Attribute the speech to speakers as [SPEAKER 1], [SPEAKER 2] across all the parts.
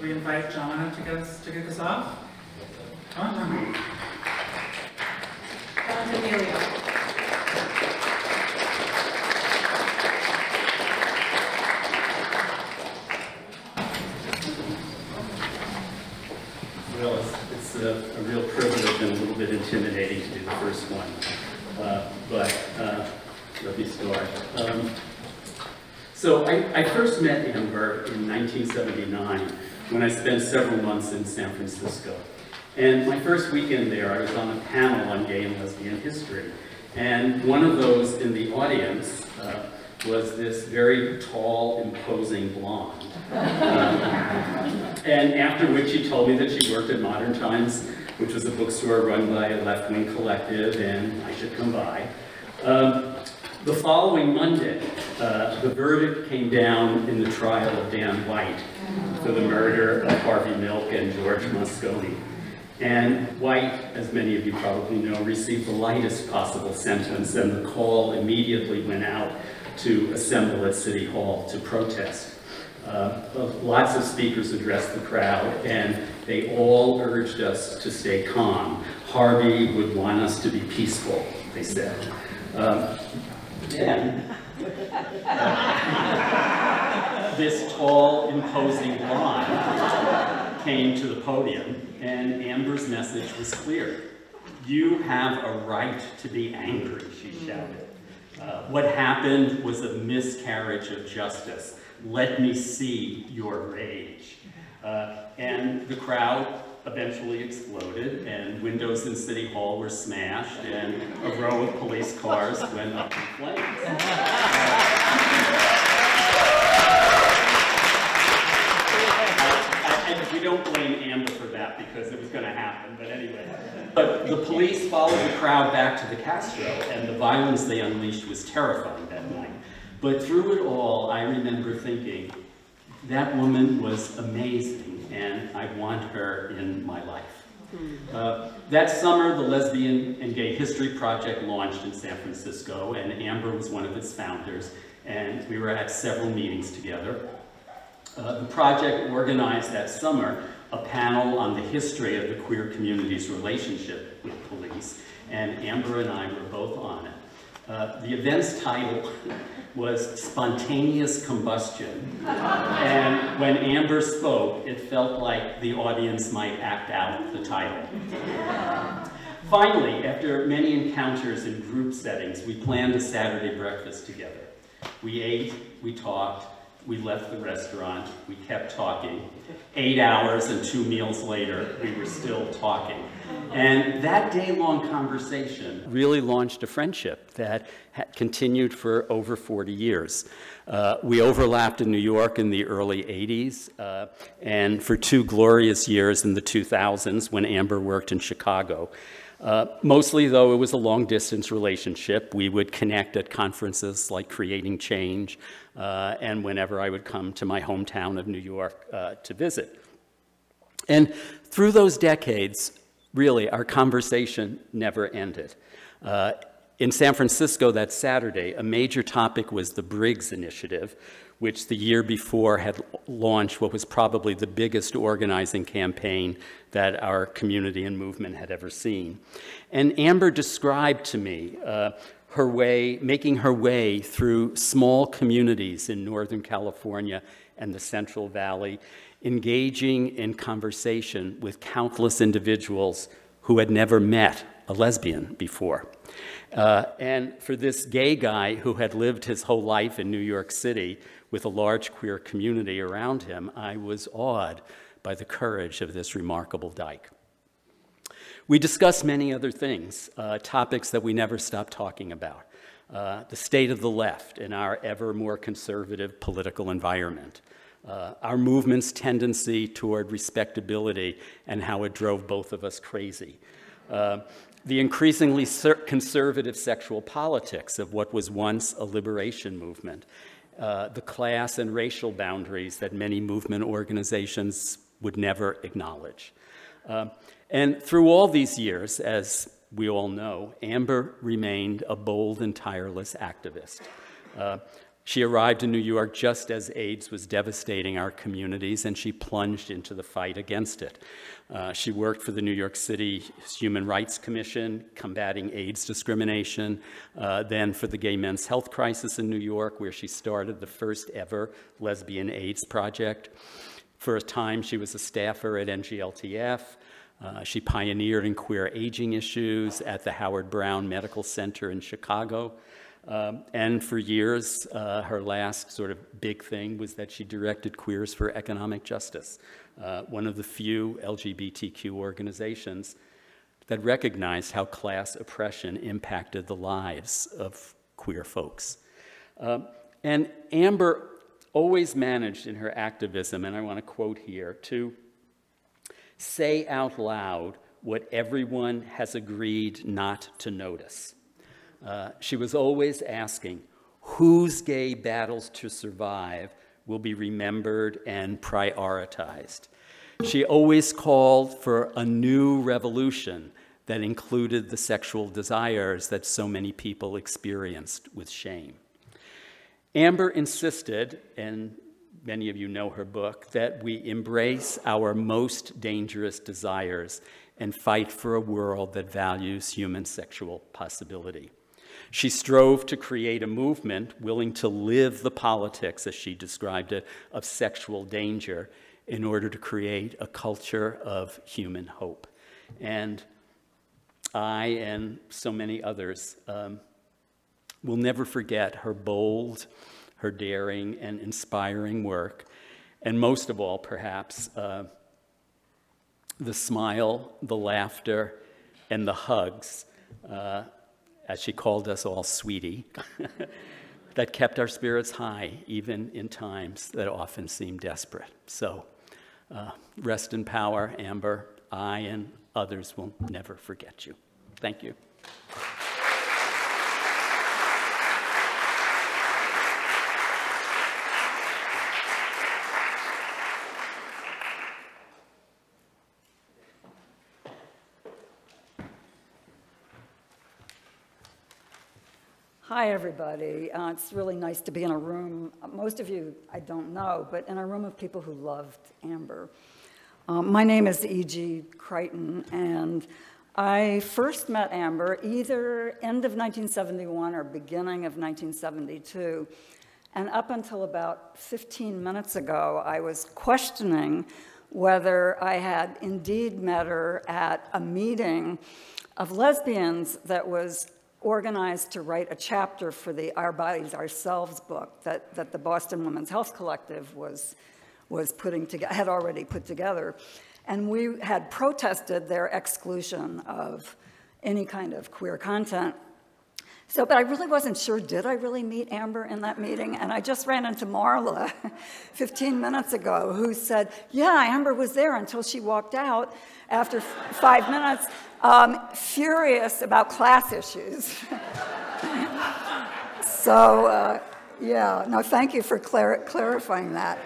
[SPEAKER 1] Should we invite John to get us, to kick us off? Come on, John.
[SPEAKER 2] John D'Emilio.
[SPEAKER 3] Well, it's, it's a, a real privilege and a little bit intimidating to do the first one. Uh, but uh, let me start. Um, so I, I first met Amber in 1979 when I spent several months in San Francisco. And my first weekend there, I was on a panel on gay and lesbian history. And one of those in the audience uh, was this very tall, imposing blonde. And after which she told me that she worked at Modern Times, which was a bookstore run by a left-wing collective, and I should come by. Um, the following Monday, uh, the verdict came down in the trial of Dan White for the murder of Harvey Milk and George Moscone. And White, as many of you probably know, received the lightest possible sentence, and the call immediately went out to assemble at City Hall to protest. Uh, lots of speakers addressed the crowd, and they all urged us to stay calm. Harvey would want us to be peaceful, they said. Um, then, uh, this tall, imposing blonde came to the podium, and Amber's message was clear. You have a right to be angry, she shouted. Uh, what happened was a miscarriage of justice. Let me see your rage. Uh, and the crowd eventually exploded, and windows in City Hall were smashed, and a row of police cars went up in flames. we don't blame Amber for that because it was going to happen, but anyway. But the police followed the crowd back to the Castro, and the violence they unleashed was terrifying that night. But through it all, I remember thinking, that woman was amazing, and I want her in my life. Uh, that summer, the Lesbian and Gay History Project launched in San Francisco, and Amber was one of its founders, and we were at several meetings together. Uh, the project organized that summer a panel on the history of the queer community's relationship with police, and Amber and I were both on it. Uh, the event's title was Spontaneous Combustion, and when Amber spoke, it felt like the audience might act out the title. Finally, after many encounters in group settings, we planned a Saturday breakfast together. We ate, we talked, we left the restaurant, we kept talking. Eight hours and two meals later, we were still talking. And that day-long conversation really launched a friendship that continued for over 40 years. Uh, we overlapped in New York in the early 80s, uh, and for two glorious years in the 2000s when Amber worked in Chicago. Uh, mostly, though, it was a long distance relationship. We would connect at conferences like Creating Change, uh, and whenever I would come to my hometown of New York uh, to visit. And through those decades, really, our conversation never ended. Uh, in San Francisco that Saturday, a major topic was the Briggs Initiative, which the year before had launched what was probably the biggest organizing campaign that our community and movement had ever seen. And Amber described to me uh, her way, making her way through small communities in Northern California and the Central Valley, engaging in conversation with countless individuals who had never met a lesbian before. Uh, and for this gay guy who had lived his whole life in New York City with a large queer community around him, I was awed by the courage of this remarkable dyke. We discussed many other things, uh, topics that we never stopped talking about. Uh, the state of the left in our ever more conservative political environment, uh, our movement's tendency toward respectability and how it drove both of us crazy, uh, the increasingly conservative sexual politics of what was once a liberation movement, uh, the class and racial boundaries that many movement organizations would never acknowledge. And through all these years, as we all know, Amber remained a bold and tireless activist. Uh, She arrived in New York just as AIDS was devastating our communities, and she plunged into the fight against it. Uh, she worked for the New York City Human Rights Commission, combating AIDS discrimination, uh, then for the Gay Men's Health Crisis in New York, where she started the first ever lesbian AIDS project. For a time, she was a staffer at NGLTF. Uh, she pioneered in queer aging issues at the Howard Brown Medical Center in Chicago. Um, and for years, uh, her last sort of big thing was that she directed Queers for Economic Justice, uh, one of the few LGBTQ organizations that recognized how class oppression impacted the lives of queer folks. Um, and Amber always managed in her activism, and I want to quote here, to say out loud what everyone has agreed not to notice. Uh, she was always asking, whose gay battles to survive will be remembered and prioritized. She always called for a new revolution that included the sexual desires that so many people experienced with shame. Amber insisted, and many of you know her book, that we embrace our most dangerous desires and fight for a world that values human sexual possibility. She strove to create a movement willing to live the politics, as she described it, of sexual danger in order to create a culture of human hope. And I and so many others um, will never forget her bold, her daring, and inspiring work. And most of all, perhaps, uh, the smile, the laughter, and the hugs uh, as she called us all sweetie, that kept our spirits high, even in times that often seemed desperate. So, uh, rest in power, Amber. I and others will never forget you. Thank you.
[SPEAKER 4] Hi, everybody. Uh, it's really nice to be in a room, most of you I don't know, but in a room of people who loved Amber. Um, my name is E.G. Crichton, and I first met Amber either end of 1971 or beginning of 1972. And up until about 15 minutes ago, I was questioning whether I had indeed met her at a meeting of lesbians that was organized to write a chapter for the Our Bodies Ourselves book that, that the Boston Women's Health Collective was, was putting together, had already put together. And we had protested their exclusion of any kind of queer content. So, but I really wasn't sure, did I really meet Amber in that meeting? And I just ran into Marla 15 minutes ago, who said, yeah, Amber was there until she walked out after five minutes um, furious about class issues. so, uh, yeah, no, thank you for clar clarifying that.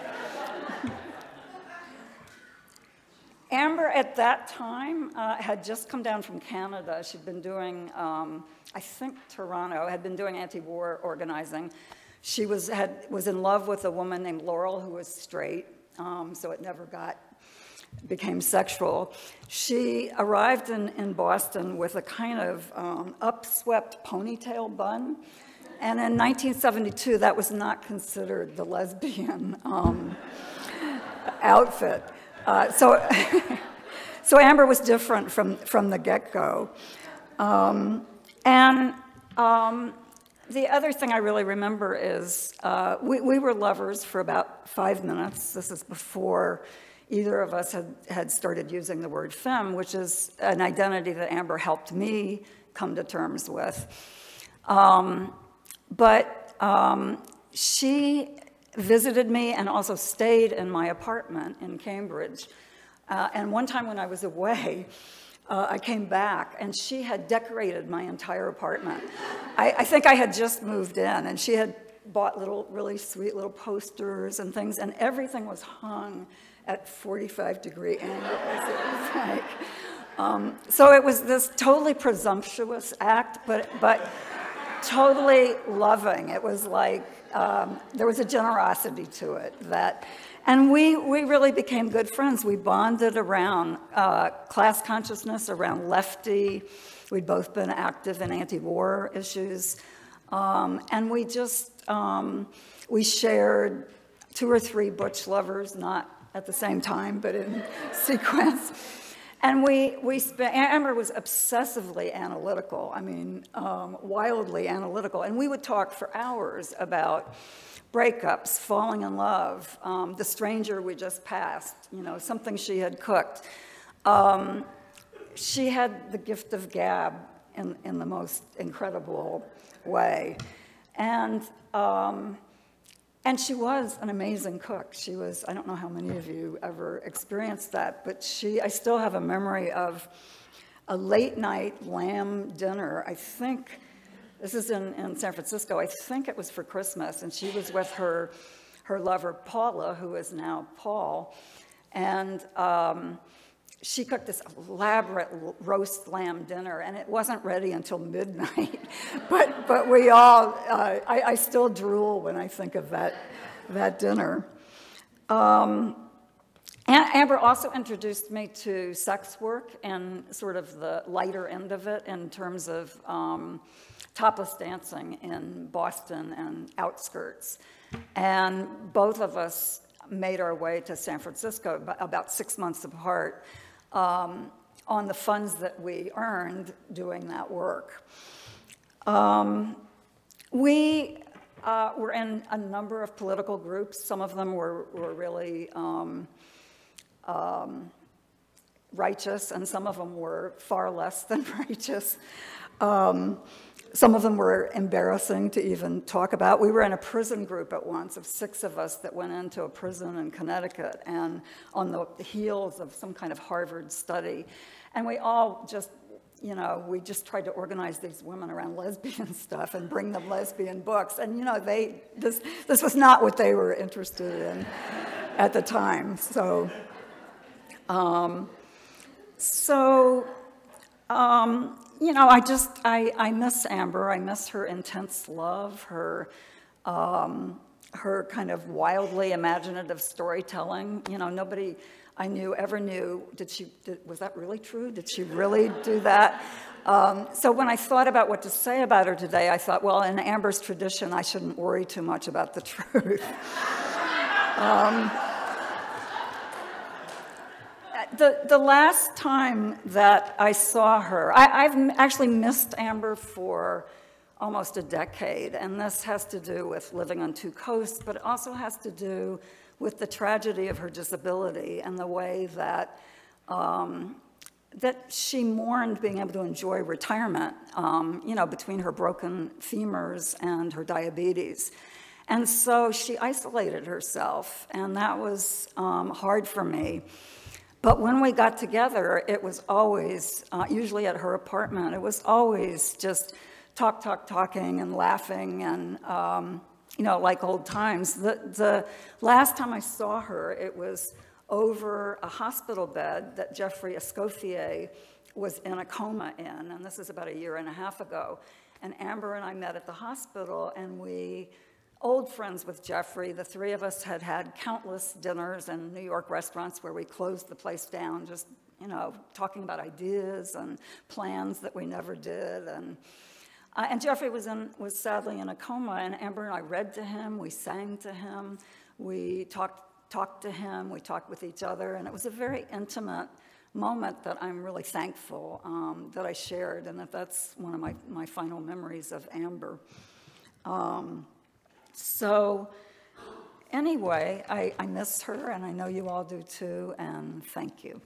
[SPEAKER 4] Amber, at that time, uh, had just come down from Canada. She'd been doing, um, I think, Toronto, had been doing anti-war organizing. She was, had, was in love with a woman named Laurel who was straight, um, so it never got became sexual, she arrived in, in Boston with a kind of um, upswept ponytail bun. And in 1972, that was not considered the lesbian um, outfit. Uh, so, so Amber was different from, from the get-go. Um, and um, the other thing I really remember is uh, we, we were lovers for about five minutes. This is before either of us had, had started using the word femme, which is an identity that Amber helped me come to terms with. Um, but um, she visited me and also stayed in my apartment in Cambridge. Uh, and one time when I was away, uh, I came back and she had decorated my entire apartment. I, I, think I had just moved in and she had bought little, really sweet little posters and things and everything was hung at 45 degree angles. like, um, so it was this totally presumptuous act, but, but totally loving. It was like um, there was a generosity to it that, and we we really became good friends. We bonded around uh, class consciousness, around lefty. We'd both been active in anti-war issues, um, and we just um, we shared two or three butch lovers, not at the same time, but in sequence. And we, we spent, Amber was obsessively analytical, I mean, um, wildly analytical. And we would talk for hours about breakups, falling in love, um, the stranger we just passed, you know, something she had cooked. Um, she had the gift of gab in, in the most incredible way. And um, and she was an amazing cook. She was, I don't know how many of you ever experienced that, but she, I still have a memory of a late night lamb dinner. I think, this is in, in San Francisco, I think it was for Christmas, and she was with her, her lover Paula, who is now Paul, and um, she cooked this elaborate roast lamb dinner, and it wasn't ready until midnight. but, but we all, uh, I, I, still drool when I think of that, that dinner. Um, Amber also introduced me to sex work and sort of the lighter end of it in terms of um, topless dancing in Boston and outskirts. And both of us made our way to San Francisco about six months apart um, on the funds that we earned doing that work. Um, we uh, were in a number of political groups. Some of them were, were really um, um righteous, and some of them were far less than righteous. Some of them were embarrassing to even talk about. We were in a prison group at once of six of us that went into a prison in Connecticut and on the heels of some kind of Harvard study. And we all just, you know, we just tried to organize these women around lesbian stuff and bring them lesbian books. And, you know, they, this, this was not what they were interested in at the time. So, um, so, um, you know, I just, I, I miss Amber. I miss her intense love, her, um, her kind of wildly imaginative storytelling. You know, nobody I knew ever knew, did she, did, was that really true? Did she really do that? Um, so when I thought about what to say about her today, I thought, well, in Amber's tradition, I shouldn't worry too much about the truth. um, the, the last time that I saw her, I, have actually missed Amber for almost a decade, and this has to do with living on two coasts, but it also has to do with the tragedy of her disability and the way that um, that she mourned being able to enjoy retirement, um, you know, between her broken femurs and her diabetes. And so she isolated herself, and that was um, hard for me. But when we got together, it was always, uh, usually at her apartment, it was always just talk, talk, talking and laughing and, um, you know, like old times. The, the last time I saw her, it was over a hospital bed that Jeffrey Escoffier was in a coma in, and this is about a year and a half ago. And Amber and I met at the hospital, and we old friends with Jeffrey. The three of us had had countless dinners in New York restaurants where we closed the place down, just, you know, talking about ideas and plans that we never did. And, uh, and Jeffrey was, in, was sadly in a coma, and Amber and I read to him, we sang to him, we talked, talked to him, we talked with each other, and it was a very intimate moment that I'm really thankful um, that I shared, and that that's one of my, my final memories of Amber. Um, so anyway, I, I miss her, and I know you all do too, and thank you.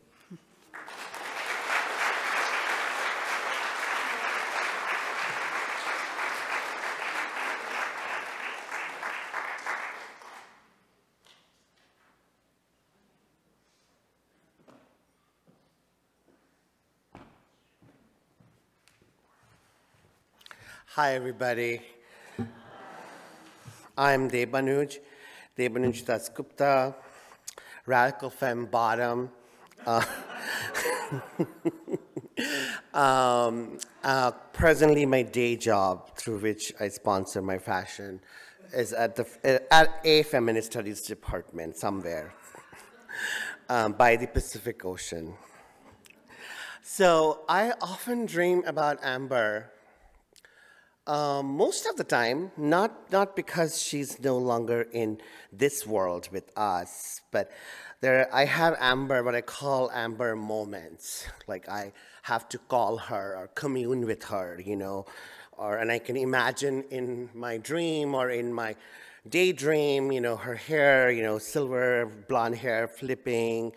[SPEAKER 5] Hi, everybody. I'm Debanuj, Debanuj Dasgupta, Radical Femme Bottom. Uh, um, uh, presently, my day job through which I sponsor my fashion is at the at a feminist studies department somewhere um, by the Pacific Ocean. So I often dream about Amber. Um, most of the time, not not because she's no longer in this world with us, but there I have Amber, what I call Amber moments. Like I have to call her or commune with her, you know, or and I can imagine in my dream or in my daydream, you know, her hair, you know, silver blonde hair flipping,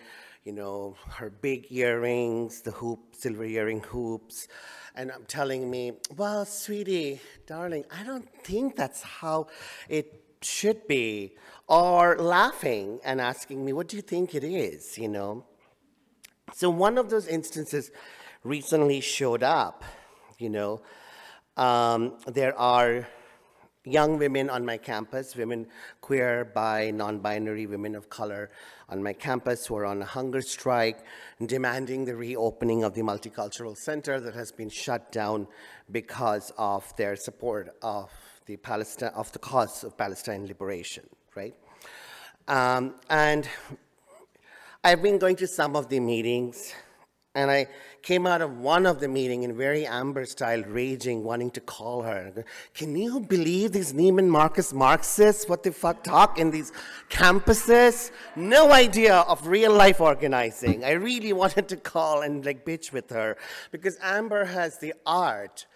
[SPEAKER 5] you know, her big earrings, the hoop, silver earring hoops, and I'm telling me, well, sweetie, darling, I don't think that's how it should be, or laughing and asking me, what do you think it is, you know? So one of those instances recently showed up, you know. Um, there are young women on my campus, women queer, bi, non-binary, women of color on my campus who are on a hunger strike demanding the reopening of the Multicultural Center that has been shut down because of their support of the Palestine, of the cause of Palestine liberation, right? Um, and I've been going to some of the meetings and I came out of one of the meeting in very Amber style, raging, wanting to call her. Can you believe these Neiman Marcus Marxists? What the fuck talk in these campuses? No idea of real life organizing. I really wanted to call and like bitch with her because Amber has the art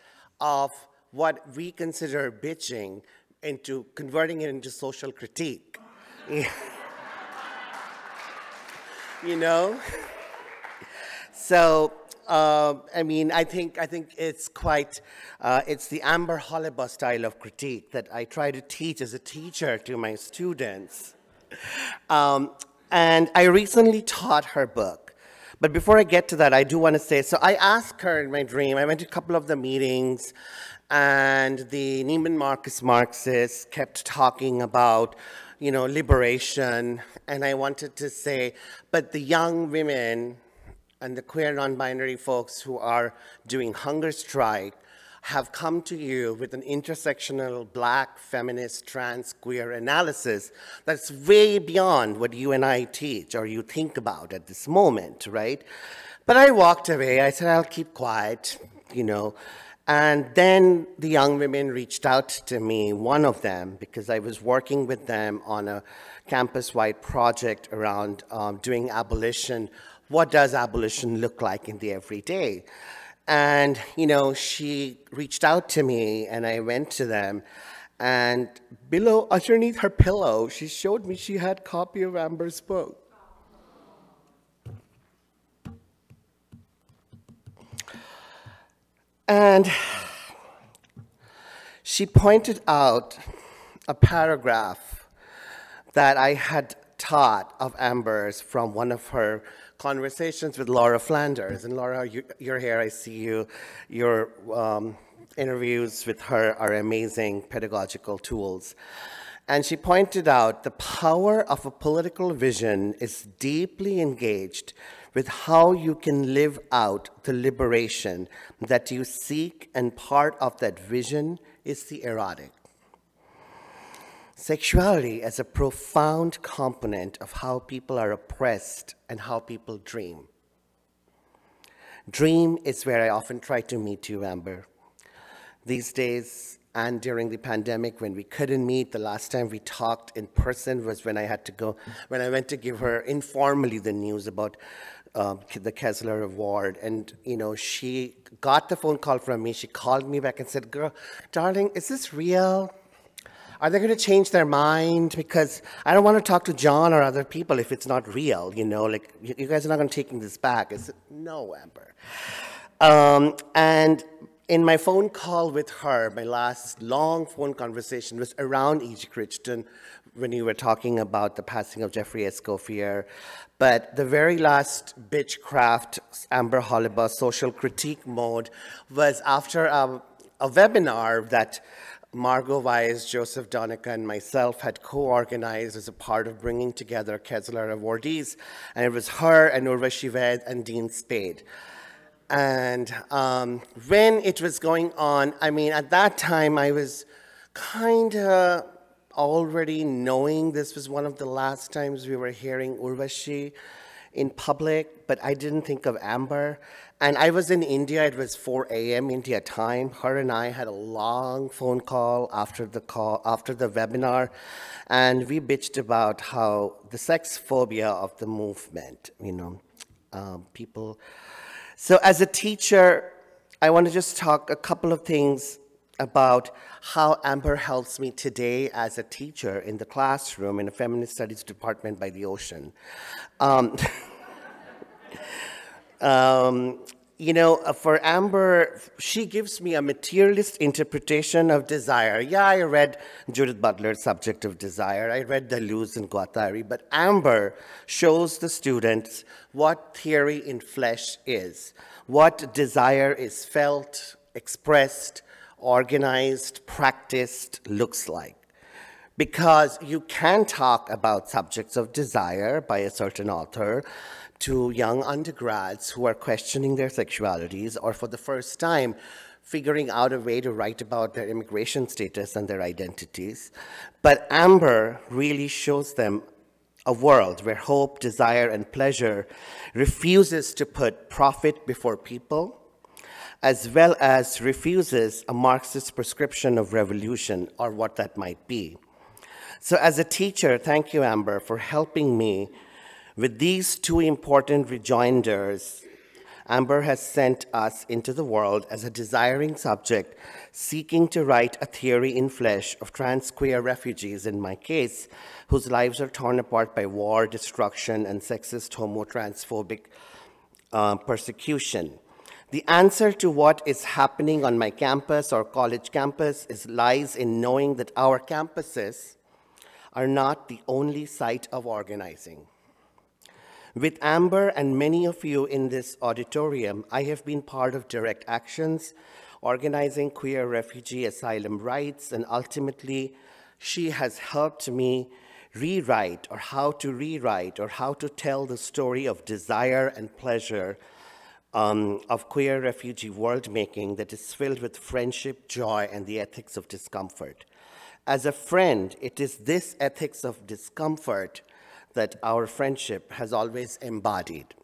[SPEAKER 5] of what we consider bitching into converting it into social critique. you know? So, uh, I mean, I think, I think it's quite, uh, it's the Amber Hollibaugh style of critique that I try to teach as a teacher to my students. Um, and I recently taught her book. But before I get to that, I do want to say, so I asked her in my dream, I went to a couple of the meetings, and the Neiman Marcus Marxists kept talking about, you know, liberation, and I wanted to say, but the young women and the queer non-binary folks who are doing hunger strike have come to you with an intersectional black feminist trans queer analysis that's way beyond what you and I teach or you think about at this moment, right? But I walked away. I said, I'll keep quiet, you know. And then the young women reached out to me, one of them, because I was working with them on a campus-wide project around um, doing abolition what does abolition look like in the everyday? And, you know, she reached out to me and I went to them and below, underneath her pillow, she showed me she had a copy of Amber's book. And she pointed out a paragraph that I had taught of Amber's from one of her conversations with Laura Flanders. And Laura, you, are here, I see you. Your um, interviews with her are amazing pedagogical tools. And she pointed out the power of a political vision is deeply engaged with how you can live out the liberation that you seek, and part of that vision is the erotic. Sexuality as a profound component of how people are oppressed and how people dream. Dream is where I often try to meet you, Amber. These days, and during the pandemic when we couldn't meet, the last time we talked in person was when I had to go, when I went to give her informally the news about um, the Kessler Award. And, you know, she got the phone call from me. She called me back and said, girl, darling, is this real? Are they going to change their mind? Because I don't want to talk to John or other people if it's not real, you know, like you guys are not going to take this back. It's, no, Amber. Um, and in my phone call with her, my last long phone conversation was around E.G. Crichton when you were talking about the passing of Jeffrey Escoffier. But the very last Bitchcraft Amber Hollibaugh social critique mode was after a, a webinar that Margot Weiss, Joseph Donica, and myself had co-organized as a part of bringing together Kessler awardees, and it was her and Urvashi Vaid and Dean Spade. And um, when it was going on, I mean, at that time, I was kind of already knowing this was one of the last times we were hearing Urvashi in public, but I didn't think of Amber. And I was in India, it was 4 a.m. India time. Her and I had a long phone call after the call, after the webinar, and we bitched about how the sex phobia of the movement, you know, um, people. So as a teacher, I want to just talk a couple of things about how Amber helps me today as a teacher in the classroom in a feminist studies department by the ocean. Um, um, you know, uh, for Amber, she gives me a materialist interpretation of desire. Yeah, I read Judith Butler's Subject of Desire. I read Deleuze and Guattari, but Amber shows the students what theory in flesh is, what desire is felt, expressed, organized, practiced looks like. Because you can talk about subjects of desire by a certain author to young undergrads who are questioning their sexualities or for the first time figuring out a way to write about their immigration status and their identities. But Amber really shows them a world where hope, desire, and pleasure refuses to put profit before people, as well as refuses a Marxist prescription of revolution or what that might be. So as a teacher, thank you, Amber, for helping me with these two important rejoinders. Amber has sent us into the world as a desiring subject seeking to write a theory in flesh of trans queer refugees, in my case, whose lives are torn apart by war, destruction, and sexist, homo, transphobic uh, persecution. The answer to what is happening on my campus or college campus is lies in knowing that our campuses are not the only site of organizing. With Amber and many of you in this auditorium, I have been part of direct actions, organizing queer refugee asylum rights, and ultimately, she has helped me rewrite or how to rewrite or how to tell the story of desire and pleasure um, of queer refugee world making that is filled with friendship, joy, and the ethics of discomfort. As a friend, it is this ethics of discomfort that our friendship has always embodied.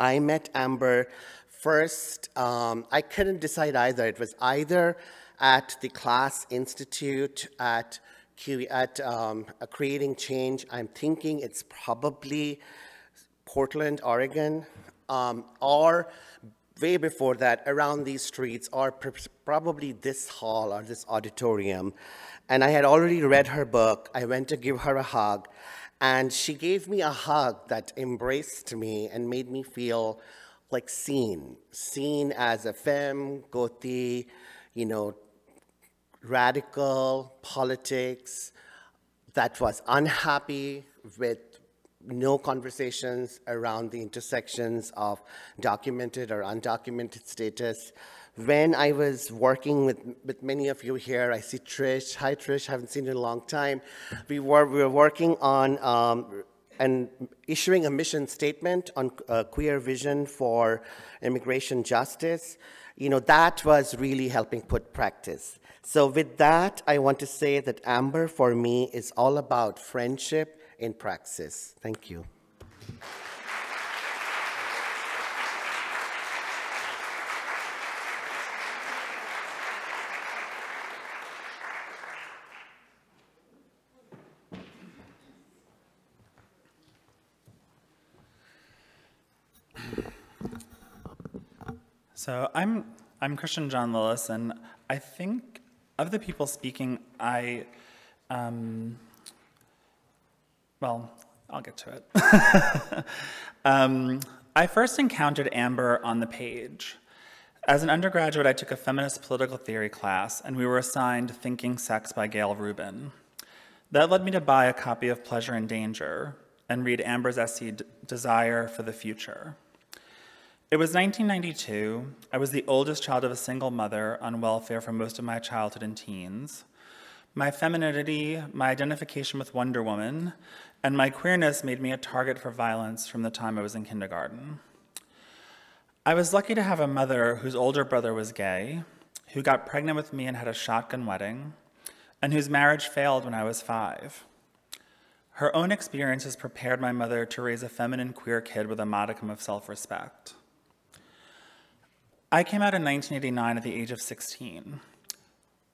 [SPEAKER 5] I met Amber first, um, I couldn't decide either. It was either at the Class Institute at, Q, at um, Creating Change. I'm thinking it's probably Portland, Oregon um, or way before that around these streets or probably this hall or this auditorium. And I had already read her book. I went to give her a hug. And she gave me a hug that embraced me and made me feel like seen, seen as a femme, goti, you know, radical politics that was unhappy with no conversations around the intersections of documented or undocumented status. When I was working with, with many of you here, I see Trish. Hi, Trish. Haven't seen you in a long time. We were, we were working on um, and issuing a mission statement on uh, queer vision for immigration justice. You know, that was really helping put practice. So with that, I want to say that Amber, for me, is all about friendship, in praxis. Thank you.
[SPEAKER 1] So I'm I'm Christian John Lillis, and I think of the people speaking, I um, well, I'll get to it. um, I first encountered Amber on the page. As an undergraduate, I took a feminist political theory class, and we were assigned Thinking Sex by Gayle Rubin. That led me to buy a copy of Pleasure and Danger and read Amber's essay, Desire for the Future. It was 1992. I was the oldest child of a single mother on welfare for most of my childhood and teens. My femininity, my identification with Wonder Woman, and my queerness made me a target for violence from the time I was in kindergarten. I was lucky to have a mother whose older brother was gay, who got pregnant with me and had a shotgun wedding, and whose marriage failed when I was five. Her own experiences prepared my mother to raise a feminine queer kid with a modicum of self respect. I came out in 1989 at the age of 16.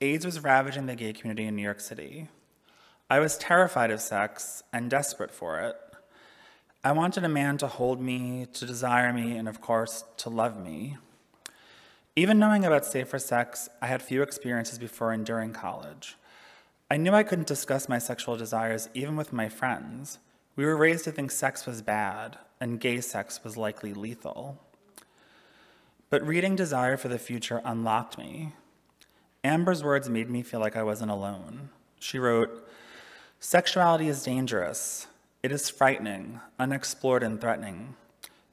[SPEAKER 1] AIDS was ravaging the gay community in New York City. I was terrified of sex and desperate for it. I wanted a man to hold me, to desire me, and of course, to love me. Even knowing about safer sex, I had few experiences before and during college. I knew I couldn't discuss my sexual desires even with my friends. We were raised to think sex was bad, and gay sex was likely lethal. But reading Desire for the Future unlocked me. Amber's words made me feel like I wasn't alone. She wrote, Sexuality is dangerous. It is frightening, unexplored, and threatening.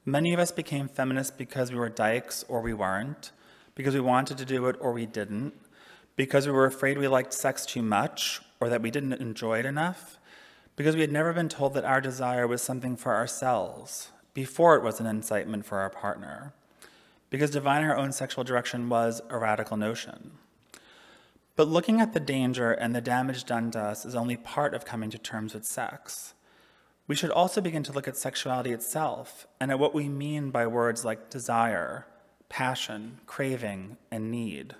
[SPEAKER 1] Many of us became feminists because we were dykes or we weren't, because we wanted to do it or we didn't, because we were afraid we liked sex too much or that we didn't enjoy it enough, because we had never been told that our desire was something for ourselves before it was an incitement for our partner, because defining our own sexual direction was a radical notion. But looking at the danger and the damage done to us is only part of coming to terms with sex. We should also begin to look at sexuality itself and at what we mean by words like desire, passion, craving, and need.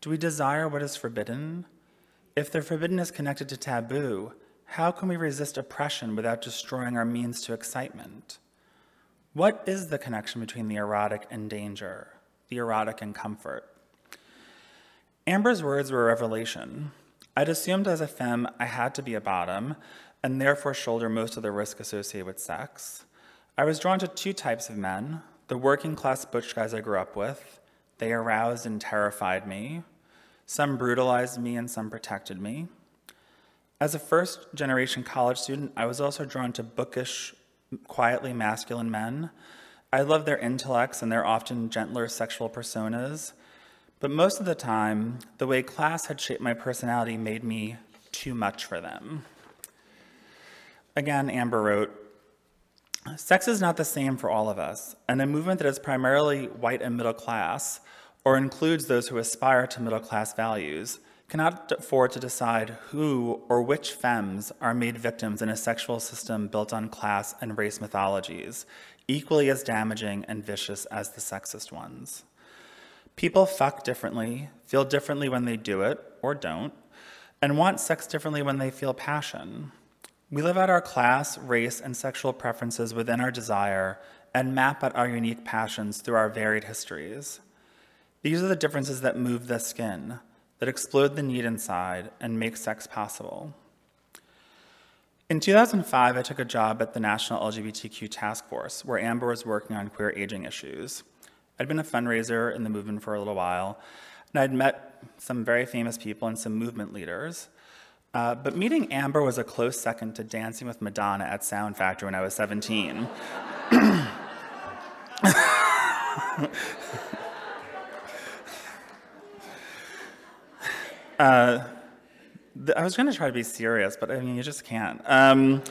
[SPEAKER 1] Do we desire what is forbidden? If the forbidden is connected to taboo, how can we resist oppression without destroying our means to excitement? What is the connection between the erotic and danger, the erotic and comfort? Amber's words were a revelation. I'd assumed as a femme I had to be a bottom, and therefore shoulder most of the risk associated with sex. I was drawn to two types of men the working class butch guys I grew up with. They aroused and terrified me. Some brutalized me and some protected me. As a first generation college student, I was also drawn to bookish, quietly masculine men. I loved their intellects and their often gentler sexual personas. But most of the time, the way class had shaped my personality made me too much for them. Again, Amber wrote, Sex is not the same for all of us, and a movement that is primarily white and middle class, or includes those who aspire to middle class values, cannot afford to decide who or which femmes are made victims in a sexual system built on class and race mythologies, equally as damaging and vicious as the sexist ones. People fuck differently, feel differently when they do it, or don't, and want sex differently when they feel passion. We live out our class, race, and sexual preferences within our desire and map out our unique passions through our varied histories. These are the differences that move the skin, that explode the need inside and make sex possible. In 2005, I took a job at the National LGBTQ Task Force, where Amber was working on queer aging issues. I'd been a fundraiser in the movement for a little while, and I'd met some very famous people and some movement leaders. Uh, but meeting Amber was a close second to dancing with Madonna at Sound Factory when I was 17. uh, I was going to try to be serious, but I mean, you just can't. Um,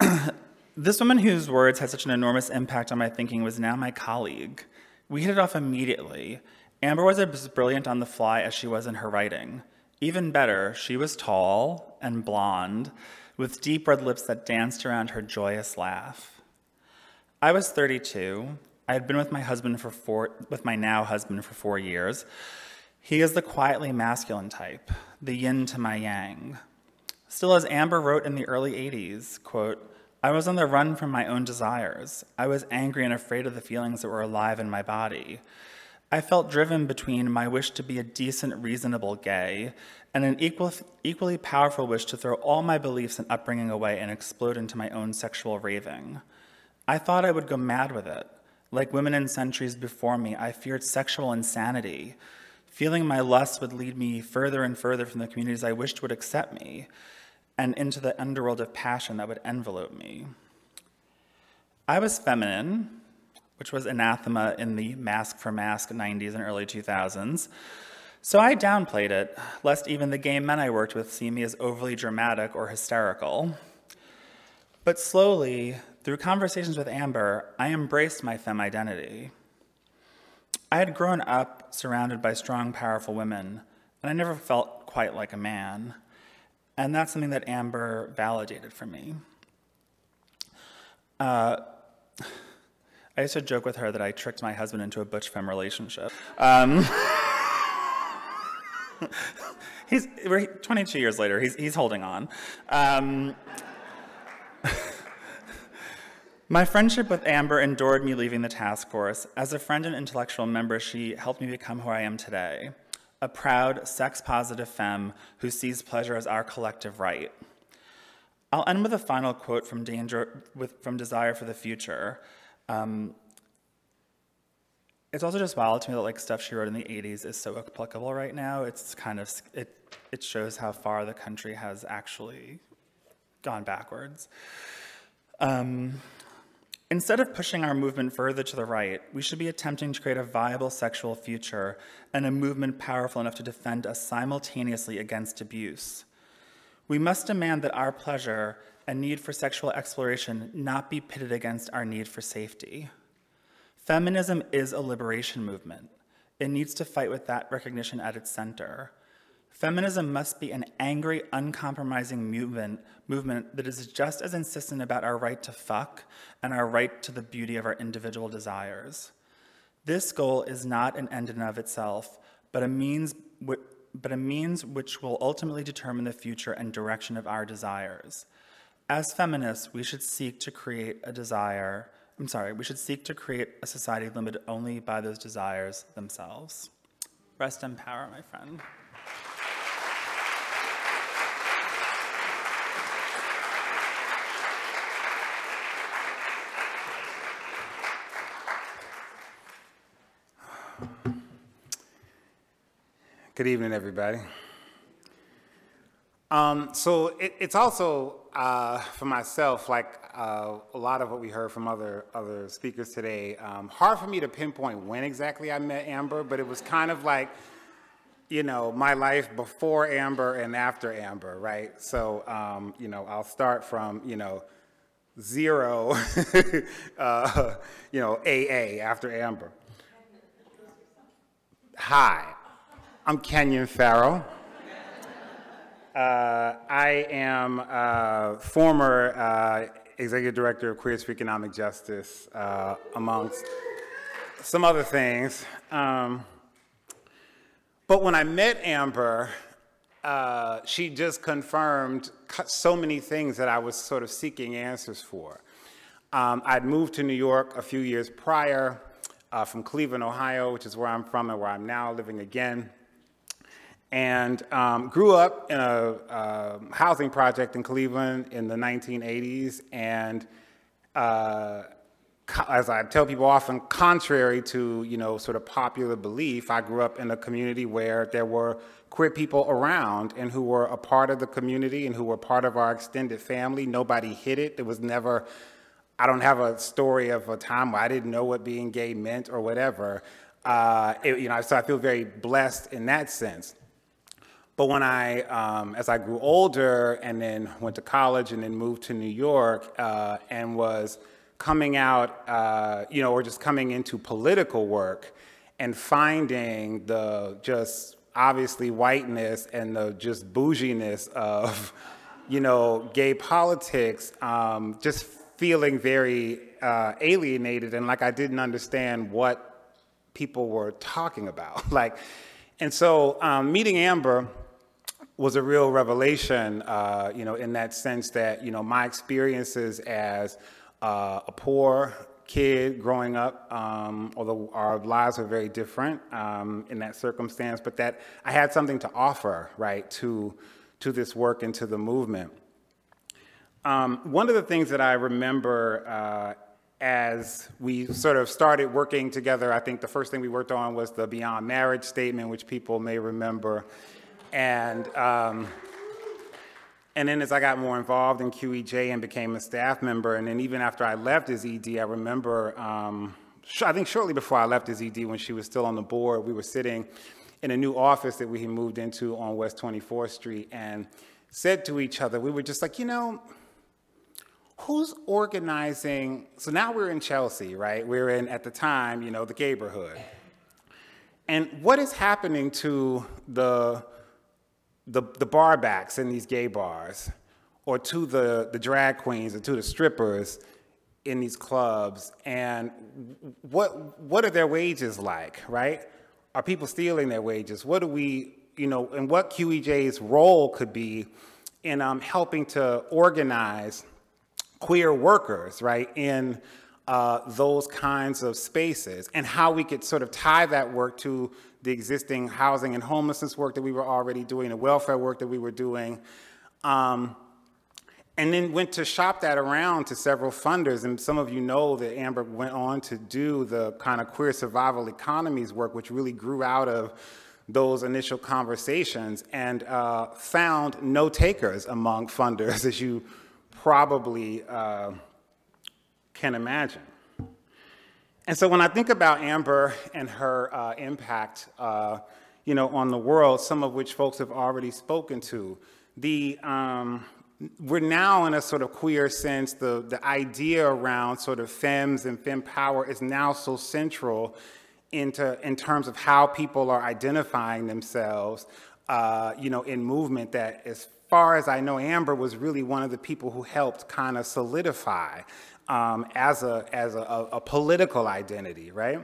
[SPEAKER 1] this woman whose words had such an enormous impact on my thinking was now my colleague. We hit it off immediately. Amber was as brilliant on the fly as she was in her writing. Even better, she was tall and blonde, with deep red lips that danced around her joyous laugh. I was 32. I had been with my husband for four, with my now husband for four years. He is the quietly masculine type, the yin to my yang. Still, as Amber wrote in the early 80s, quote, I was on the run from my own desires. I was angry and afraid of the feelings that were alive in my body. I felt driven between my wish to be a decent, reasonable gay and an equal, equally powerful wish to throw all my beliefs and upbringing away and explode into my own sexual raving. I thought I would go mad with it. Like women in centuries before me, I feared sexual insanity. Feeling my lust would lead me further and further from the communities I wished would accept me and into the underworld of passion that would envelope me. I was feminine, which was anathema in the masc for masc 90s and early 2000s. So I downplayed it, lest even the gay men I worked with see me as overly dramatic or hysterical. But slowly, through conversations with Amber, I embraced my femme identity. I had grown up surrounded by strong, powerful women, and I never felt quite like a man. And that's something that Amber validated for me. Uh, I used to joke with her that I tricked my husband into a butch femme relationship. Um, he's we're 22 years later. He's he's holding on. Um, my friendship with Amber endured me leaving the task force. As a friend and intellectual member, she helped me become who I am today a proud, sex positive femme who sees pleasure as our collective right. I'll end with a final quote from, Danger, with, from Desire for the Future. Um, it's also just wild to me that like stuff she wrote in the 80s is so applicable right now. It's kind of, it, it shows how far the country has actually gone backwards. Um, Instead of pushing our movement further to the right, we should be attempting to create a viable sexual future and a movement powerful enough to defend us simultaneously against abuse. We must demand that our pleasure and need for sexual exploration not be pitted against our need for safety. Feminism is a liberation movement. It needs to fight with that recognition at its center. Feminism must be an angry, uncompromising movement, movement that is just as insistent about our right to fuck and our right to the beauty of our individual desires. This goal is not an end in of itself, but a means, but a means which will ultimately determine the future and direction of our desires. As feminists, we should seek to create a desire, I'm sorry, we should seek to create a society limited only by those desires themselves. Rest in power, my friend.
[SPEAKER 6] Good evening, everybody. Um, so it, it's also uh, for myself, like uh, a lot of what we heard from other other speakers today. Um, hard for me to pinpoint when exactly I met Amber, but it was kind of like, you know, my life before Amber and after Amber, right? So, um, you know, I'll start from, you know, zero, uh, you know, AA after Amber. Hi, I'm Kenyon Farrow. Uh, I am a former uh, executive director of Queers for Economic Justice, uh, amongst some other things. Um, but when I met Amber, uh, she just confirmed so many things that I was sort of seeking answers for. Um, I'd moved to New York a few years prior uh, from Cleveland, Ohio, which is where I'm from and where I'm now living again and um, grew up in a uh, housing project in Cleveland in the 1980s. And uh, as I tell people often, contrary to you know sort of popular belief, I grew up in a community where there were queer people around and who were a part of the community and who were part of our extended family. Nobody hid it. There was never. I don't have a story of a time where I didn't know what being gay meant or whatever. Uh, it, you know, so I feel very blessed in that sense. But when I, um, as I grew older and then went to college and then moved to New York uh, and was coming out, uh, you know, or just coming into political work and finding the just obviously whiteness and the just bouginess of, you know, gay politics, um, just feeling very uh, alienated and like I didn't understand what people were talking about. like, and so um, meeting Amber, was a real revelation, uh, you know, in that sense that, you know, my experiences as uh, a poor kid growing up, um, although our lives were very different um, in that circumstance, but that I had something to offer, right, to, to this work and to the movement. Um, one of the things that I remember uh, as we sort of started working together, I think the first thing we worked on was the Beyond Marriage Statement, which people may remember. And, um, and then as I got more involved in QEJ and became a staff member, and then even after I left as ED, I remember, um, I think shortly before I left as ED, when she was still on the board, we were sitting in a new office that we had moved into on West 24th Street and said to each other, we were just like, you know, who's organizing? So now we're in Chelsea, right? We're in, at the time, you know, the neighborhood. And what is happening to the, the, the bar backs in these gay bars, or to the, the drag queens, or to the strippers in these clubs, and what, what are their wages like, right? Are people stealing their wages? What do we, you know, and what QEJ's role could be in um, helping to organize queer workers, right, in uh, those kinds of spaces, and how we could sort of tie that work to the existing housing and homelessness work that we were already doing, the welfare work that we were doing. Um, and then went to shop that around to several funders. And some of you know that Amber went on to do the kind of queer survival economies work, which really grew out of those initial conversations and uh, found no takers among funders, as you probably uh, can imagine. And so when I think about Amber and her uh, impact, uh, you know, on the world, some of which folks have already spoken to, the um, we're now in a sort of queer sense, the, the idea around sort of femmes and femme power is now so central into, in terms of how people are identifying themselves, uh, you know, in movement that as far as I know, Amber was really one of the people who helped kind of solidify um, as, a, as a, a political identity, right?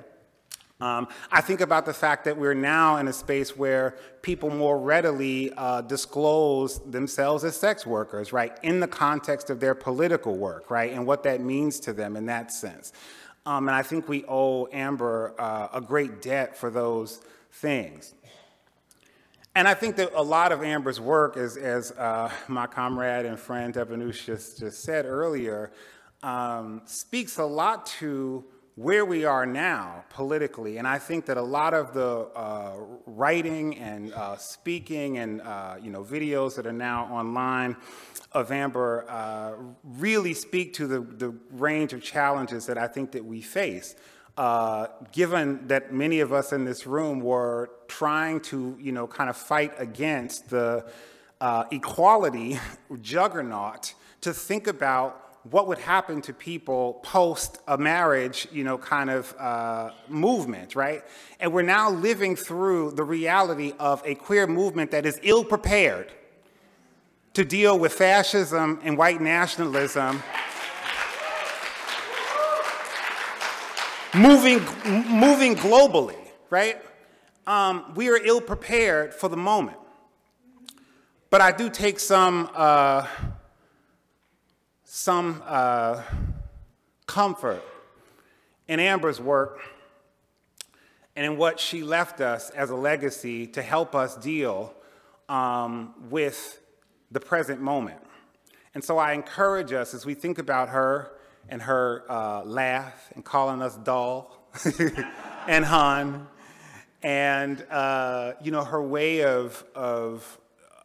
[SPEAKER 6] Um, I think about the fact that we're now in a space where people more readily uh, disclose themselves as sex workers, right, in the context of their political work, right, and what that means to them in that sense. Um, and I think we owe Amber uh, a great debt for those things. And I think that a lot of Amber's work, as, as uh, my comrade and friend Debanuj just, just said earlier, um, speaks a lot to where we are now politically. And I think that a lot of the uh, writing and uh, speaking and uh, you know videos that are now online of Amber uh, really speak to the, the range of challenges that I think that we face. Uh, given that many of us in this room were trying to, you know, kind of fight against the uh, equality juggernaut to think about what would happen to people post a marriage, you know, kind of uh, movement, right? And we're now living through the reality of a queer movement that is ill prepared to deal with fascism and white nationalism. Moving, moving globally, right? Um, we are ill prepared for the moment. But I do take some uh, some uh, comfort in Amber's work and in what she left us as a legacy to help us deal um, with the present moment. And so I encourage us as we think about her and her uh, laugh and calling us doll and hun. And uh, you know her way of, of,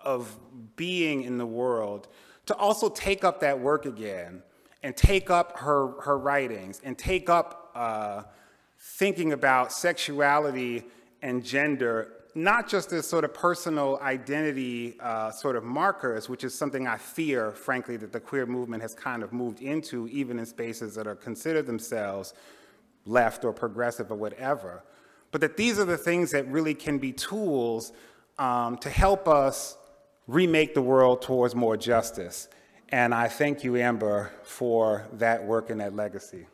[SPEAKER 6] of being in the world to also take up that work again and take up her, her writings and take up uh, thinking about sexuality and gender, not just as sort of personal identity uh, sort of markers, which is something I fear, frankly, that the queer movement has kind of moved into, even in spaces that are considered themselves left or progressive or whatever, but that these are the things that really can be tools um, to help us remake the world towards more justice. And I thank you, Amber, for that work and that legacy.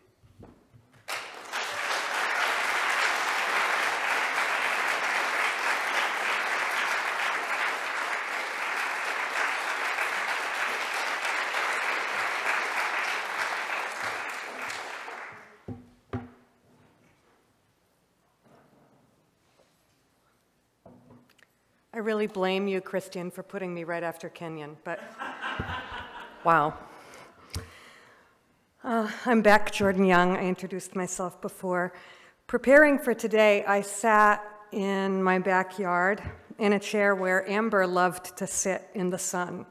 [SPEAKER 2] Really blame you, Christian, for putting me right after Kenyon, but wow. Uh, I'm back, Jordan Young. I introduced myself before. Preparing for today, I sat in my backyard in a chair where Amber loved to sit in the sun.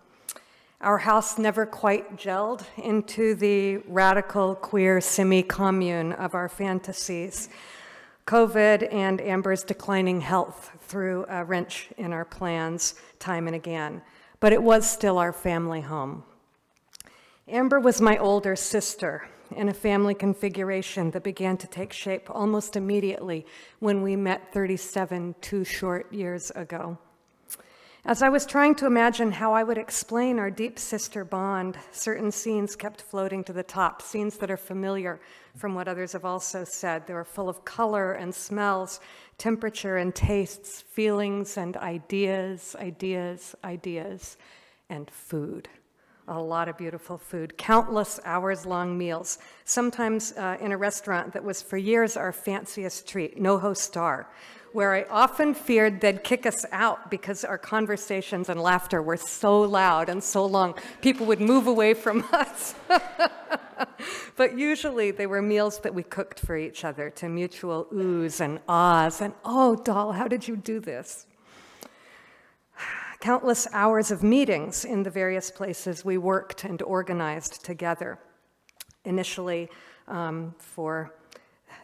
[SPEAKER 2] Our house never quite gelled into the radical queer semi commune of our fantasies. COVID and Amber's declining health threw a wrench in our plans time and again, but it was still our family home. Amber was my older sister. in a family configuration that began to take shape almost immediately when we met 37 too short years ago. As I was trying to imagine how I would explain our deep sister bond, certain scenes kept floating to the top, scenes that are familiar from what others have also said. They were full of color and smells, temperature and tastes, feelings and ideas, ideas, ideas, and food. A lot of beautiful food, countless hours long meals, sometimes uh, in a restaurant that was for years our fanciest treat, NoHo Star where I often feared they'd kick us out because our conversations and laughter were so loud and so long, people would move away from us. but usually they were meals that we cooked for each other to mutual oohs and ahs and, oh, doll, how did you do this? Countless hours of meetings in the various places we worked and organized together. Initially, um, for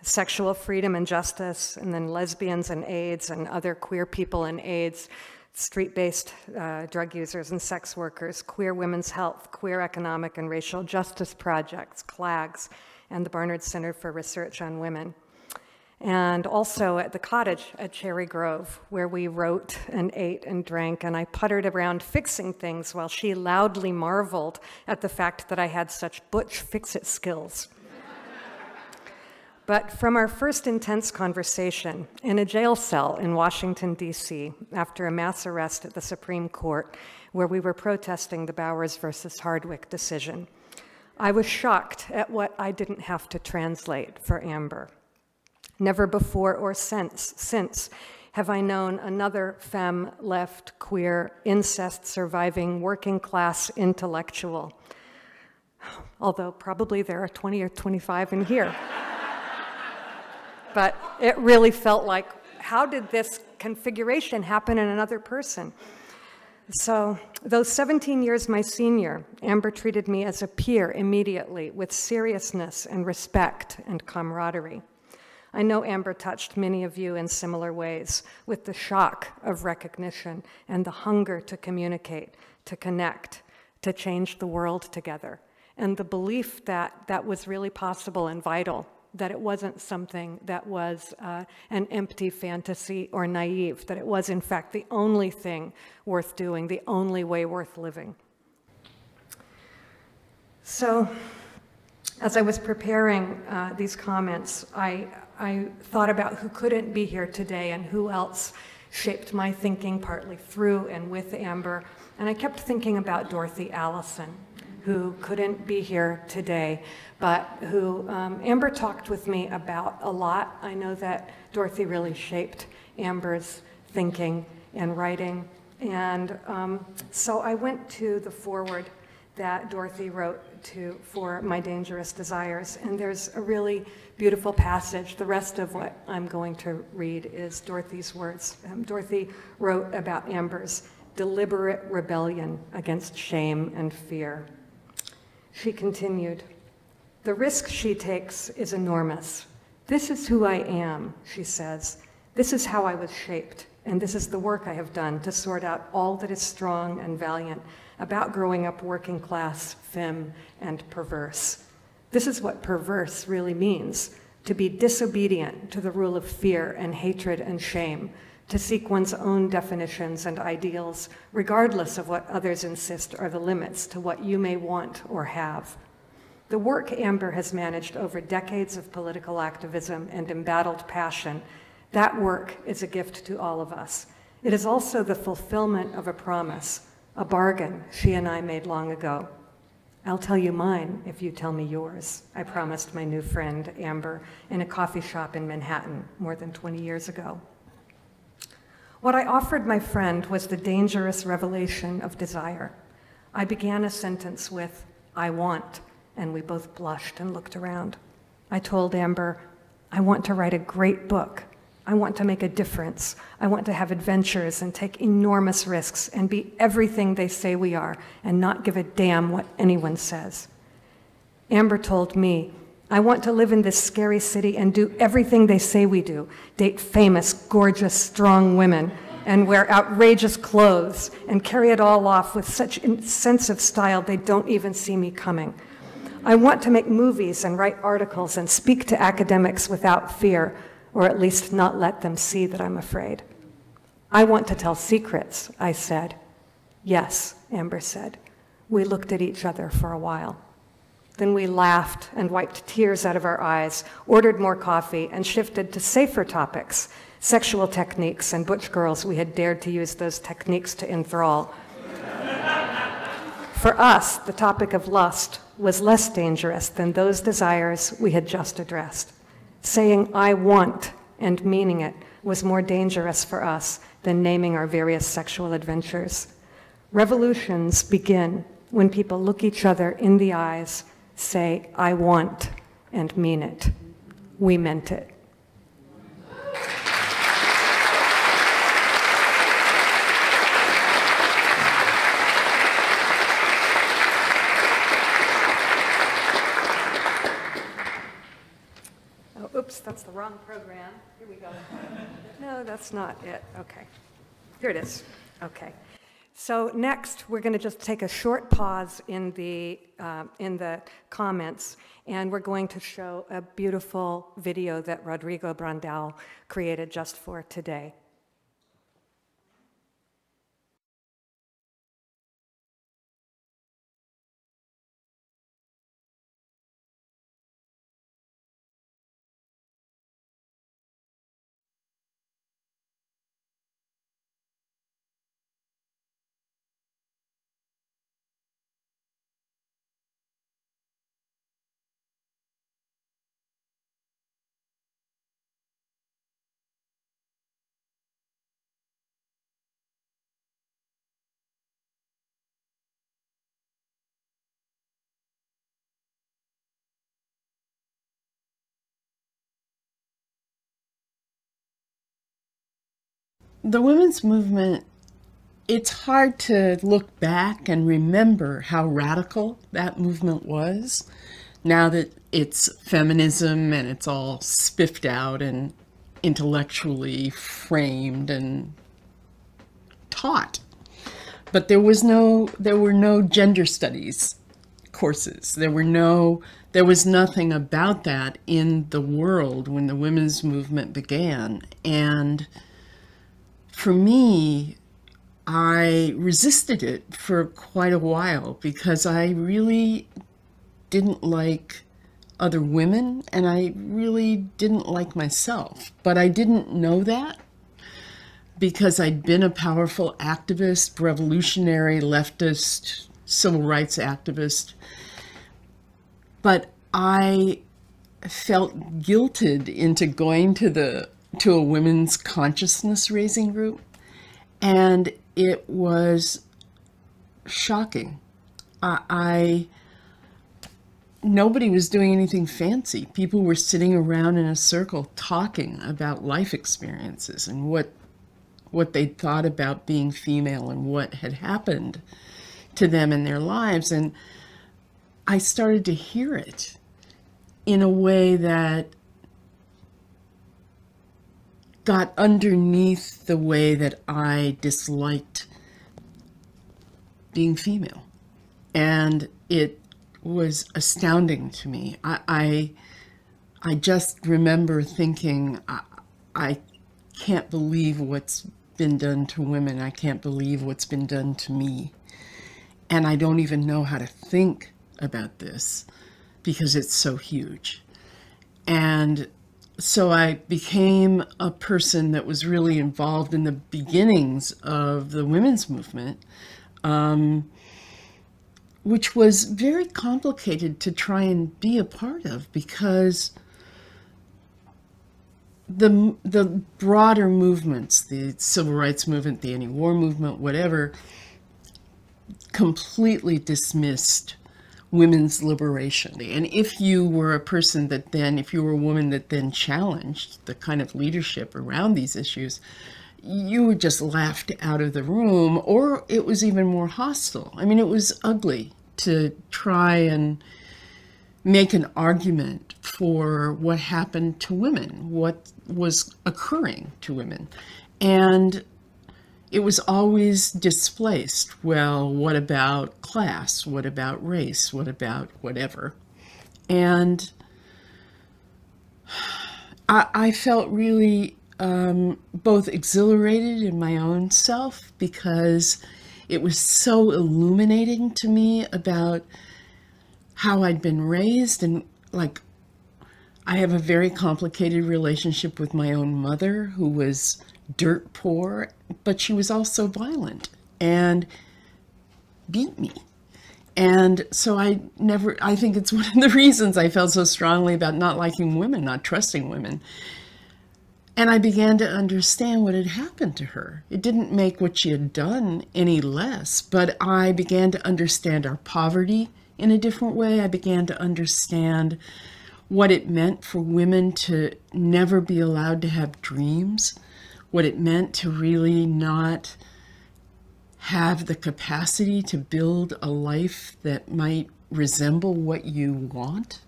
[SPEAKER 2] sexual freedom and justice, and then lesbians and AIDS and other queer people and AIDS, street-based uh, drug users and sex workers, queer women's health, queer economic and racial justice projects, CLAGS, and the Barnard Center for Research on Women. And also at the cottage at Cherry Grove, where we wrote and ate and drank, and I puttered around fixing things while she loudly marveled at the fact that I had such butch fix-it skills. But from our first intense conversation in a jail cell in Washington, D.C., after a mass arrest at the Supreme Court, where we were protesting the Bowers versus Hardwick decision, I was shocked at what I didn't have to translate for Amber. Never before or since, since have I known another femme, left, queer, incest surviving, working class intellectual. Although probably there are 20 or 25 in here but it really felt like, how did this configuration happen in another person? So, those 17 years my senior, Amber treated me as a peer immediately with seriousness and respect and camaraderie. I know Amber touched many of you in similar ways with the shock of recognition and the hunger to communicate, to connect, to change the world together, and the belief that that was really possible and vital that it wasn't something that was uh, an empty fantasy or naive, that it was, in fact, the only thing worth doing, the only way worth living. So, as I was preparing uh, these comments, I, I thought about who couldn't be here today and who else shaped my thinking partly through and with Amber. And I kept thinking about Dorothy Allison, who couldn't be here today, but who um, Amber talked with me about a lot. I know that Dorothy really shaped Amber's thinking and writing. And um, so I went to the foreword that Dorothy wrote to for My Dangerous Desires. And there's a really beautiful passage. The rest of what I'm going to read is Dorothy's words. Um, Dorothy wrote about Amber's deliberate rebellion against shame and fear. She continued, the risk she takes is enormous. This is who I am, she says. This is how I was shaped, and this is the work I have done to sort out all that is strong and valiant about growing up working class, femme, and perverse. This is what perverse really means to be disobedient to the rule of fear and hatred and shame, to seek one's own definitions and ideals, regardless of what others insist are the limits to what you may want or have. The work Amber has managed over decades of political activism and embattled passion, that work is a gift to all of us. It is also the fulfillment of a promise, a bargain she and I made long ago. I'll tell you mine if you tell me yours, I promised my new friend, Amber, in a coffee shop in Manhattan more than 20 years ago. What I offered my friend was the dangerous revelation of desire. I began a sentence with, I want, and we both blushed and looked around. I told Amber, I want to write a great book. I want to make a difference. I want to have adventures and take enormous risks and be everything they say we are and not give a damn what anyone says. Amber told me, I want to live in this scary city and do everything they say we do date famous, gorgeous, strong women and wear outrageous clothes and carry it all off with such sense of style they don't even see me coming. I want to make movies and write articles and speak to academics without fear, or at least not let them see that I'm afraid. I want to tell secrets, I said. Yes, Amber said. We looked at each other for a while. Then we laughed and wiped tears out of our eyes, ordered more coffee, and shifted to safer topics sexual techniques and butch girls we had dared to use those techniques to enthrall. For us, the topic of lust was less dangerous than those desires we had just addressed. Saying, I want, and meaning it was more dangerous for us than naming our various sexual adventures. Revolutions begin when people look each other in the eyes, say, I want, and mean it. We meant it. Oh, oops, that's the wrong program. Here we go. No, that's not it. Okay. Here it is. Okay. So next, we're going to just take a short pause in the, uh, in the comments, and we're going to show a beautiful video that Rodrigo Brandão created just for today.
[SPEAKER 7] The women's movement, it's hard to look back and remember how radical that movement was now that it's feminism and it's all spiffed out and intellectually framed and taught. But there was no there were no gender studies courses. There were no there was nothing about that in the world when the women's movement began and for me, I resisted it for quite a while because I really didn't like other women and I really didn't like myself. But I didn't know that because I'd been a powerful activist, revolutionary, leftist, civil rights activist. But I felt guilted into going to the to a women's consciousness raising group, and it was shocking. I, I nobody was doing anything fancy. People were sitting around in a circle talking about life experiences and what what they thought about being female and what had happened to them in their lives and I started to hear it in a way that got underneath the way that I disliked being female. And it was astounding to me. I, I, I just remember thinking, I, I can't believe what's been done to women. I can't believe what's been done to me. And I don't even know how to think about this because it's so huge. And so I became a person that was really involved in the beginnings of the women's movement, um, which was very complicated to try and be a part of because the the broader movements, the civil rights movement, the anti-war movement, whatever, completely dismissed women's liberation. And if you were a person that then, if you were a woman that then challenged the kind of leadership around these issues, you were just laughed out of the room, or it was even more hostile. I mean, it was ugly to try and make an argument for what happened to women, what was occurring to women. And it was always displaced. Well, what about class? What about race? What about whatever? And I, I felt really um, both exhilarated in my own self because it was so illuminating to me about how I'd been raised and like I have a very complicated relationship with my own mother who was dirt poor, but she was also violent and beat me. And so I never, I think it's one of the reasons I felt so strongly about not liking women, not trusting women. And I began to understand what had happened to her. It didn't make what she had done any less, but I began to understand our poverty in a different way. I began to understand what it meant for women to never be allowed to have dreams, what it meant to really not have the capacity to build a life that might resemble what you want.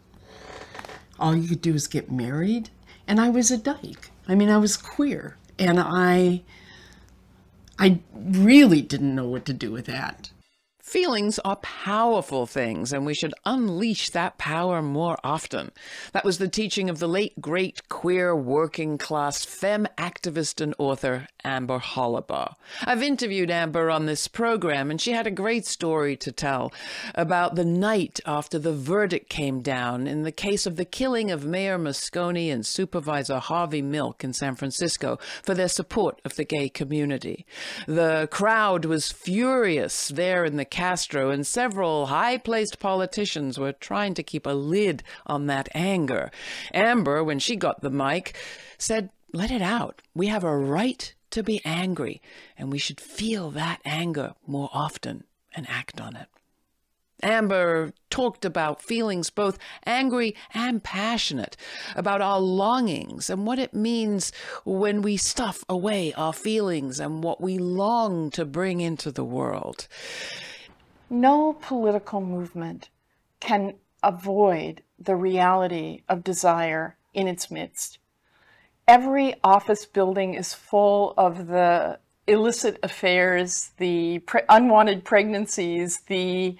[SPEAKER 7] All you could do is get married. And I was a dyke. I mean, I was queer. And I I really didn't know what to do with that.
[SPEAKER 8] Feelings are powerful things, and we should unleash that power more often. That was the teaching of the late great queer working class femme activist and author Amber Hollibaugh. I've interviewed Amber on this program, and she had a great story to tell about the night after the verdict came down in the case of the killing of Mayor Moscone and Supervisor Harvey Milk in San Francisco for their support of the gay community. The crowd was furious there in the Castro, and several high placed politicians were trying to keep a lid on that anger. Amber, when she got the mic, said, Let it out. We have a right to be angry, and we should feel that anger more often and act on it. Amber talked about feelings both angry and passionate, about our longings and what it means when we stuff away our feelings and what we long to bring into the world.
[SPEAKER 7] No political movement can avoid the reality of desire in its midst. Every office building is full of the illicit affairs, the pre- unwanted pregnancies, the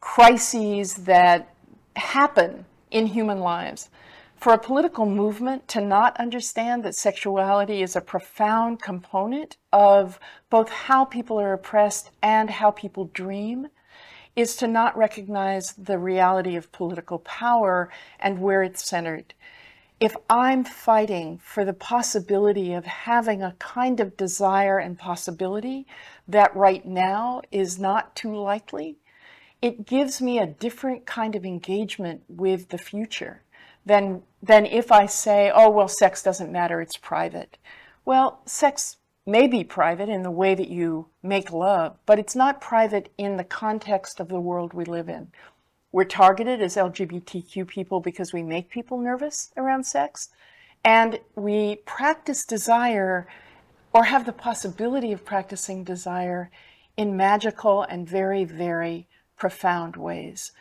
[SPEAKER 7] crises that happen in human lives. For a political movement to not understand that sexuality is a profound component of both how people are oppressed and how people dream is to not recognize the reality of political power and where it's centered. If I'm fighting for the possibility of having a kind of desire and possibility that right now is not too likely, it gives me a different kind of engagement with the future than, than if I say, oh, well, sex doesn't matter, it's private. Well, sex may be private in the way that you make love, but it's not private in the context of the world we live in. We're targeted as LGBTQ people because we make people nervous around sex, and we practice desire or have the possibility of practicing desire in magical and very, very profound ways.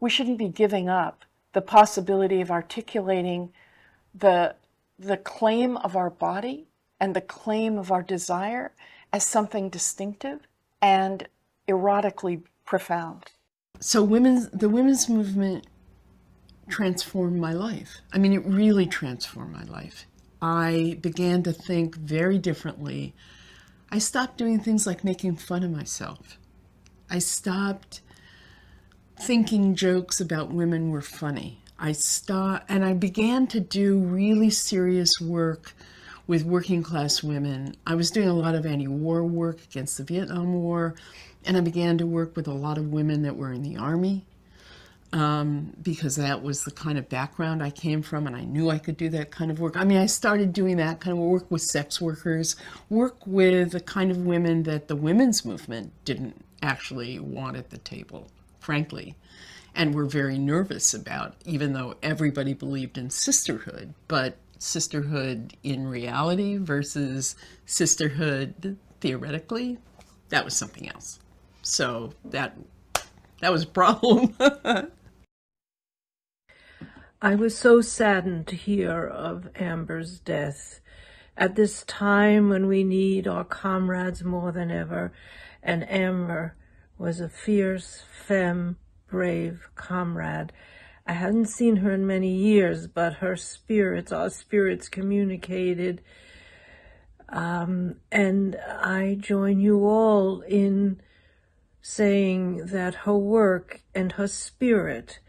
[SPEAKER 7] We shouldn't be giving up the possibility of articulating the, the claim of our body and the claim of our desire as something distinctive and erotically profound. So women's the women's movement transformed my life. I mean it really transformed my life. I began to think very differently. I stopped doing things like making fun of myself. I stopped thinking jokes about women were funny. I stopped and I began to do really serious work with working class women. I was doing a lot of anti war work against the Vietnam War, and I began to work with a lot of women that were in the Army um, because that was the kind of background I came from, and I knew I could do that kind of work. I mean, I started doing that kind of work with sex workers, work with the kind of women that the women's movement didn't actually want at the table, frankly and were very nervous about, even though everybody believed in sisterhood. But sisterhood in reality versus sisterhood theoretically, that was something else. So that that was a problem.
[SPEAKER 9] I was so saddened to hear of Amber's death at this time when we need our comrades more than ever, and Amber was a fierce, femme, brave comrade I hadn't seen her in many years, but her spirits, our spirits communicated. Um, and I join you all in saying that her work and her spirit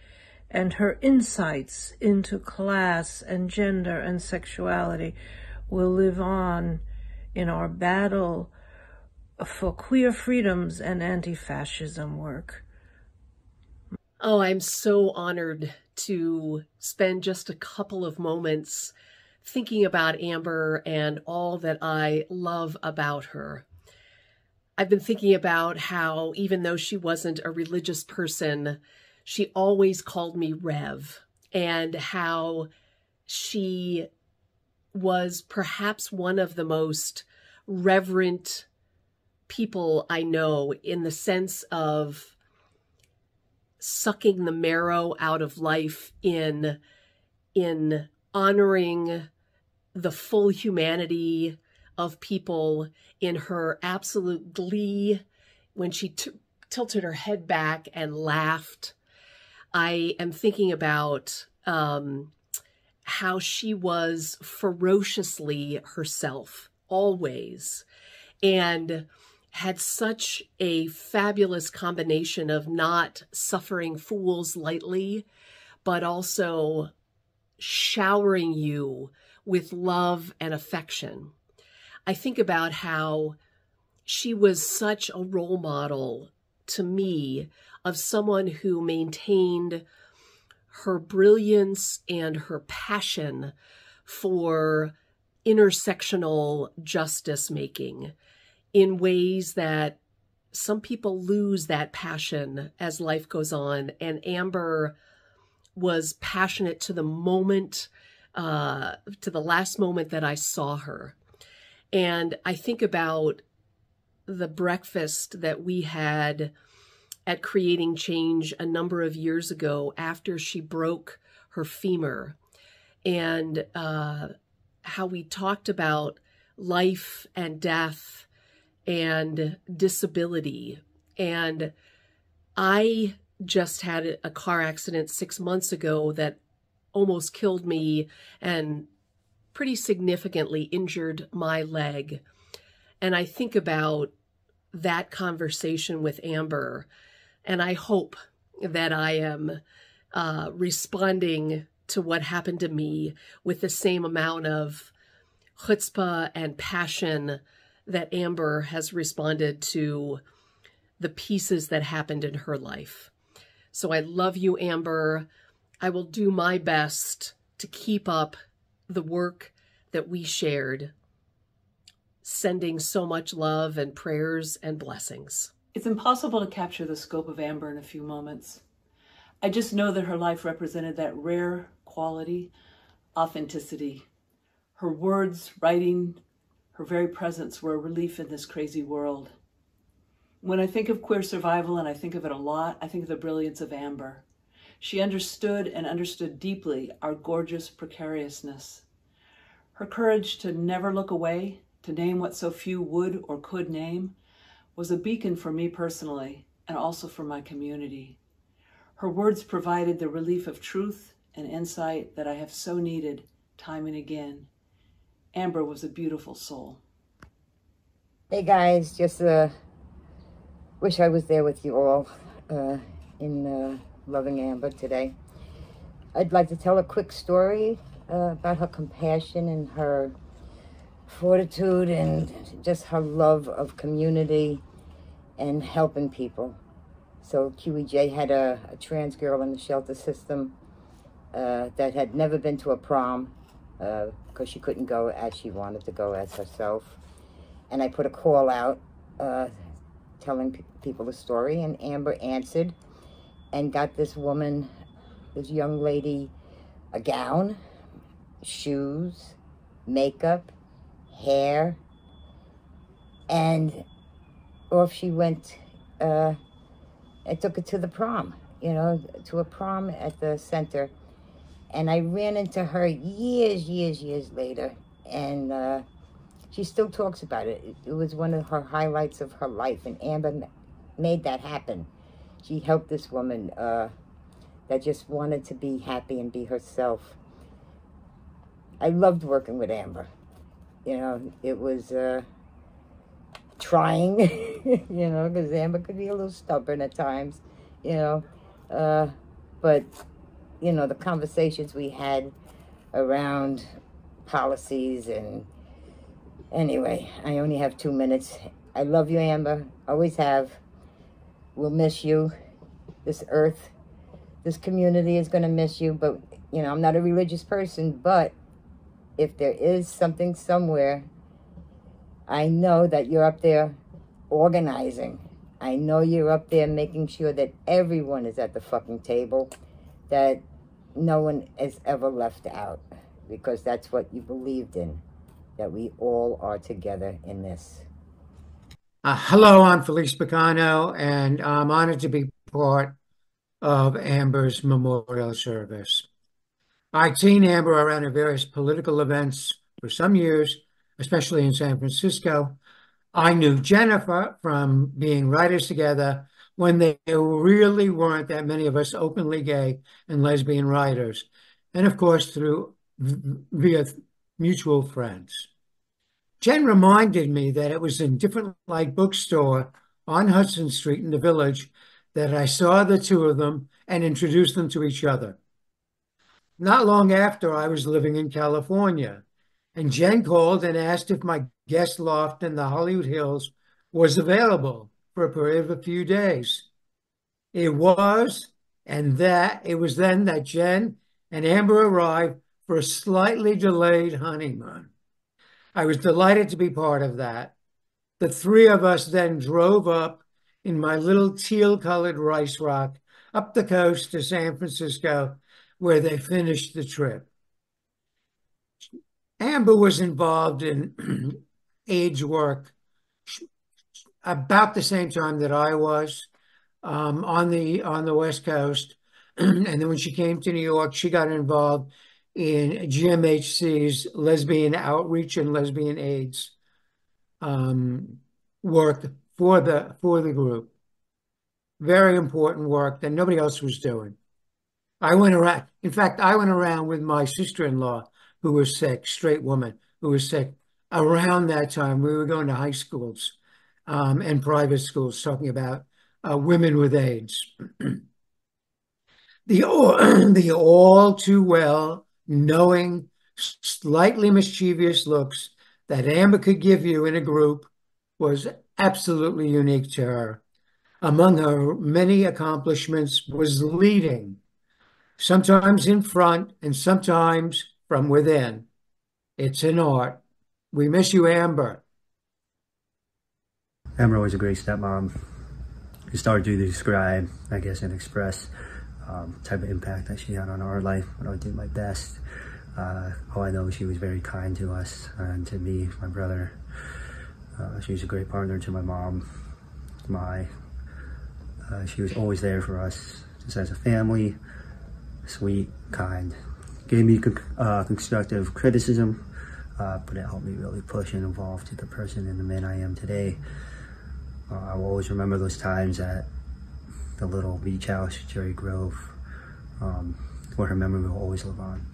[SPEAKER 9] and her insights into class and gender and sexuality will live on in our battle for queer freedoms and anti fascism work.
[SPEAKER 10] Oh, I'm so honored to spend just a couple of moments thinking about Amber and all that I love about her. I've been thinking about how, even though she wasn't a religious person, she always called me Rev, and how she was perhaps one of the most reverent people I know in the sense of sucking the marrow out of life in in honoring the full humanity of people in her absolute glee. When she tilted her head back and laughed i am thinking about um, how she was ferociously herself always. And had such a fabulous combination of not suffering fools lightly, but also showering you with love and affection. I think about how she was such a role model to me of someone who maintained her brilliance and her passion for intersectional justice making in ways that some people lose that passion as life goes on. And Amber was passionate to the moment, uh, to the last moment that I saw her. And I think about the breakfast that we had at Creating Change a number of years ago after she broke her femur and uh, how we talked about life and death and disability. And I just had a car accident six months ago that almost killed me and pretty significantly injured my leg. And I think about that conversation with Amber, and I hope that I am uh, responding to what happened to me with the same amount of chutzpah and passion that Amber has responded to the pieces that happened in her life. So I love you, Amber. I will do my best to keep up the work that we shared, sending so much love and prayers and blessings.
[SPEAKER 11] It's impossible to capture the scope of Amber in a few moments. I just know that her life represented that rare quality, authenticity. Her words, writing, her very presence were a relief in this crazy world. When I think of queer survival, and I think of it a lot, I think of the brilliance of Amber. She understood and understood deeply our gorgeous precariousness. Her courage to never look away, to name what so few would or could name, was a beacon for me personally and also for my community. Her words provided the relief of truth and insight that I have so needed time and again. Amber was a beautiful soul.
[SPEAKER 12] Hey guys, just uh, wish I was there with you all uh, in uh, Loving Amber today. I'd like to tell a quick story uh, about her compassion and her fortitude and just her love of community and helping people. So QEJ had a, a trans girl in the shelter system uh, that had never been to a prom because she couldn't go as she wanted to go as herself. And I put a call out uh, telling pe people the story, and Amber answered and got this woman, this young lady, a gown, shoes, makeup, hair, and off she went. Uh, I took her to the prom, you know, to a prom at the center and I ran into her years, years, years later. And uh, she still talks about it. It was one of her highlights of her life. And Amber made that happen. She helped this woman uh, that just wanted to be happy and be herself. I loved working with Amber. You know, it was uh, trying, you know, because Amber could be a little stubborn at times, you know. Uh, but, you know, the conversations we had around policies and anyway, I only have two minutes. I love you, Amber. Always have. We'll miss you. This earth, this community is going to miss you. But, you know, I'm not a religious person, but if there is something somewhere, I know that you're up there organizing. I know you're up there making sure that everyone is at the fucking table, that no one is ever left out, because that's what you believed in, that we all are together in this.
[SPEAKER 13] Uh, hello, I'm Felice Picano, and I'm honored to be part of Amber's memorial service. I'd seen Amber around at various political events for some years, especially in San Francisco. I knew Jennifer from being writers together when there really weren't that many of us openly gay and lesbian writers, and of course through via mutual friends. Jen reminded me that it was in Different Light Bookstore on Hudson Street in the village that I saw the two of them and introduced them to each other. Not long after, I was living in California, and Jen called and asked if my guest loft in the Hollywood Hills was available for a period of a few days. It was, and that it was then that Jen and Amber arrived for a slightly delayed honeymoon. I was delighted to be part of that. The three of us then drove up in my little teal colored rice rock up the coast to San Francisco, where they finished the trip. Amber was involved in AIDS work about the same time that I was um, on the on the West Coast, and then when she came to New York, she got involved in GMHC's lesbian outreach and lesbian AIDS um, work for the for the group. Very important work that nobody else was doing. I went around. In fact, I went around with my sister-in-law who was sick, straight woman who was sick. Around that time, we were going to high schools um, and private schools talking about uh, women with AIDS. the the all too well knowing, slightly mischievous looks that Amber could give you in a group was absolutely unique to her. Among her many accomplishments was leading, sometimes in front and sometimes from within. It's an art. We miss you, Amber.
[SPEAKER 14] Amber was a great stepmom. It's hard to describe, I guess, and express um, type of impact that she had on our life, but I did my best. Uh, all I know she was very kind to us and to me, my brother. Uh, she was a great partner to my mom. My, uh, she was always there for us, just as a family, sweet, kind. Gave me uh, constructive criticism, uh, but it helped me really push and evolve to the person and the man I am today. Uh, I will always remember those times at the little beach house, Cherry Grove, um, where her memory will always live on.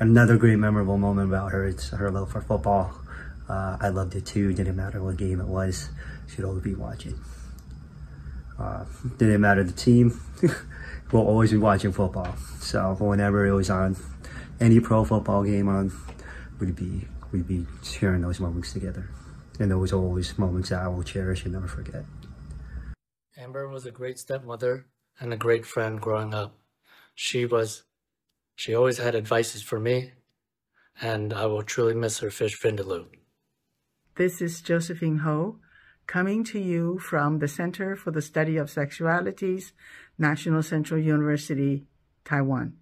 [SPEAKER 14] Another great memorable moment about her is her love for football. Uh, I loved it too, didn't matter what game it was, she'd always be watching. Uh, didn't matter the team, we'll always be watching football. So whenever it was on, any pro football game on, we'd be, we'd be sharing those moments together. And those are always moments that I will cherish and never forget.
[SPEAKER 15] Amber was a great stepmother and a great friend growing up. She was, she always had advices for me, and I will truly miss her fish vindaloo.
[SPEAKER 16] This is Josephine Ho, coming to you from the Center for the Study of Sexualities, National Central University, Taiwan.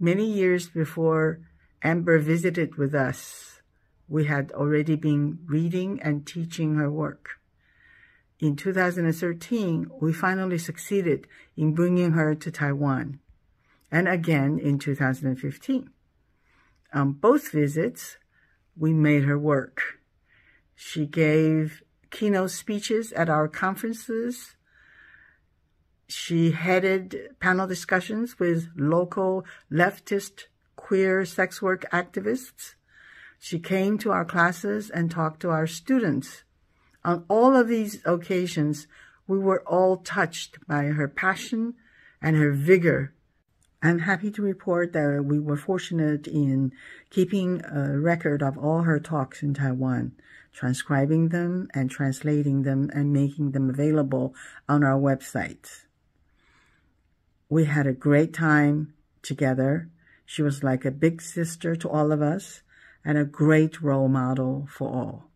[SPEAKER 16] Many years before Amber visited with us, we had already been reading and teaching her work in 2013, we finally succeeded in bringing her to Taiwan, and again in 2015. On both visits, we made her work. She gave keynote speeches at our conferences. She headed panel discussions with local leftist queer sex work activists. She came to our classes and talked to our students. On all of these occasions, we were all touched by her passion and her vigor. I'm happy to report that we were fortunate in keeping a record of all her talks in Taiwan, transcribing them and translating them and making them available on our website. We had a great time together. She was like a big sister to all of us and a great role model for all.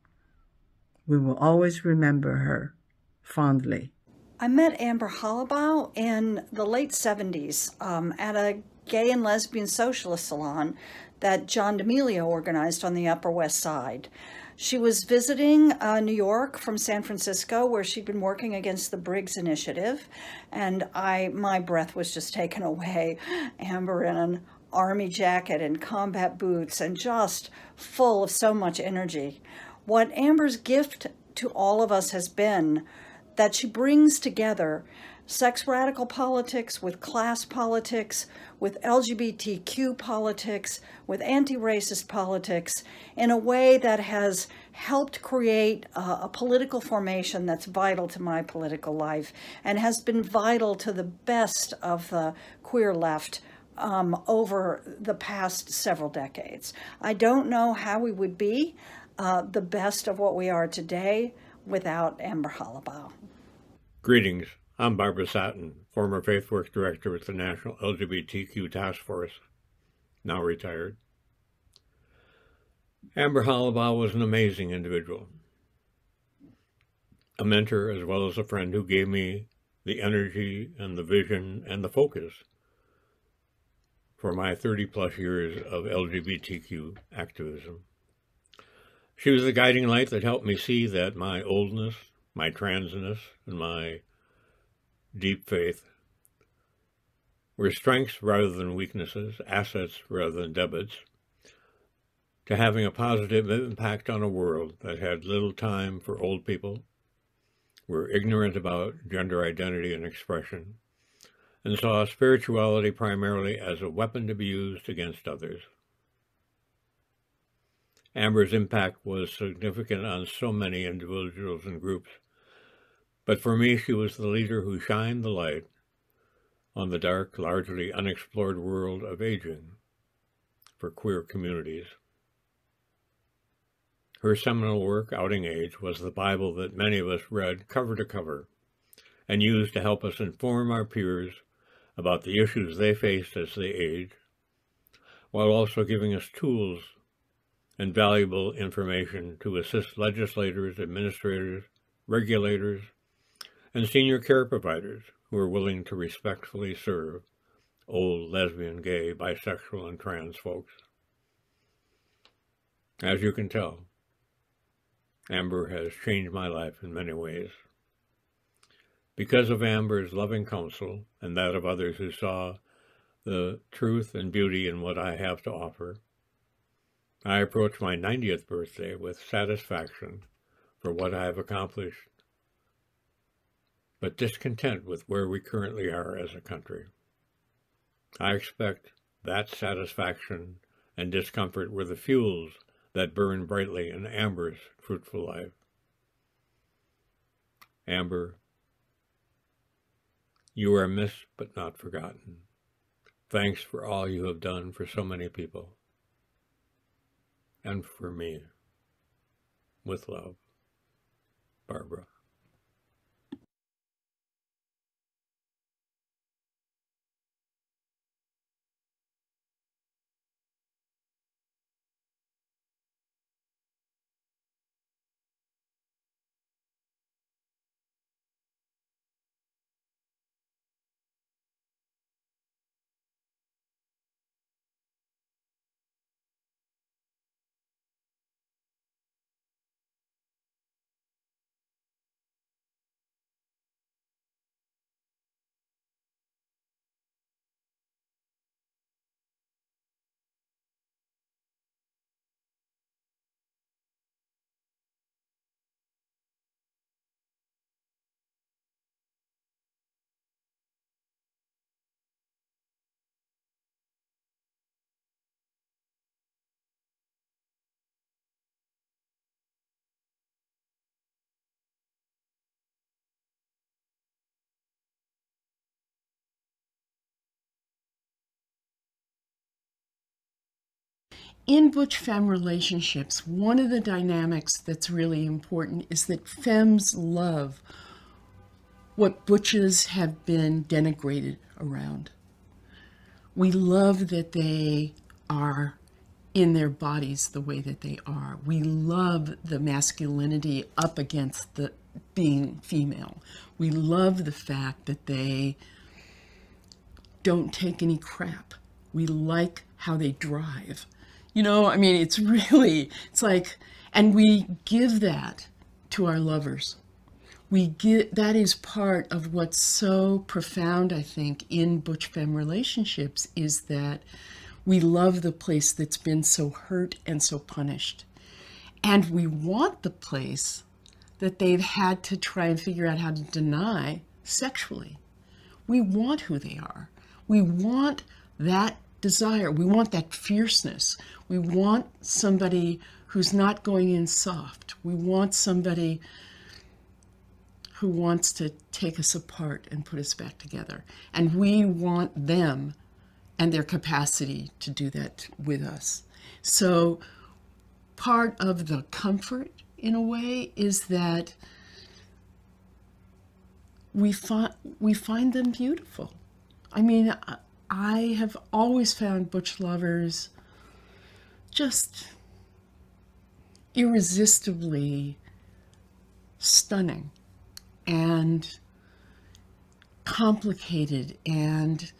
[SPEAKER 16] We will always remember her fondly.
[SPEAKER 17] I met Amber Hollibaugh in the late 70s um, at a gay and lesbian socialist salon that John D'Emilio organized on the Upper West Side. She was visiting uh, New York from San Francisco, where she'd been working against the Briggs Initiative, and I, my breath was just taken away. Amber in an army jacket and combat boots, and just full of so much energy. What Amber's gift to all of us has been that she brings together sex radical politics with class politics, with LGBTQ politics, with anti-racist politics in a way that has helped create a, a, political formation that's vital to my political life and has been vital to the best of the queer left um, over the past several decades. I don't know how we would be uh, the best of what we are today without Amber Hollibaugh.
[SPEAKER 18] Greetings. I'm Barbara Satin, former FaithWorks Director with the National LGBTQ Task Force, now retired. Amber Hollibaugh was an amazing individual, a mentor as well as a friend who gave me the energy and the vision and the focus for my 30 plus years of LGBTQ activism. She was the guiding light that helped me see that my oldness, my transness, and my deep faith were strengths rather than weaknesses, assets rather than debits, to having a positive impact on a world that had little time for old people, were ignorant about gender identity and expression, and saw spirituality primarily as a weapon to be used against others. Amber's impact was significant on so many individuals and groups, but for me, she was the leader who shined the light on the dark, largely unexplored world of aging for queer communities. Her seminal work, Outing Age, was the Bible that many of us read cover to cover and used to help us inform our peers about the issues they faced as they aged, while also giving us tools and valuable information to assist legislators, administrators, regulators, and senior care providers who are willing to respectfully serve old lesbian, gay, bisexual, and trans folks. As you can tell, Amber has changed my life in many ways. Because of Amber's loving counsel and that of others who saw the truth and beauty in what I have to offer, I approach my 90th birthday with satisfaction for what I have accomplished but discontent with where we currently are as a country. I expect that satisfaction and discomfort were the fuels that burn brightly in Amber's fruitful life. Amber, you are missed but not forgotten. Thanks for all you have done for so many people. And for me. With love, Barbara.
[SPEAKER 7] In butch femme relationships, one of the dynamics that's really important is that femmes love what butches have been denigrated around. We love that they are in their bodies the way that they are. We love the masculinity up against the being female. We love the fact that they don't take any crap. We like how they drive. You know, I mean, it's really, it's like, and we give that to our lovers. We get, that is part of what's so profound, I think, in Butch Femme relationships is that we love the place that's been so hurt and so punished. And we want the place that they've had to try and figure out how to deny sexually. We want who they are. We want that desire. We want that fierceness. We want somebody who's not going in soft. We want somebody who wants to take us apart and put us back together. And we want them and their capacity to do that with us. So part of the comfort in a way is that we find we find them beautiful. I mean, uh, I have always found butch lovers just irresistibly stunning and complicated and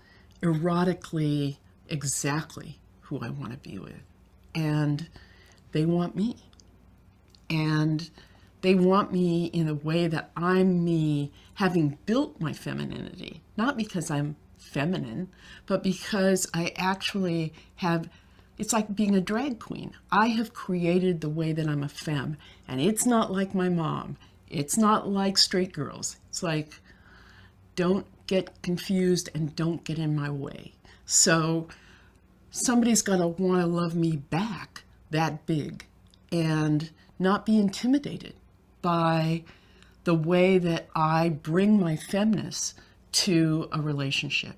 [SPEAKER 7] erotically exactly who I want to be with. And they want me. And they want me in a way that I'm me, having built my femininity, not because I'm feminine, but because I actually have, it's like being a drag queen. I have created the way that I'm a femme, and it's not like my mom. It's not like straight girls. It's like, don't get confused and don't get in my way. So somebody's going to want to love me back that big and not be intimidated by the way that I bring my feminist to a relationship.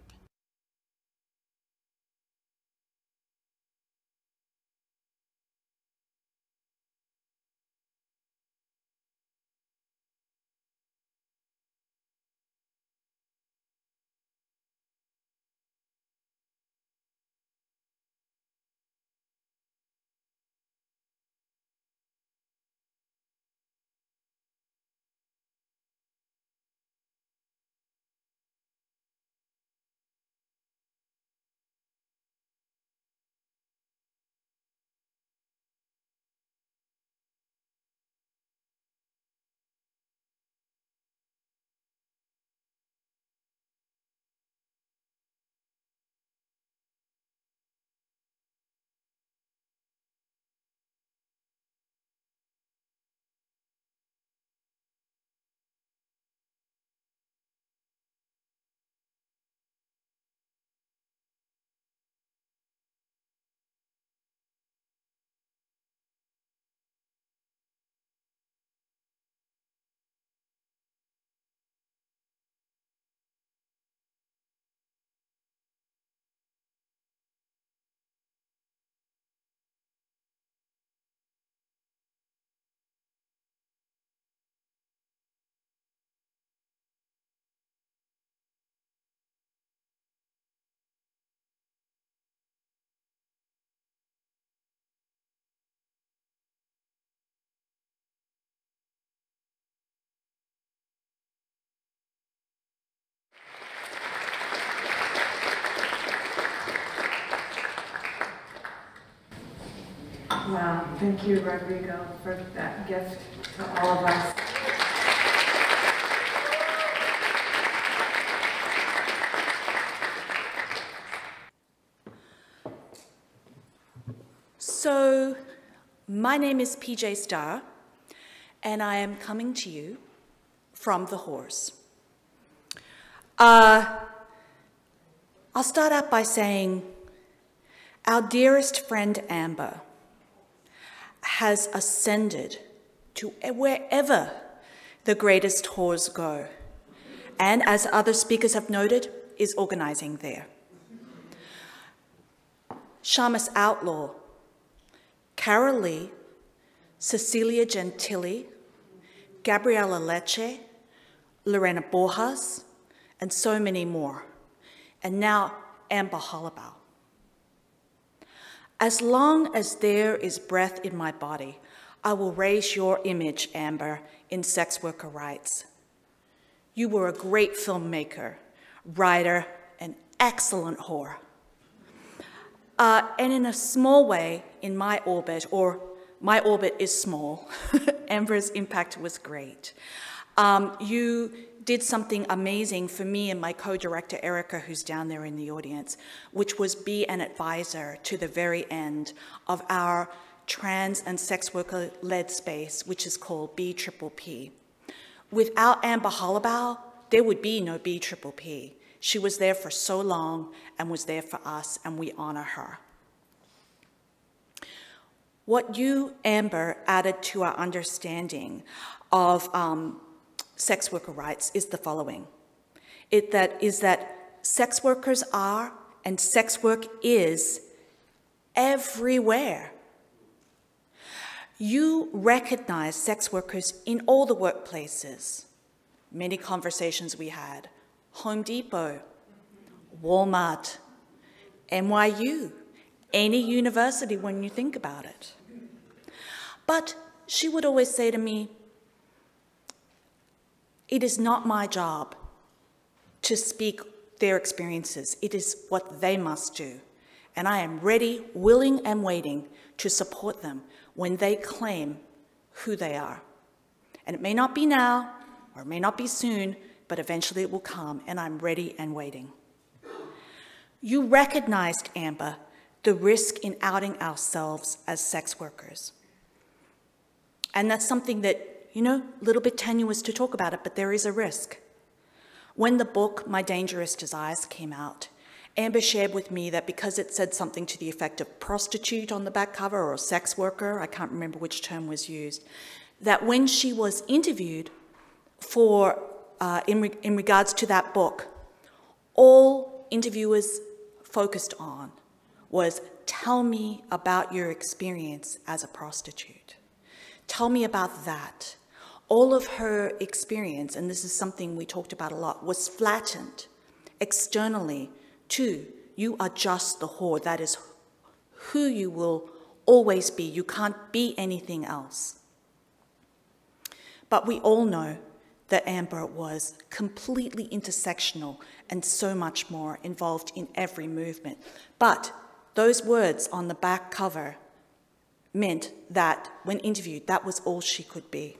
[SPEAKER 2] Wow, thank you, Rodrigo, for that gift to all of us.
[SPEAKER 19] So, my name is PJ Starr, and I am coming to you from the horse. Uh, I'll start out by saying our dearest friend Amber has ascended to wherever the greatest whores go, and as other speakers have noted, is organizing there. Sharmus Outlaw Carol Leigh, Cecilia Gentili, Gabriela Leite, Lorena Borjas, and so many more. And now Amber Hollibaugh. As long as there is breath in my body, I will raise your image, Amber, in sex worker rights. You were a great filmmaker, writer, an excellent whore. Uh, and in a small way, in my orbit, or my orbit is small, Amber's impact was great. Um, you did something amazing for me and my co-director Erica, who's down there in the audience, which was be an advisor to the very end of our trans and sex worker-led space, which is called B Triple P. Without Amber Hollibaugh, there would be no B Triple P. She was there for so long and was there for us, and we honor her. What you, Amber, added to our understanding of um, sex worker rights is the following. It that is that sex workers are and sex work is everywhere. You recognize sex workers in all the workplaces. Many conversations we had. Home Depot, Walmart, NYU, any university when you think about it. But she would always say to me, it is not my job to speak their experiences. It is what they must do. And I am ready, willing, and waiting to support them when they claim who they are. And it may not be now, or it may not be soon, but eventually it will come, and I'm ready and waiting. You recognized, Amber, the risk in outing ourselves as sex workers. And that's something that you know, a little bit tenuous to talk about it, but there is a risk. When the book, My Dangerous Desires, came out, Amber shared with me that because it said something to the effect of prostitute on the back cover or sex worker, I can't remember which term was used, that when she was interviewed for, uh, in, re in regards to that book, all interviewers focused on was tell me about your experience as a prostitute. Tell me about that all of her experience, and this is something we talked about a lot, was flattened externally to you are just the whore. That is who you will always be. You can't be anything else. But we all know that Amber was completely intersectional and so much more involved in every movement. But those words on the back cover meant that when interviewed, that was all she could be.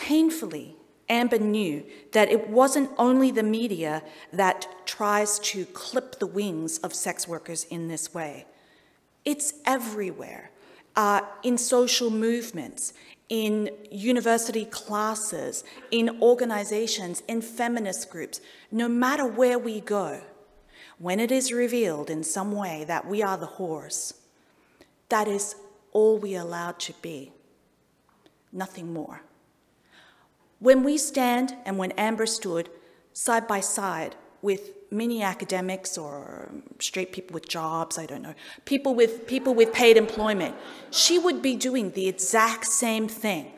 [SPEAKER 19] Painfully, Amber knew that it wasn't only the media that tries to clip the wings of sex workers in this way. It's everywhere, uh, in social movements, in university classes, in organizations, in feminist groups, no matter where we go, when it is revealed in some way that we are the whores, that is all we are allowed to be, nothing more. When we stand and when Amber stood side by side with many academics or straight people with jobs, I don't know, people with, people with paid employment, she would be doing the exact same thing,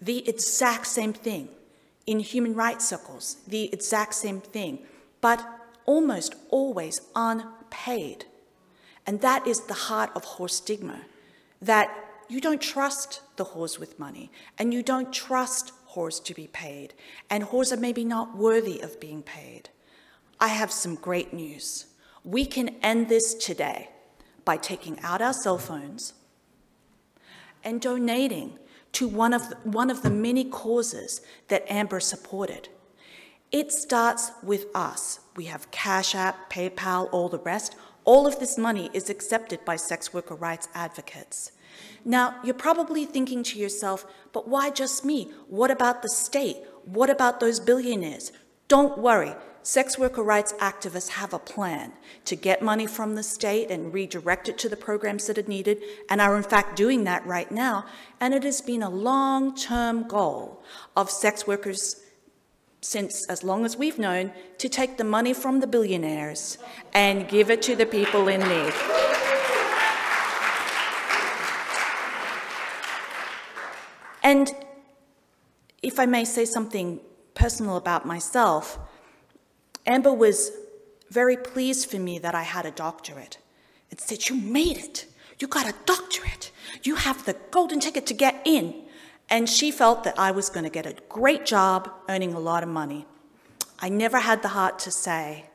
[SPEAKER 19] the exact same thing in human rights circles, the exact same thing, but almost always unpaid. And that is the heart of whore stigma, that you don't trust the whores with money, and you don't trust whores to be paid, and whores are maybe not worthy of being paid. I have some great news. We can end this today by taking out our cell phones and donating to one of the, one of the many causes that Amber supported. It starts with us. We have Cash App, PayPal, all the rest. All of this money is accepted by sex worker rights advocates. Now, you're probably thinking to yourself, but why just me? What about the state? What about those billionaires? Don't worry. Sex worker rights activists have a plan to get money from the state and redirect it to the programs that are needed, and are in fact doing that right now. And it has been a long term goal of sex workers since as long as we've known to take the money from the billionaires and give it to the people in need. And if I may say something personal about myself, Amber was very pleased for me that I had a doctorate. and said, You made it. You got a doctorate. You have the golden ticket to get in. And she felt that I was going to get a great job earning a lot of money. I never had the heart to say,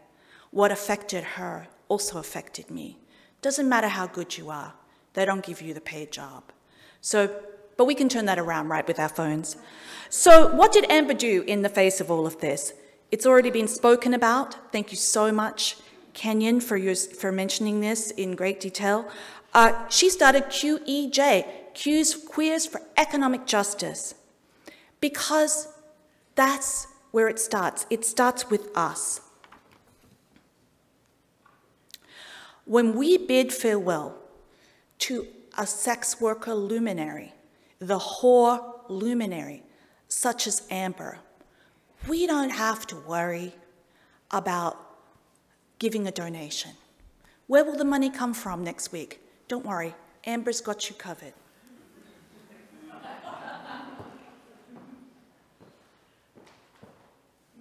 [SPEAKER 19] What affected her also affected me. Doesn't matter how good you are, they don't give you the paid job. So, but we can turn that around, right, with our phones. So, what did Amber do in the face of all of this? It's already been spoken about. Thank you so much, Kenyon, for, your, for mentioning this in great detail. Uh, she started QEJ, Q's Queers for Economic Justice, because that's where it starts. It starts with us. When we bid farewell to a sex worker luminary, the whore luminary, such as Amber, we don't have to worry about giving a donation. Where will the money come from next week? Don't worry, Amber's got you covered.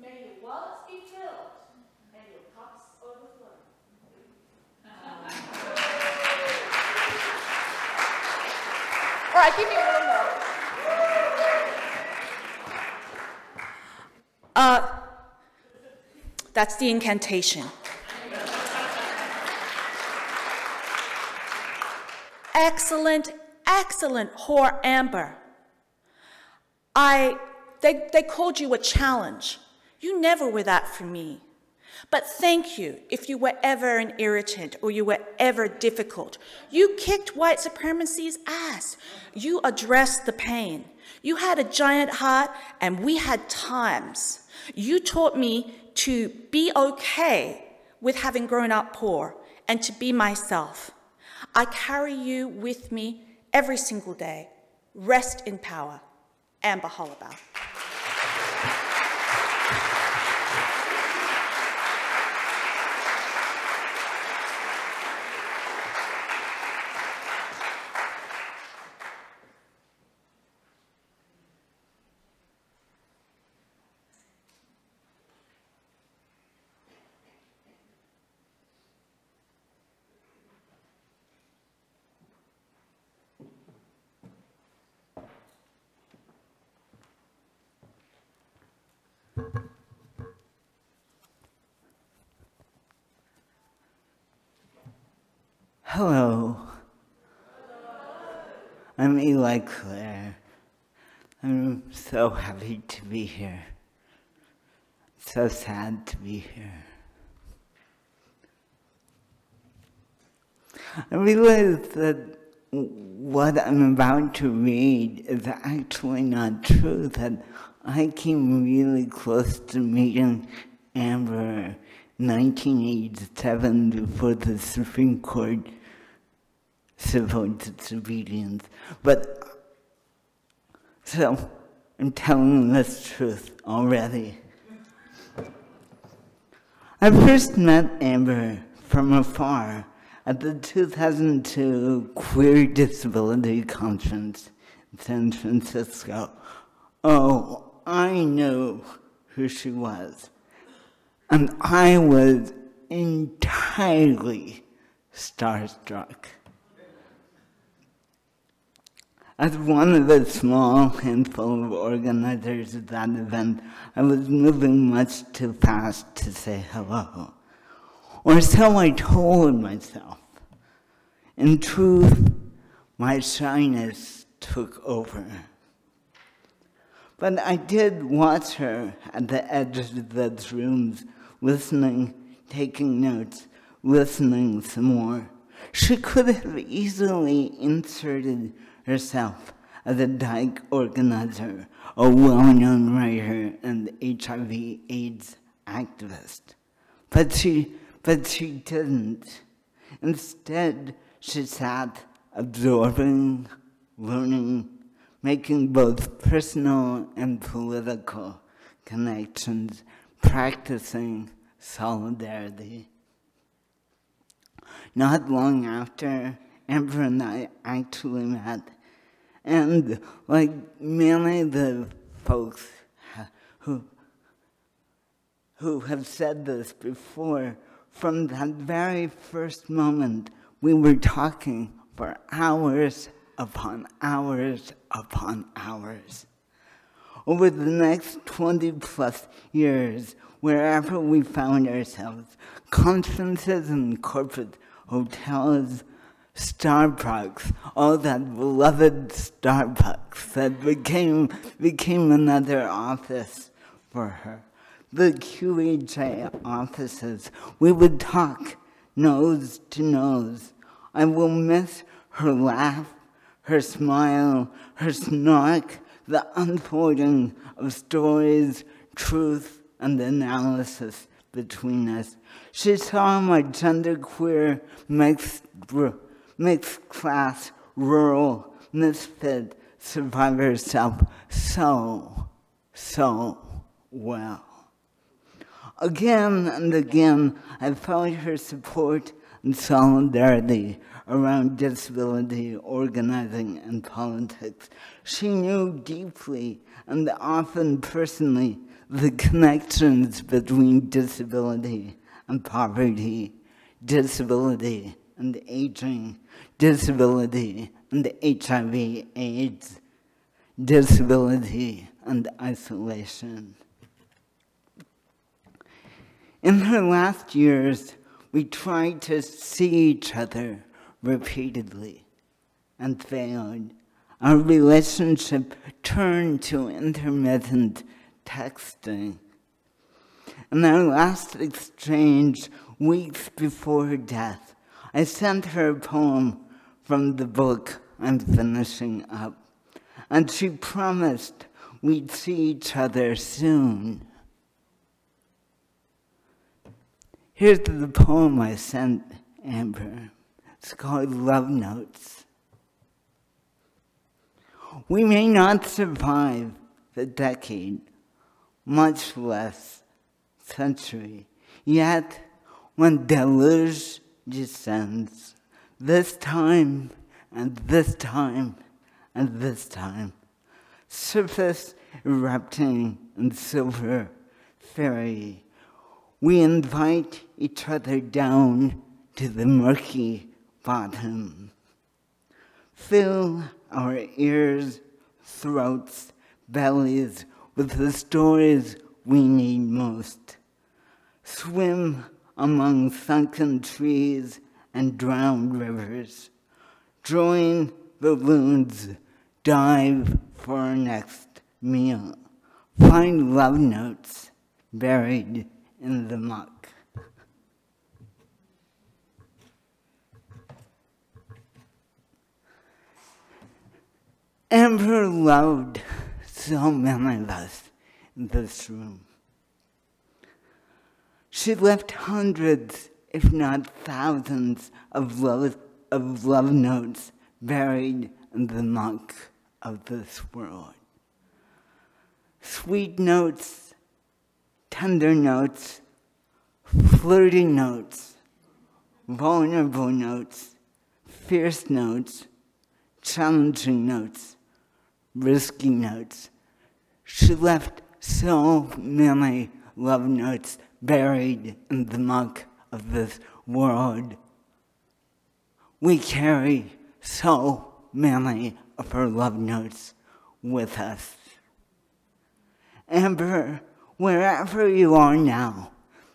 [SPEAKER 19] May your wallets be filled and your cups overflow. All right, give me more. Uh, that's the incantation. excellent, excellent whore Amber. I, they, they called you a challenge. You never were that for me. But thank you if you were ever an irritant or you were ever difficult. You kicked white supremacy's ass. You addressed the pain. You had a giant heart and we had times. You taught me to be okay with having grown up poor and to be myself. I carry you with me every single day. Rest in power. Amber Hollibaugh.
[SPEAKER 20] Hello. I'm Eli Clare. I'm so happy to be here. So sad to be here. I realize that what I'm about to read is actually not true, that I came really close to meeting Amber 1987 before the Supreme Court civil disobedience. But so I'm telling this truth already. I first met Amber from afar at the 2002 Queer Disability Conference in San Francisco. Oh, I knew who she was. And I was entirely starstruck. As one of the small handful of organizers of that event, I was moving much too fast to say hello. Or so I told myself. In truth, my shyness took over. But I did watch her at the edge of those rooms, listening, taking notes, listening some more. She could have easily inserted herself as a dyke organizer, a well-known writer and HIV AIDS activist. But she, but she didn't. Instead, she sat absorbing, learning, making both personal and political connections, practicing solidarity. Not long after, Amber and I actually met And like many of the folks who, who have said this before, from that very first moment, we were talking for hours upon hours upon hours. Over the next 20 plus years, wherever we found ourselves, conferences and corporate hotels, Starbucks, all that beloved Starbucks that became, became another office for her. The QEJ offices, we would talk nose to nose. I will miss her laugh, her smile, her snark, the unfolding of stories, truth, and analysis between us. She saw my genderqueer mixed, mixed class, rural, misfit survivor self so, so well. Again and again, I felt her support and solidarity around disability organizing and politics. She knew deeply and often personally the connections between disability and poverty, disability and aging, disability and HIV AIDS, disability and isolation. In her last years, we tried to see each other repeatedly and failed. Our relationship turned to intermittent texting. In our last exchange, weeks before her death, I sent her a poem from the book I'm finishing up, and she promised we'd see each other soon. Here's the poem I sent Amber. It's called Love Notes. We may not survive the decade, much less century, yet when deluge descends, this time and this time and this time, surface erupting in silver fairy, we invite each other down to the murky bottom. Fill our ears, throats, bellies with the stories we need most. Swim among sunken trees and drowned rivers. Join the balloons, dive for our next meal. Find love notes buried in the muck. Amber loved so many of us in this room. She left hundreds, if not thousands, of love, of love notes buried in the muck of this world. Sweet notes, tender notes, flirty notes, vulnerable notes, fierce notes, challenging notes risky notes. She left so many love notes buried in the muck of this world. We carry so many of her love notes with us. Amber, wherever you are now,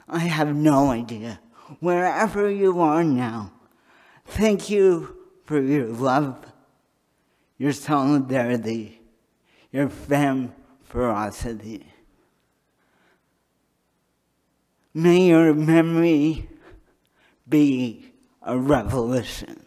[SPEAKER 20] I have no idea. Wherever you are now, thank you for your love your solidarity, your femme ferocity. May your memory be a revolution.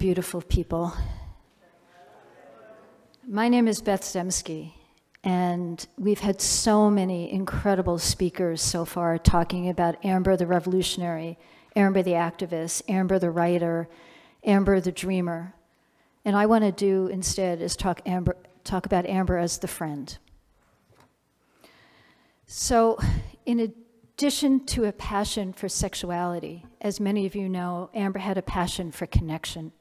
[SPEAKER 21] Beautiful people. My name is Beth Zemsky, and we've had so many incredible speakers so far talking about Amber the revolutionary, Amber the activist, Amber the writer, Amber the dreamer. And I want to do instead is talk, Amber, talk about Amber as the friend. So, in addition to a passion for sexuality, as many of you know, Amber had a passion for connection.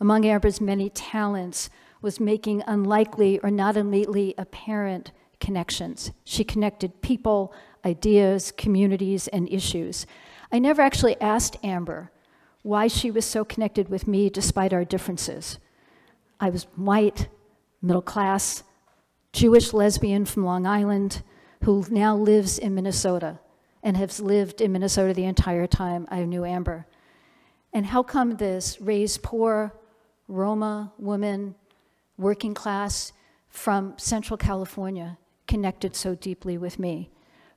[SPEAKER 21] Among Amber's many talents was making unlikely or not immediately apparent connections. She connected people, ideas, communities, and issues. I never actually asked Amber why she was so connected with me despite our differences. I was white, middle class, Jewish lesbian from Long Island who now lives in Minnesota and has lived in Minnesota the entire time I knew Amber. And how come this raised poor Roma woman working class from Central California connected so deeply with me.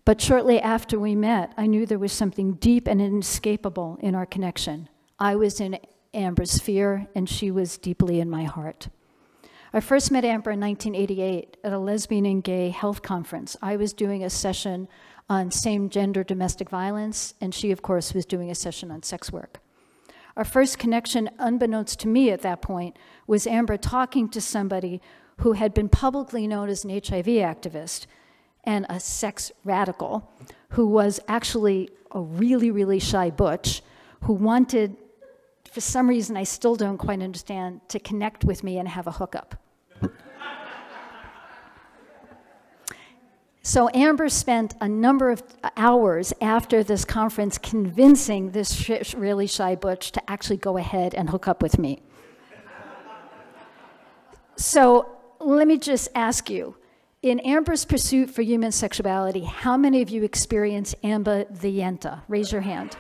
[SPEAKER 21] But shortly after we met, I knew there was something deep and inescapable in our connection. I was in Amber's sphere, and she was deeply in my heart. I first met Amber in 1988 at a lesbian and gay health conference. I was doing a session on same gender domestic violence, and she, of course, was doing a session on sex work. Our first connection, unbeknownst to me at that point, was Amber talking to somebody who had been publicly known as an HIV activist and a sex radical, who was actually a really, really shy butch, who wanted, for some reason I still don't quite understand, to connect with me and have a hookup. So Amber spent a number of hours after this conference convincing this really shy butch to actually go ahead and hook up with me. so let me just ask you, in Amber's pursuit for human sexuality, how many of you experience Amber the Yenta? Raise your hand.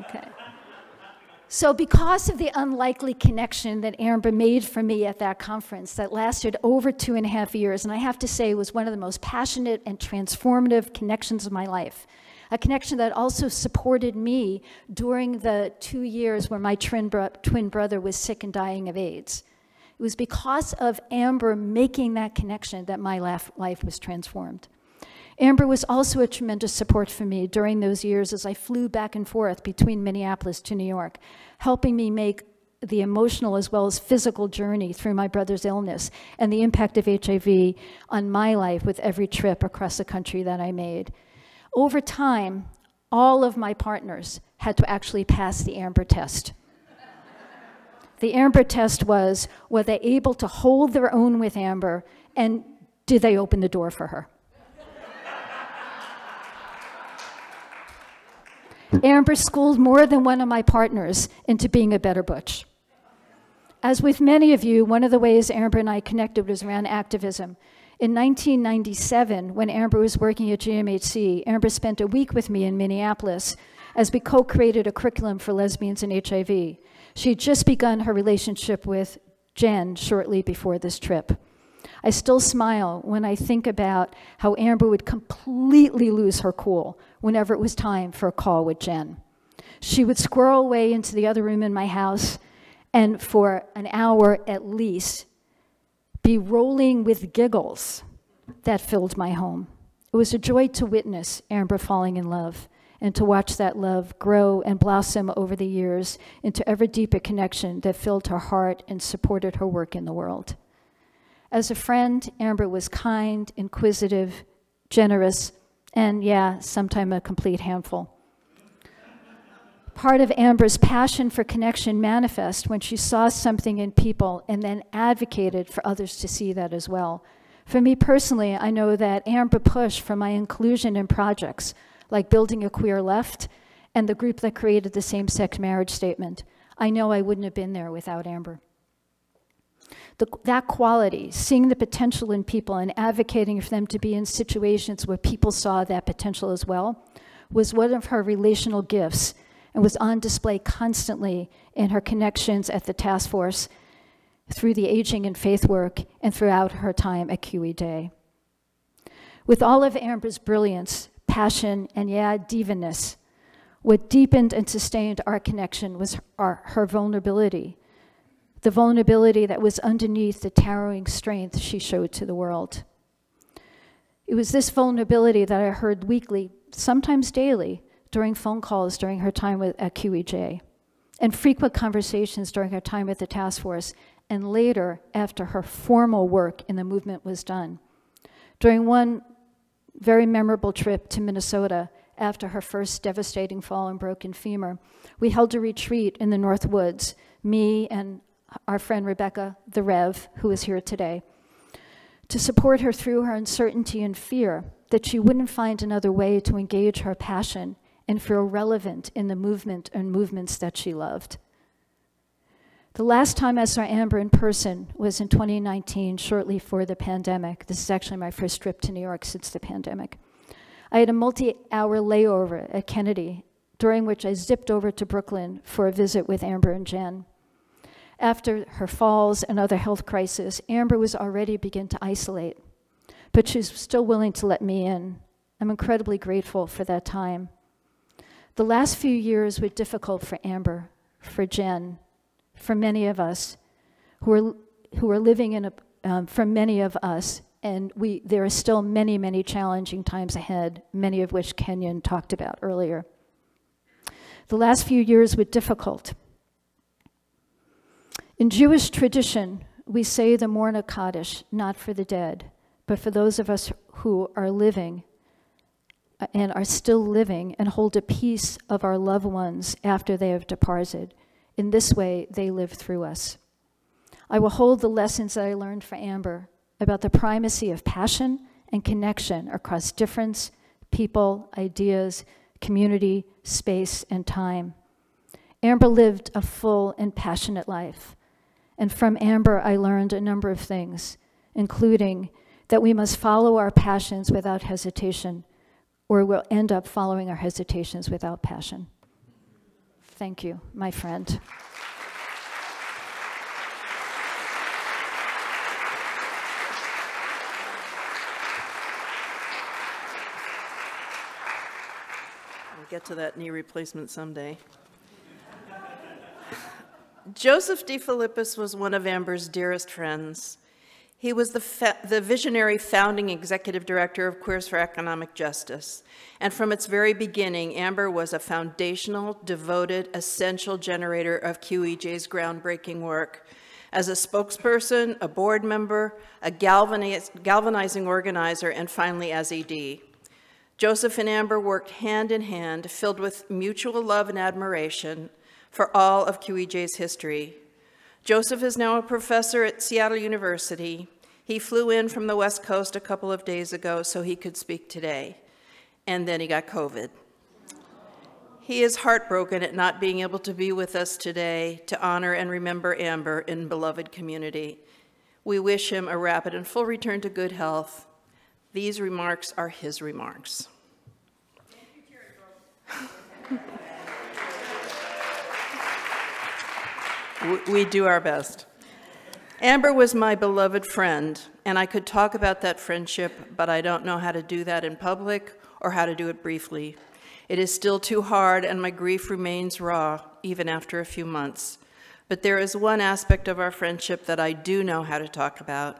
[SPEAKER 21] Okay. So, because of the unlikely connection that Amber made for me at that conference that lasted over two and a half years, and I have to say was one of the most passionate and transformative connections of my life, a connection that also supported me during the two years where my twin, bro twin brother was sick and dying of AIDS. It was because of Amber making that connection that my life was transformed. Amber was also a tremendous support for me during those years as I flew back and forth between Minneapolis to New York, helping me make the emotional as well as physical journey through my brother's illness and the impact of HIV on my life with every trip across the country that I made. Over time, all of my partners had to actually pass the Amber test. the Amber test was were they able to hold their own with Amber and did they open the door for her? Amber schooled more than one of my partners into being a better butch. As with many of you, one of the ways Amber and I connected was around activism. In 1997, when Amber was working at GMHC, Amber spent a week with me in Minneapolis as we co created a curriculum for lesbians and HIV. She had just begun her relationship with Jen shortly before this trip. I still smile when I think about how Amber would completely lose her cool whenever it was time for a call with Jen. She would squirrel away into the other room in my house and for an hour at least be rolling with giggles that filled my home. It was a joy to witness Amber falling in love and to watch that love grow and blossom over the years into ever deeper connection that filled her heart and supported her work in the world. As a friend, Amber was kind, inquisitive, generous, and yeah, sometimes a complete handful. Part of Amber's passion for connection manifest when she saw something in people and then advocated for others to see that as well. For me personally, I know that Amber pushed for my inclusion in projects like Building a Queer Left and the group that created the same sex marriage statement. I know I wouldn't have been there without Amber. The, that quality, seeing the potential in people and advocating for them to be in situations where people saw that potential as well, was one of her relational gifts and was on display constantly in her connections at the task force, through the aging and faith work, and throughout her time at QEJ. With all of Amber's brilliance, passion, and yeah, diviness, What deepened and sustained our connection was our, her vulnerability, the vulnerability that was underneath the towering strength she showed to the world. It was this vulnerability that I heard weekly, sometimes daily, during phone calls during her time with, at QEJ, and frequent conversations during her time at the task force, and later after her formal work in the movement was done. During one very memorable trip to Minnesota after her first devastating fall and broken femur, we held a retreat in the North Woods, me and our friend Rebecca, the Rev, who is here today, to support her through her uncertainty and fear that she wouldn't find another way to engage her passion and feel relevant in the movement and movements that she loved. The last time I saw Amber in person was in 2019, shortly for the pandemic. This is actually my first trip to New York since the pandemic. I had a multi hour layover at Kennedy, during which I zipped over to Brooklyn for a visit with Amber and Jen. After her falls and other health crises, Amber was already beginning to isolate, but she's still willing to let me in. I'm incredibly grateful for that time. The last few years were difficult for Amber, for Jen, for many of us who are, who are living in a, um, for many of us, and we, there are still many, many challenging times ahead, many of which Kenyon talked about earlier. The last few years were difficult. In Jewish tradition, we say the Mourner's Kaddish, not for the dead, but for those of us who are living uh, and are still living and hold a piece of our loved ones after they have departed. In this way, they live through us. I will hold the lessons that I learned for Amber about the primacy of passion and connection across difference, people, ideas, community, space, and time. Amber lived a full and passionate life. And from Amber, I learned a number of things, including that we must follow our passions without hesitation, or we'll end up following our hesitations without passion. Thank you, my friend.
[SPEAKER 22] We'll get to that knee replacement someday. Joseph D. Was one of Amber's dearest friends. He was the, the, visionary founding executive director of Queers for Economic Justice. And from its very beginning, Amber was a foundational, devoted, essential generator of QEJ's groundbreaking work. As a spokesperson, a board member, a galvaniz galvanizing organizer, and finally as ED. Joseph and Amber worked hand in hand, filled with mutual love and admiration, for all of QEJ's history. Joseph is now a professor at Seattle University. He flew in from the West Coast a couple of days ago so he could speak today, and then he got COVID. He is heartbroken at not being able to be with us today to honor and remember Amber in beloved community. We wish him a rapid and full return to good health. These remarks are his remarks. we do our best. Amber was my beloved friend, and I could talk about that friendship, but I don't know how to do that in public or how to do it briefly. It is still too hard, and my grief remains raw, even after a few months. But there is one aspect of our friendship that I do know how to talk about.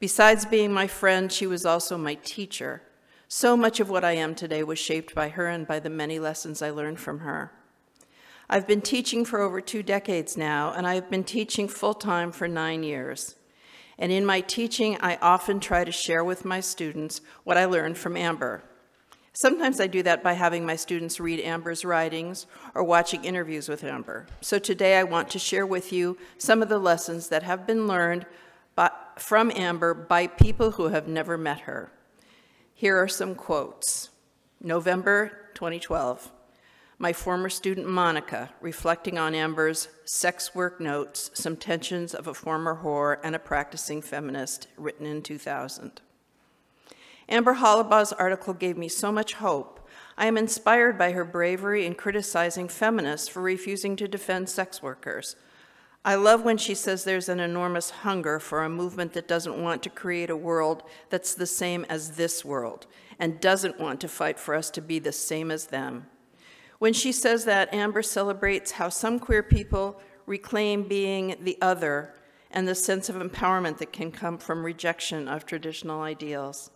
[SPEAKER 22] Besides being my friend, she was also my teacher. So much of what I am today was shaped by her and by the many lessons I learned from her. I've been teaching for over two decades now, and I've been teaching full-time for nine years. And in my teaching, I often try to share with my students what I learned from Amber. Sometimes I do that by having my students read Amber's writings or watching interviews with Amber. So today I want to share with you some of the lessons that have been learned by, from Amber by people who have never met her. Here are some quotes. November 2012 my former student Monica, reflecting on Amber's sex work notes, some tensions of a former whore and a practicing feminist, written in 2000. Amber Hollibaugh's article gave me so much hope. I am inspired by her bravery in criticizing feminists for refusing to defend sex workers. I love when she says there's an enormous hunger for a movement that doesn't want to create a world that's the same as this world and doesn't want to fight for us to be the same as them. When she says that, Amber celebrates how some queer people reclaim being the other and the sense of empowerment that can come from rejection of traditional ideals.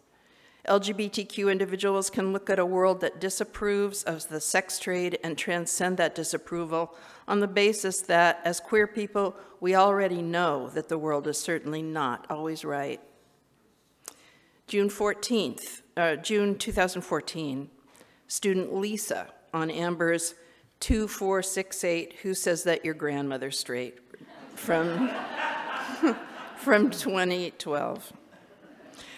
[SPEAKER 22] LGBTQ individuals can look at a world that disapproves of the sex trade and transcend that disapproval on the basis that, as queer people, we already know that the world is certainly not always right. June 14th, uh, June 2014, student Lisa on Amber's 2468, Who Says That Your Grandmother's Straight? from, from 2012.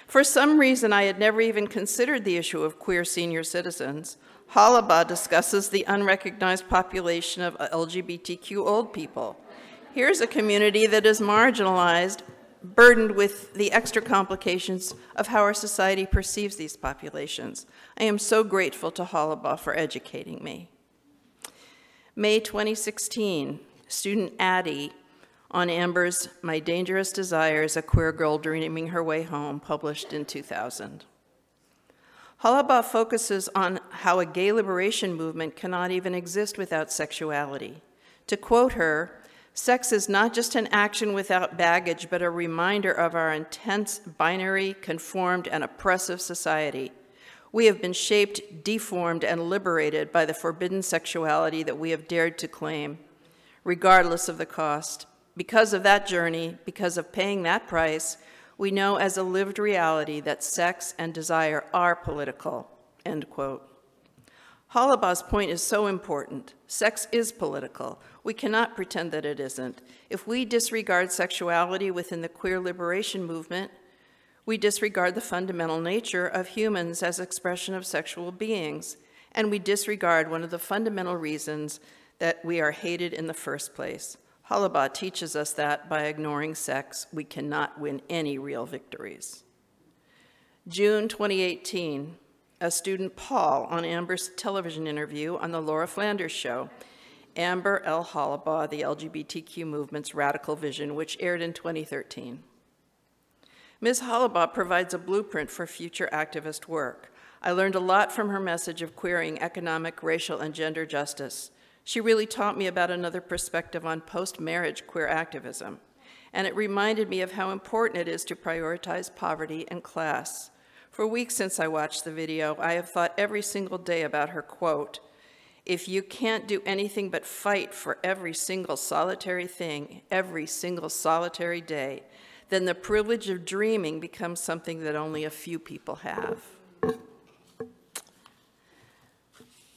[SPEAKER 22] For some reason, I had never even considered the issue of queer senior citizens. Hollibaugh discusses the unrecognized population of LGBTQ old people. Here's a community that is marginalized, burdened with the extra complications of how our society perceives these populations. I am so grateful to Hollibaugh for educating me. May 2016, student Addie on Amber's My Dangerous Desires, A Queer Girl Dreaming Her Way Home, published in 2000. Hollibaugh focuses on how a gay liberation movement cannot even exist without sexuality. To quote her, sex is not just an action without baggage, but a reminder of our intense, binary, conformed, and oppressive society. We have been shaped, deformed, and liberated by the forbidden sexuality that we have dared to claim, regardless of the cost. Because of that journey, because of paying that price, we know as a lived reality that sex and desire are political, end quote. Hollibaugh's point is so important. Sex is political. We cannot pretend that it isn't. If we disregard sexuality within the queer liberation movement, we disregard the fundamental nature of humans as expression of sexual beings, and we disregard one of the fundamental reasons that we are hated in the first place. Hollibaugh teaches us that by ignoring sex, we cannot win any real victories. June 2018, a student, Paul, on Amber's television interview on the Laura Flanders show, Amber L. Hollibaugh, the LGBTQ movement's radical vision, which aired in 2013. Ms. Hollibaugh provides a blueprint for future activist work. I learned a lot from her message of queering economic, racial, and gender justice. She really taught me about another perspective on post-marriage queer activism, and it reminded me of how important it is to prioritize poverty and class. For weeks since I watched the video, I have thought every single day about her quote, if you can't do anything but fight for every single solitary thing, every single solitary day, then the privilege of dreaming becomes something that only a few people have.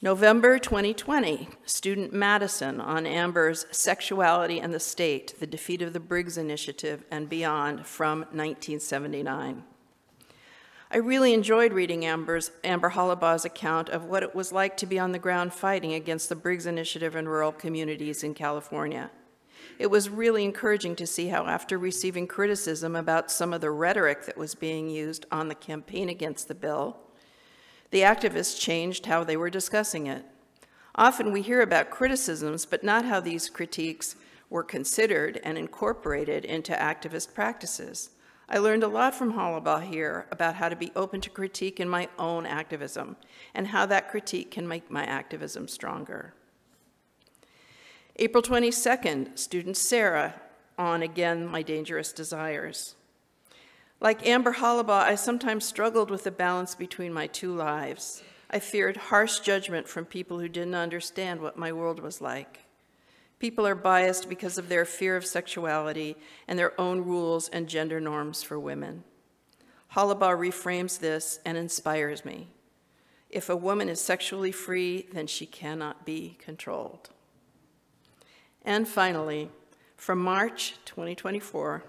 [SPEAKER 22] November 2020, student Madison on Amber's Sexuality and the State, the Defeat of the Briggs Initiative and Beyond from 1979. I really enjoyed reading Amber's, Amber Hollibaugh's account of what it was like to be on the ground fighting against the Briggs Initiative in rural communities in California. It was really encouraging to see how after receiving criticism about some of the rhetoric that was being used on the campaign against the bill, the activists changed how they were discussing it. Often we hear about criticisms, but not how these critiques were considered and incorporated into activist practices. I learned a lot from Hollibaugh here about how to be open to critique in my own activism and how that critique can make my activism stronger. April 22nd, student Sarah on again my dangerous desires. Like Amber Hollibaugh, I sometimes struggled with the balance between my two lives. I feared harsh judgment from people who didn't understand what my world was like. People are biased because of their fear of sexuality and their own rules and gender norms for women. Hollibaugh reframes this and inspires me. If a woman is sexually free, then she cannot be controlled. And finally, from March 2024,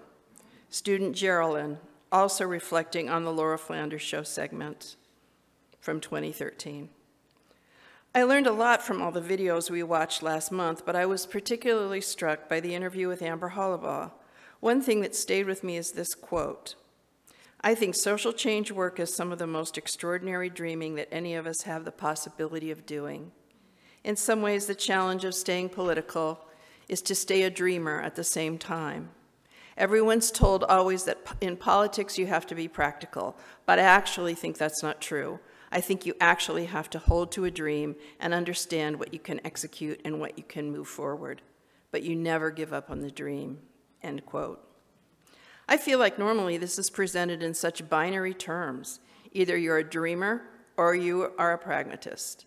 [SPEAKER 22] student Geraldine also reflecting on the Laura Flanders Show segment from 2013. I learned a lot from all the videos we watched last month, but I was particularly struck by the interview with Amber Hollibaugh. One thing that stayed with me is this quote. I think social change work is some of the most extraordinary dreaming that any of us have the possibility of doing. In some ways, the challenge of staying political is to stay a dreamer at the same time. Everyone's told always that in politics you have to be practical, but I actually think that's not true. I think you actually have to hold to a dream and understand what you can execute and what you can move forward. But you never give up on the dream, end quote. I feel like normally this is presented in such binary terms. Either you're a dreamer or you are a pragmatist.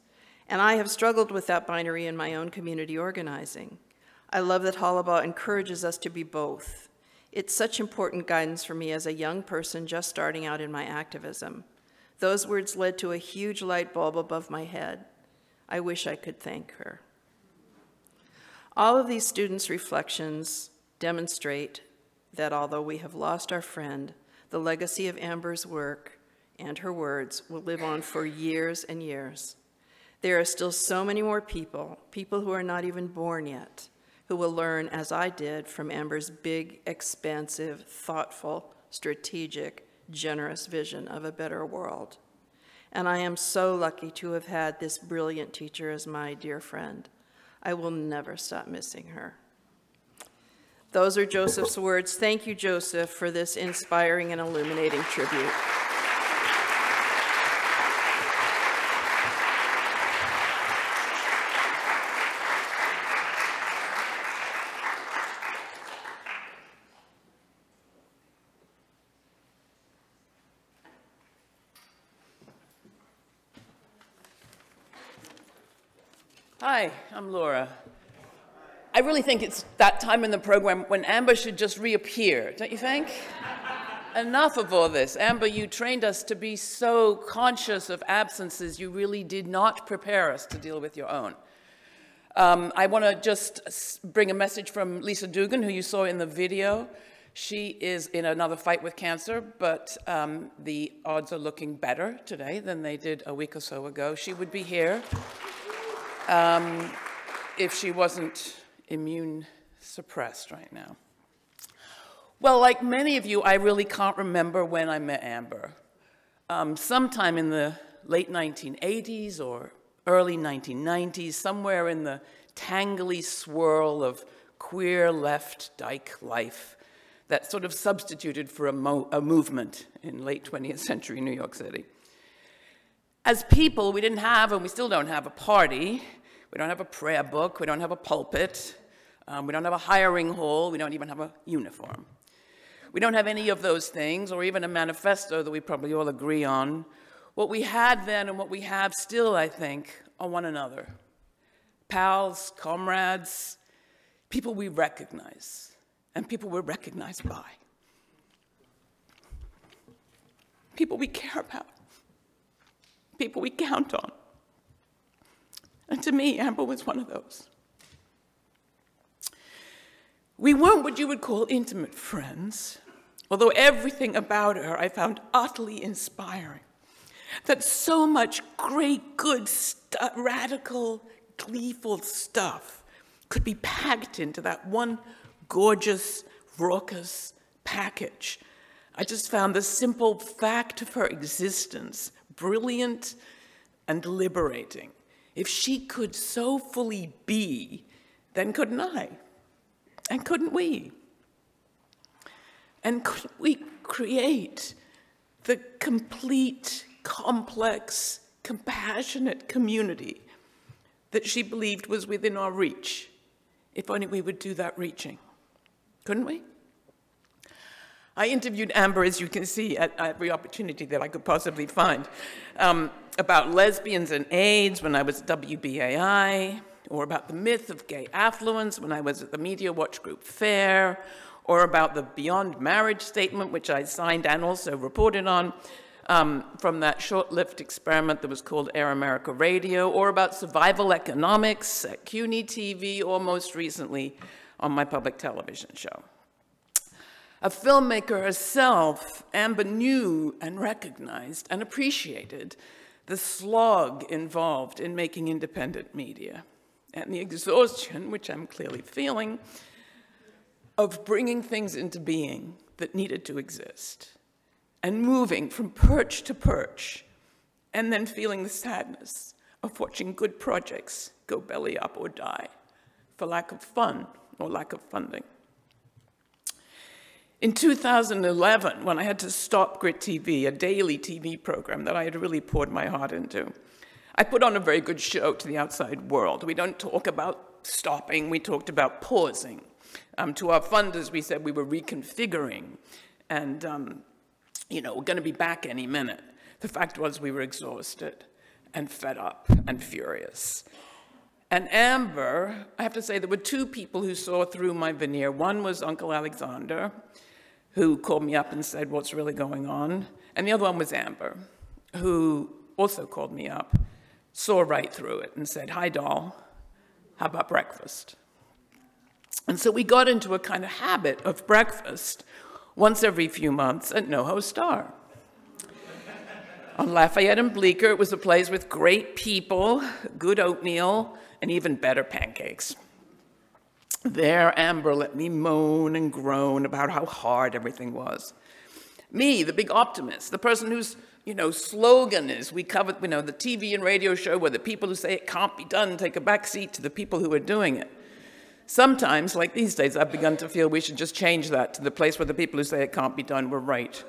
[SPEAKER 22] And I have struggled with that binary in my own community organizing. I love that Hollibaugh encourages us to be both. It's such important guidance for me as a young person just starting out in my activism. Those words led to a huge light bulb above my head. I wish I could thank her. All of these students' reflections demonstrate that although we have lost our friend, the legacy of Amber's work and her words will live on for years and years. There are still so many more people, people who are not even born yet, who will learn, as I did, from Amber's big, expansive, thoughtful, strategic, generous vision of a better world. And I am so lucky to have had this brilliant teacher as my dear friend. I will never stop missing her. Those are Joseph's words. Thank you, Joseph, for this inspiring and illuminating tribute.
[SPEAKER 8] Hi, I'm Laura. I really think it's that time in the program when Amber should just reappear, don't you think? Enough of all this. Amber, you trained us to be so conscious of absences, you really did not prepare us to deal with your own. Um, I want to just bring a message from Lisa Duggan, who you saw in the video. She is in another fight with cancer, but um, the odds are looking better today than they did a week or so ago. She would be here um, if she wasn't immune suppressed right now. Well, like many of you, I really can't remember when I met Amber. Um, sometime in the late 1980s or early 1990s, somewhere in the tangly swirl of queer left dyke life that sort of substituted for a, mo a movement in late 20th century New York City. As people, we didn't have, and we still don't have, a party. We don't have a prayer book. We don't have a pulpit. Um, we don't have a hiring hall. We don't even have a uniform. We don't have any of those things, or even a manifesto that we probably all agree on. What we had then and what we have still, I think, are one another. Pals, comrades, people we recognize, and people we're recognized by. People we care about, people we count on. And to me, Amber was one of those. We weren't what you would call intimate friends, although everything about her I found utterly inspiring. That so much great, good, radical, gleeful stuff could be packed into that one gorgeous, raucous package. I just found the simple fact of her existence brilliant and liberating. If she could so fully be, then couldn't I? And couldn't we? And couldn't we create the complete, complex, compassionate community that she believed was within our reach, if only we would do that reaching? Couldn't we? I interviewed Amber, as you can see, at every opportunity that I could possibly find, um, about lesbians and AIDS when I was at WBAI, or about the myth of gay affluence when I was at the Media Watch Group Fair, or about the Beyond Marriage statement, which I signed and also reported on um, from that short-lived experiment that was called Air America Radio, or about survival economics at CUNY TV, or most recently on my public television show. A filmmaker herself, Amber knew and recognized and appreciated the slog involved in making independent media and the exhaustion, which I'm clearly feeling, of bringing things into being that needed to exist and moving from perch to perch and then feeling the sadness of watching good projects go belly up or die for lack of fun or lack of funding. In 2011, when I had to stop Grit TV, a daily TV program that I had really poured my heart into, I put on a very good show to the outside world. We don't talk about stopping, we talked about pausing. Um, to our funders, we said we were reconfiguring, and um, you know, we're going to be back any minute. The fact was we were exhausted and fed up and furious. And Amber, I have to say, there were two people who saw through my veneer. One was Uncle Alexander, who called me up and said, What's really going on? And the other one was Amber, who also called me up, saw right through it, and said, Hi, doll, how about breakfast? And so we got into a kind of habit of breakfast once every few months at NoHo Star. On Lafayette and Bleecker, it was a place with great people, good oatmeal, and even better pancakes. There, Amber let me moan and groan about how hard everything was. Me, the big optimist, the person whose you know, slogan is we cover, you know, the TV and radio show where the people who say it can't be done take a back seat to the people who are doing it. Sometimes, like these days, I've begun to feel we should just change that to the place where the people who say it can't be done were right.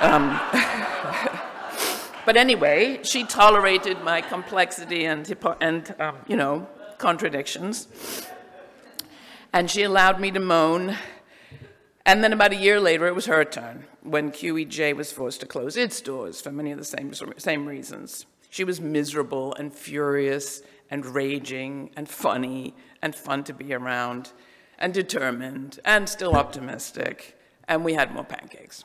[SPEAKER 8] Um, but anyway, she tolerated my complexity and, and um, you know, contradictions. And she allowed me to moan. And then about a year later, it was her turn when QEJ was forced to close its doors for many of the same, same reasons. She was miserable and furious and raging and funny and fun to be around and determined and still optimistic. And we had more pancakes.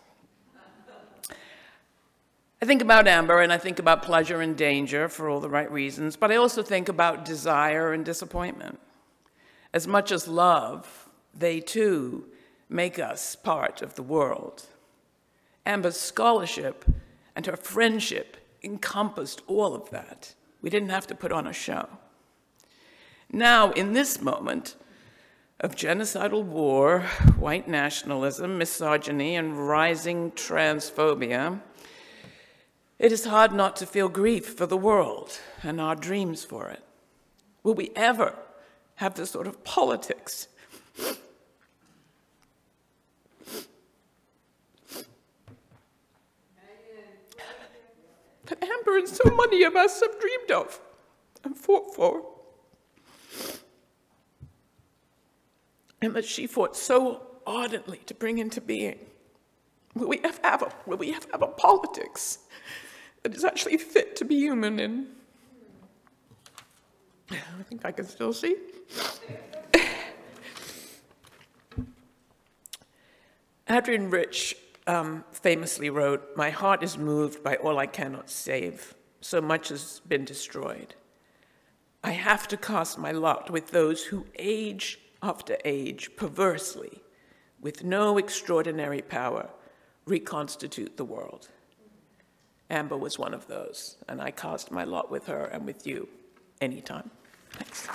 [SPEAKER 8] I think about Amber and I think about pleasure and danger for all the right reasons, but I also think about desire and disappointment. As much as love, they too make us part of the world. Amber's scholarship and her friendship encompassed all of that. We didn't have to put on a show. Now, in this moment of genocidal war, white nationalism, misogyny, and rising transphobia, it is hard not to feel grief for the world and our dreams for it. Will we ever have the sort of politics that Amber and so many of us have dreamed of and fought for? And that she fought so ardently to bring into being. Will we ever have a, will we ever have a politics that is actually fit to be human in. I think I can still see. Adrienne Rich um, famously wrote, My heart is moved by all I cannot save. So much has been destroyed. I have to cast my lot with those who age after age, perversely, with no extraordinary power, reconstitute the world. Amber was one of those, and I cast my lot with her and with you anytime. Thanks.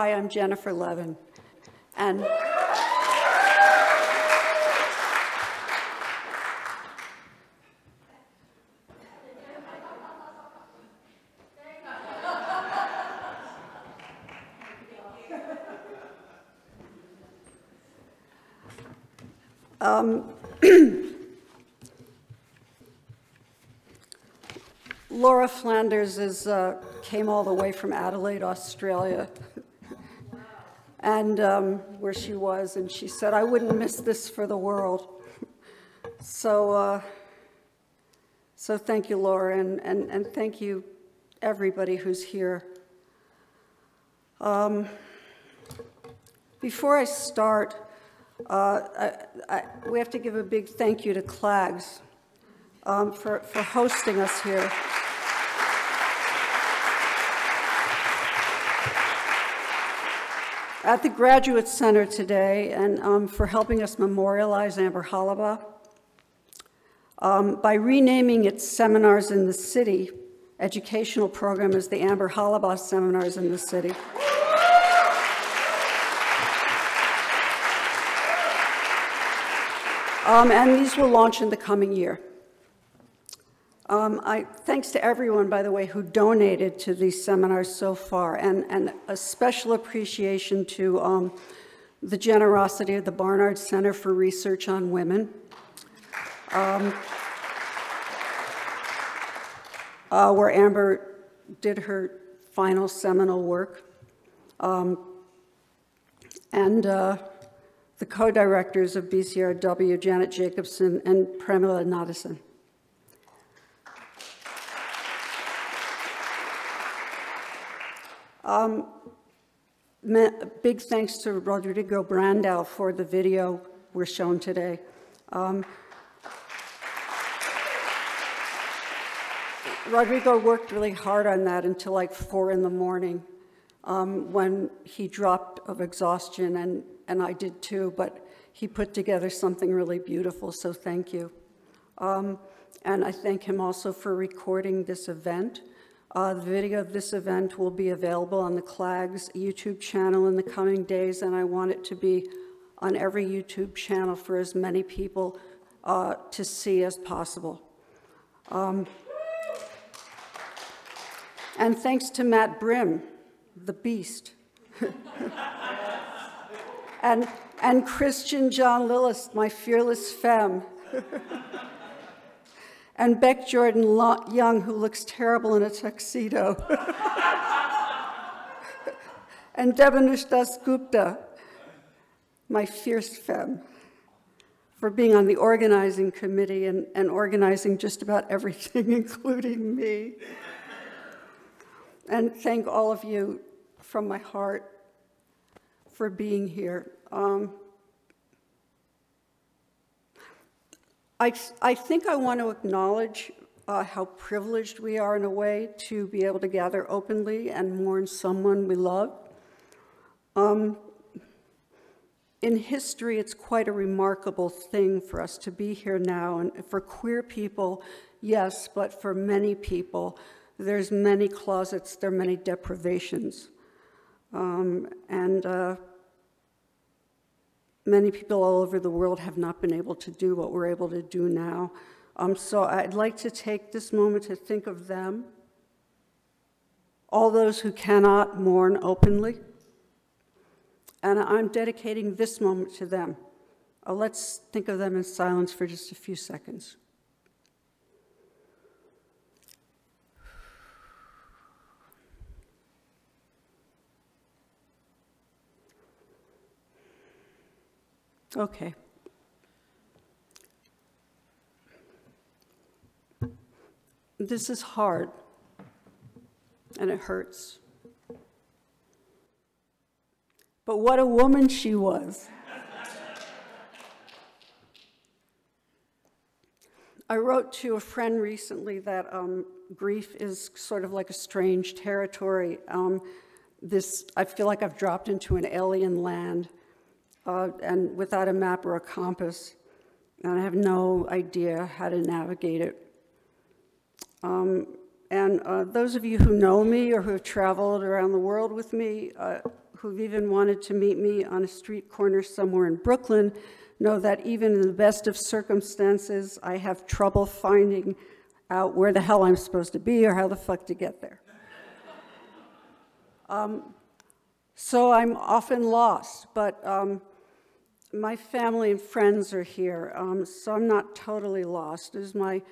[SPEAKER 23] Hi, I'm Jenifer Levin. And um, Laura Flanders is, uh, came all the way from Adelaide, Australia and um, where she was, and she said, I wouldn't miss this for the world. so, uh, so thank you, Laura, and, and, and thank you, everybody who's here. Um, before I start, uh, I, I, we have to give a big thank you to CLAGS um, for, for hosting us here. At the Graduate Center today and um, for helping us memorialize Amber Hollibaugh. Um, by renaming its seminars in the city, educational program as the Amber Hollibaugh Seminars in the City. Um, and these will launch in the coming year. Um, I, thanks to everyone, by the way, who donated to these seminars so far, and, and a special appreciation to um, the generosity of the Barnard Center for Research on Women. Um, uh, where Amber did her final seminal work. Um, and uh, the co-directors of BCRW, Janet Jakobsen and Premila Nadasen. Um, big thanks to Rodrigo Brandão for the video we're shown today. Um, Rodrigo worked really hard on that until like four in the morning um, when he dropped of exhaustion, and, and I did too, but he put together something really beautiful, so thank you. Um, and I thank him also for recording this event. Uh, the video of this event will be available on the CLAGS YouTube channel in the coming days, and I want it to be on every YouTube channel for as many people uh, to see as possible. Um, and thanks to Matt Brim, the beast. and, and Christian John Lillis, my fearless femme. and Beck Jordan Young, who looks terrible in a tuxedo. and Debanuj Das Gupta, my fierce femme, for being on the organizing committee and, and organizing just about everything, including me. And thank all of you from my heart for being here. Um, I, I think I want to acknowledge uh, how privileged we are in a way to be able to gather openly and mourn someone we love. Um, in history, it's quite a remarkable thing for us to be here now, and for queer people, yes, but for many people, there's many closets, there are many deprivations. Um, and uh, many people all over the world have not been able to do what we're able to do now. Um, so I'd like to take this moment to think of them, all those who cannot mourn openly. And I'm dedicating this moment to them. Uh, let's think of them in silence for just a few seconds. Okay. This is hard, and it hurts. But what a woman she was. I wrote to a friend recently that um, grief is sort of like a strange territory. Um, this, I feel like I've dropped into an alien land uh, and without a map or a compass. And I have no idea how to navigate it. Um, and uh, those of you who know me or who have traveled around the world with me, uh, who've even wanted to meet me on a street corner somewhere in Brooklyn, know that even in the best of circumstances, I have trouble finding out where the hell I'm supposed to be or how the fuck to get there. Um, so I'm often lost, but um, my family and friends are here, um, so I'm not totally lost. There's my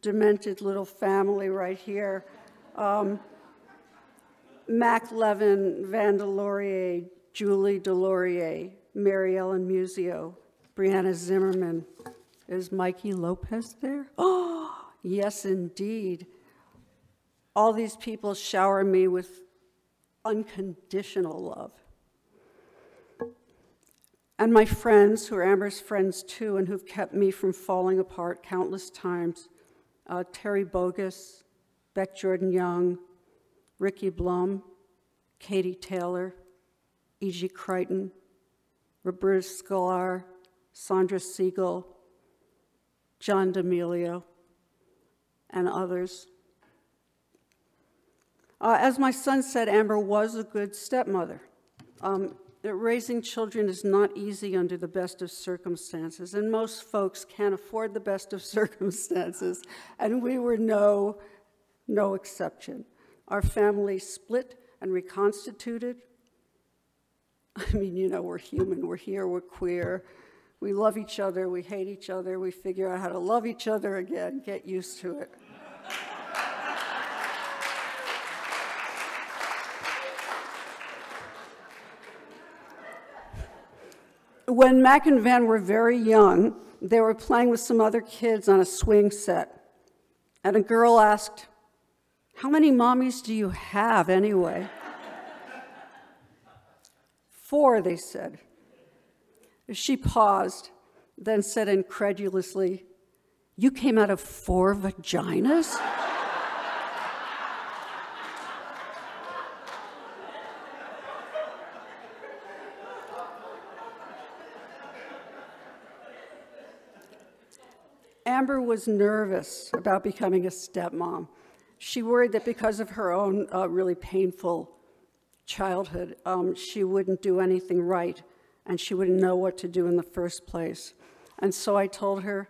[SPEAKER 23] demented little family right here. Um, Mac Levin, Vanda Laurier, Julie Delorier, Mary Ellen Musio, Brianna Zimmerman. Is Mikey Lopez there? Oh, yes, indeed. All these people shower me with unconditional love and my friends, who are Amber's friends too, and who've kept me from falling apart countless times uh, Terry Boggis, Beck Jordan Young, Ricky Blum, Katie Taylor, E.G. Crichton, Roberta Sklar, Sandra Segal, John D'Emilio, and others. Uh, as my son said, Amber was a good stepmother. Um, raising children is not easy under the best of circumstances, and most folks can't afford the best of circumstances, and we were no, no exception. Our family split and reconstituted. I mean, you know, we're human, we're here, we're queer. We love each other, we hate each other, we figure out how to love each other again, get used to it. When Mac and Van were very young, they were playing with some other kids on a swing set. And a girl asked, How many mommies do you have anyway? Four, they said. She paused, then said incredulously, You came out of four vaginas? Amber was nervous about becoming a stepmom. She worried that because of her own uh, really painful childhood, um, she wouldn't do anything right and she wouldn't know what to do in the first place. And so I told her,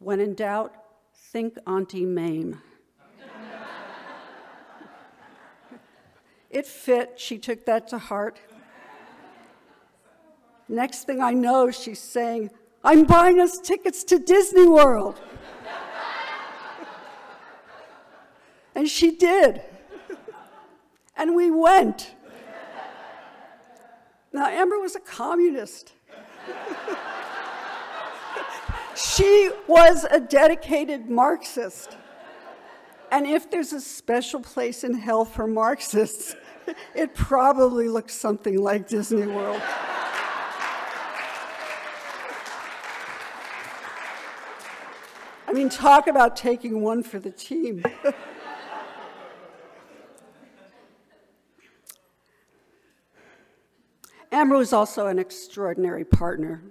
[SPEAKER 23] when in doubt, think Auntie Mame. it fit. She took that to heart. Next thing I know, she's saying, I'm buying us tickets to Disney World. And she did. and we went. Now, Amber was a communist. she was a dedicated Marxist. And if there's a special place in hell for Marxists, it probably looks something like Disney World. I mean, talk about taking one for the team. Amber was also an extraordinary partner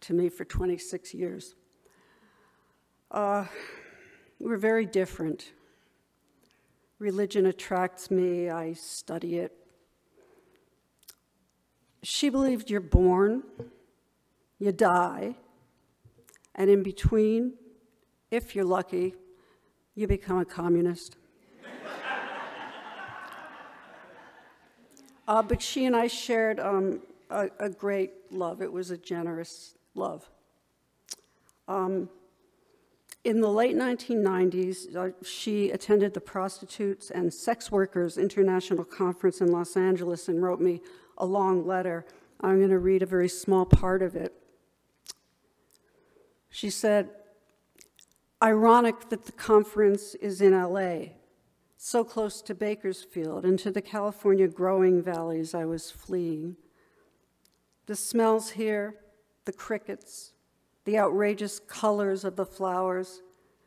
[SPEAKER 23] to me for 26 years. Uh, we were very different. Religion attracts me, I study it. She believed you're born, you die, and in between, if you're lucky, you become a communist. Uh, but she and I shared um, a, a, great love. It was a generous love. Um, in the late 1990s, uh, she attended the Prostitutes and Sex Workers International Conference in Los Angeles and wrote me a long letter. I'm going to read a very small part of it. She said, Ironic that the conference is in LA, so close to Bakersfield and to the California growing valleys I was fleeing. The smells here, the crickets, the outrageous colors of the flowers,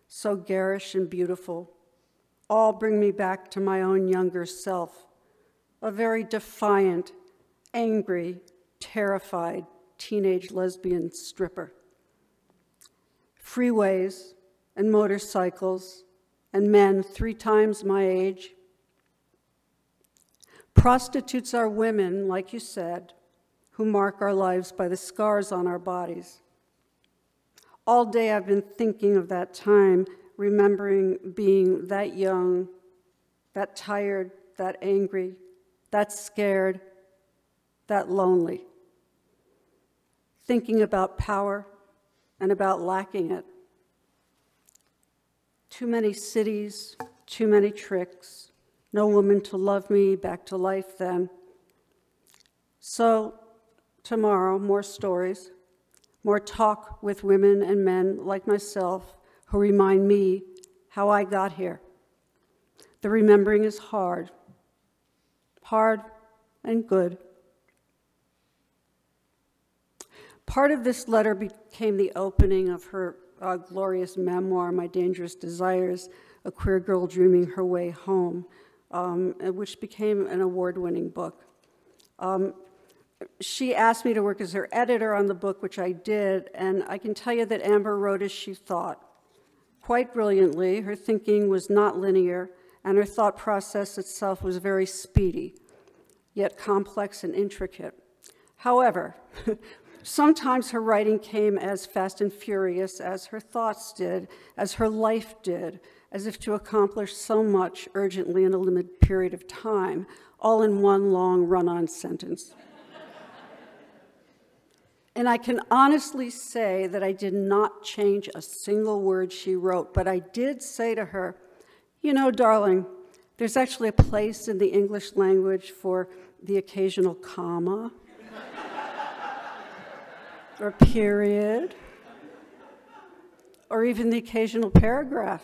[SPEAKER 23] so garish and beautiful, all bring me back to my own younger self, a very defiant, angry, terrified teenage lesbian stripper. Freeways, and motorcycles and men three times my age. Prostitutes are women, like you said, who mark our lives by the scars on our bodies. All day I've been thinking of that time, remembering being that young, that tired, that angry, that scared, that lonely. Thinking about power and about lacking it. Too many cities, too many tricks, no woman to love me, back to life then. So, tomorrow, more stories, more talk with women and men like myself who remind me how I got here. The remembering is hard, hard and good. Part of this letter became the opening of her uh, glorious memoir, My Dangerous Desires, A Queer Girl Dreaming Her Way Home, um, which became an award winning book. Um, she asked me to work as her editor on the book, which I did, and I can tell you that Amber wrote as she thought. Quite brilliantly, her thinking was not linear, and her thought process itself was very speedy, yet complex and intricate. However, sometimes her writing came as fast and furious as her thoughts did, as her life did, as if to accomplish so much urgently in a limited period of time, all in one long run on sentence. and I can honestly say that I did not change a single word she wrote, but I did say to her, You know, darling, there's actually a place in the English language for the occasional comma or period or even the occasional paragraph.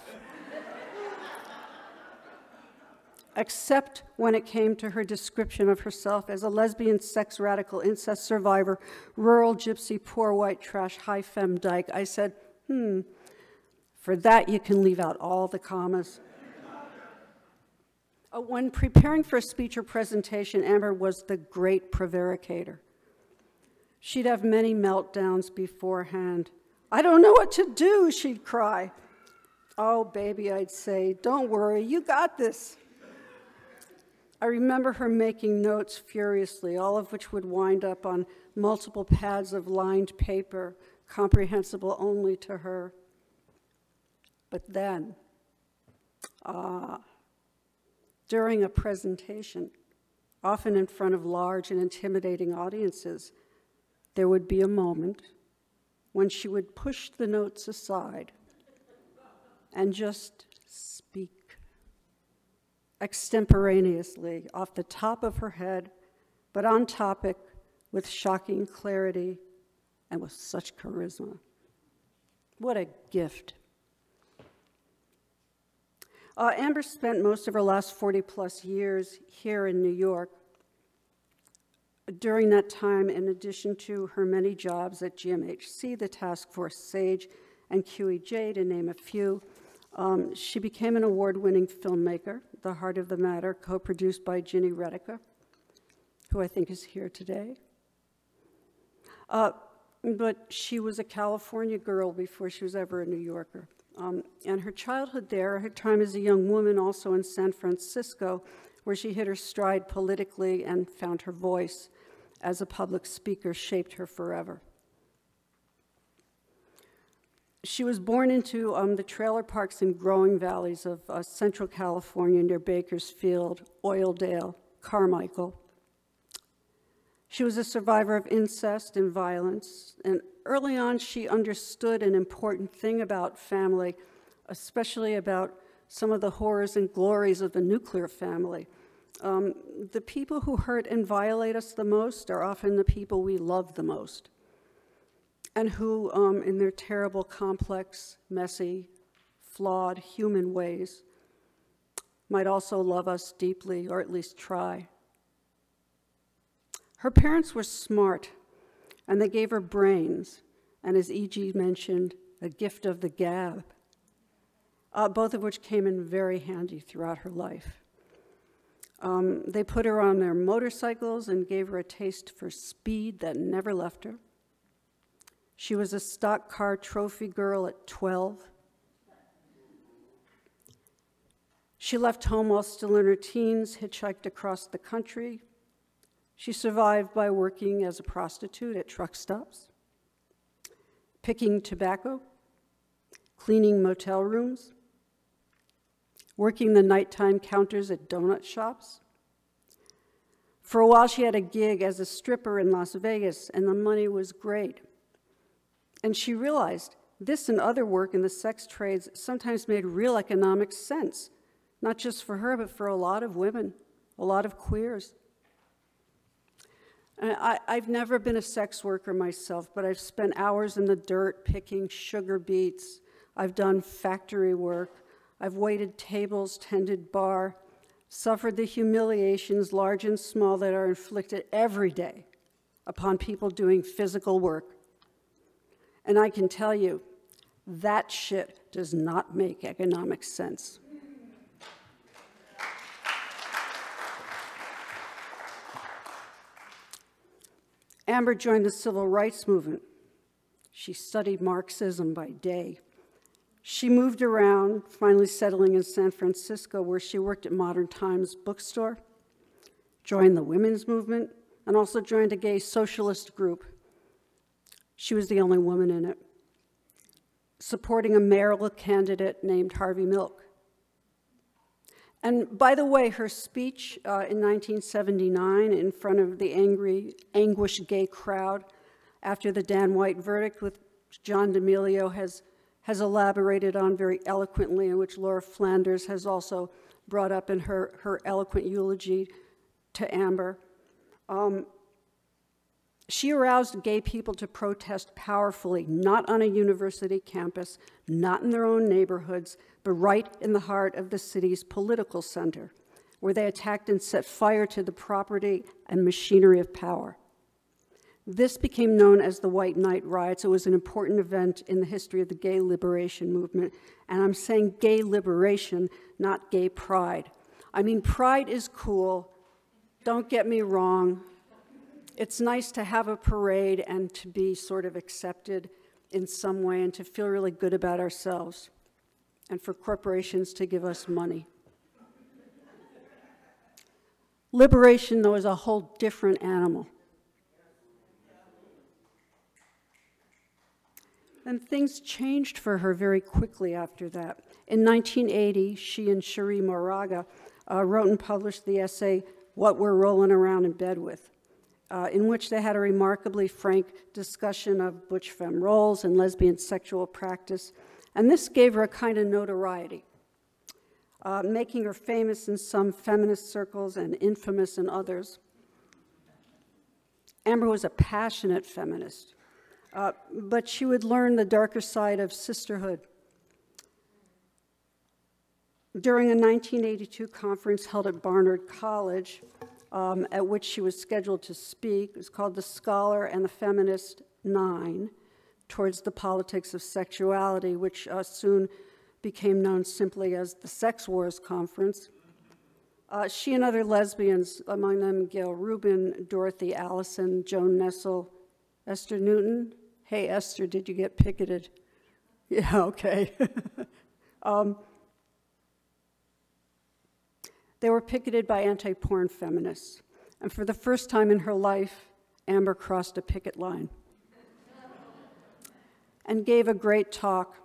[SPEAKER 23] except when it came to her description of herself as a lesbian, sex radical, incest survivor, rural gypsy, poor white trash, high femme dyke. I said, hmm, for that you can leave out all the commas. Uh, when preparing for a speech or presentation, Amber was the great prevaricator. She'd have many meltdowns beforehand. I don't know what to do, she'd cry. Oh, baby, I'd say, don't worry, you got this. I remember her making notes furiously, all of which would wind up on multiple pads of lined paper, comprehensible only to her. But then, ah, during a presentation, often in front of large and intimidating audiences, there would be a moment when she would push the notes aside and just speak extemporaneously off the top of her head, but on topic with shocking clarity and with such charisma. What a gift. Uh, Amber spent most of her last 40 plus years here in New York. During that time, in addition to her many jobs at GMHC, the Task Force SAGE, and QEJ, to name a few, um, she became an award winning filmmaker, The Heart of the Matter, co produced by Gini Reticker, who I think is here today. Uh, but she was a California girl before she was ever a New Yorker. Um, and her childhood there, her time as a young woman also in San Francisco, where she hit her stride politically and found her voice as a public speaker, shaped her forever. She was born into um, the trailer parks and growing valleys of uh, Central California near Bakersfield, Oildale, Carmichael. She was a survivor of incest and violence, and early on she understood an important thing about family, especially about some of the horrors and glories of the nuclear family. Um, the people who hurt and violate us the most are often the people we love the most and who, um, in their terrible, complex, messy, flawed human ways, might also love us deeply, or at least try. Her parents were smart, and they gave her brains, and as E.G. mentioned, a gift of the gab, uh, both of which came in very handy throughout her life. Um, they put her on their motorcycles and gave her a taste for speed that never left her. She was a stock car trophy girl at 12. She left home while still in her teens, hitchhiked across the country. She survived by working as a prostitute at truck stops, picking tobacco, cleaning motel rooms, working the nighttime counters at donut shops. For a while, she had a gig as a stripper in Las Vegas, and the money was great. And she realized this and other work in the sex trades sometimes made real economic sense, not just for her, but for a lot of women, a lot of queers. I, have never been a sex worker myself, but I've spent hours in the dirt picking sugar beets. I've done factory work. I've waited tables, tended bar, suffered the humiliations, large and small, that are inflicted every day upon people doing physical work. And I can tell you, that shit does not make economic sense. Amber joined the civil rights movement. She studied Marxism by day. She moved around, finally settling in San Francisco, where she worked at Modern Times bookstore, joined the women's movement, and also joined a gay socialist group. She was the only woman in it, supporting a mayoral candidate named Harvey Milk. And by the way, her speech uh, in 1979 in front of the angry, anguished gay crowd after the Dan White verdict, with John D'Emilio has, has elaborated on very eloquently, and which Laura Flanders has also brought up in her, her eloquent eulogy to Amber. Um, she aroused gay people to protest powerfully, not on a university campus, not in their own neighborhoods, but right in the heart of the city's political center, where they attacked and set fire to the property and machinery of power. This became known as the White Night Riots. It was an important event in the history of the gay liberation movement. And I'm saying gay liberation, not gay pride. I mean, pride is cool. Don't get me wrong. It's nice to have a parade and to be sort of accepted in some way and to feel really good about ourselves and for corporations to give us money. Liberation, though, is a whole different animal. And things changed for her very quickly after that. In 1980, she and Cherríe Moraga uh, wrote and published the essay, What We're Rolling Around in Bed With, uh, in which they had a remarkably frank discussion of butch femme roles and lesbian sexual practice and this gave her a kind of notoriety, uh, making her famous in some feminist circles and infamous in others. Amber was a passionate feminist, uh, but she would learn the darker side of sisterhood. During a 1982 conference held at Barnard College, um, at which she was scheduled to speak, it was called The Scholar and the Feminist Nine towards the politics of sexuality, which uh, soon became known simply as the Sex Wars Conference. Uh, she and other lesbians, among them Gayle Rubin, Dorothy Allison, Joan Nestle, Esther Newton. Hey, Esther, did you get picketed? Yeah, okay. um, they were picketed by anti porn feminists. And for the first time in her life, Amber crossed a picket line and gave a great talk.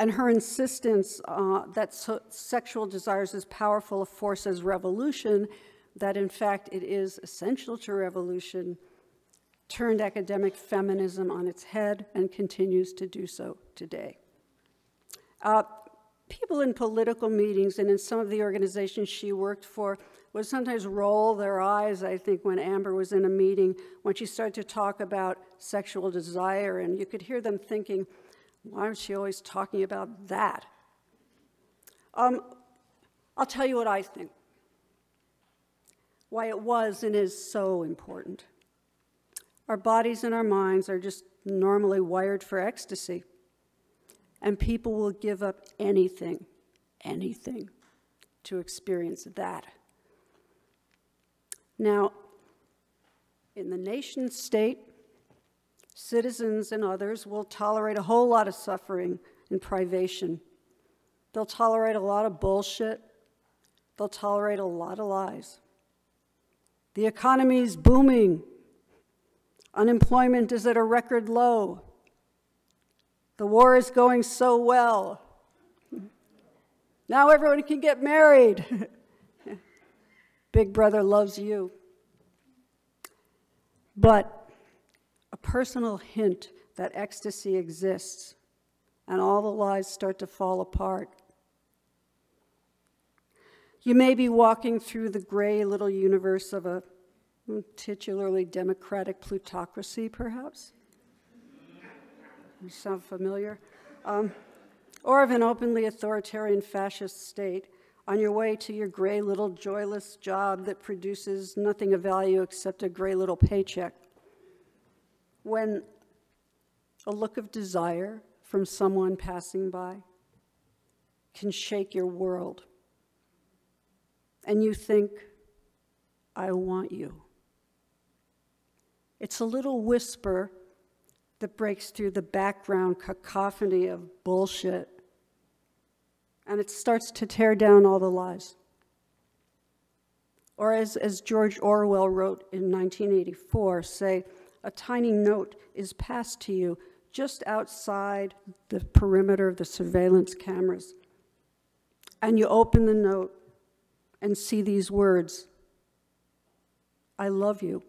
[SPEAKER 23] And her insistence uh, that so sexual desires as powerful a force as revolution, that in fact it is essential to revolution, turned academic feminism on its head and continues to do so today. Uh, people in political meetings and in some of the organizations she worked for would sometimes roll their eyes, I think, when Amber was in a meeting, when she started to talk about sexual desire, and you could hear them thinking, why is she always talking about that? Um, I'll tell you what I think. Why it was and is so important. Our bodies and our minds are just normally wired for ecstasy. And people will give up anything, anything, to experience that. Now, in the nation state, citizens and others will tolerate a whole lot of suffering and privation. They'll tolerate a lot of bullshit. They'll tolerate a lot of lies. The economy is booming. Unemployment is at a record low. The war is going so well. Now everyone can get married. Big brother loves you. But a personal hint that ecstasy exists and all the lies start to fall apart. You may be walking through the gray little universe of a titularly democratic plutocracy, perhaps. You sound familiar? Um, or of an openly authoritarian fascist state on your way to your gray little joyless job that produces nothing of value except a gray little paycheck. When a look of desire from someone passing by can shake your world, and you think, I want you. It's a little whisper that breaks through the background cacophony of bullshit. And it starts to tear down all the lies. Or as, as George Orwell wrote in 1984, say, a tiny note is passed to you just outside the perimeter of the surveillance cameras. And you open the note and see these words I love you.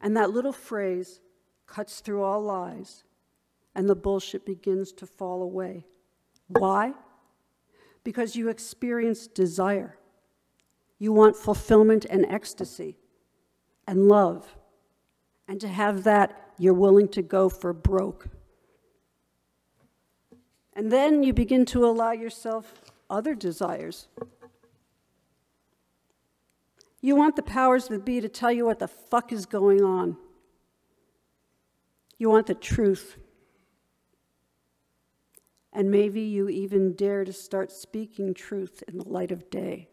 [SPEAKER 23] And that little phrase cuts through all lies, and the bullshit begins to fall away. Why? Because you experience desire. You want fulfillment and ecstasy and love. And to have that, you're willing to go for broke. And then you begin to allow yourself other desires. You want the powers that be to tell you what the fuck is going on. You want the truth. And maybe you even dare to start speaking truth in the light of day.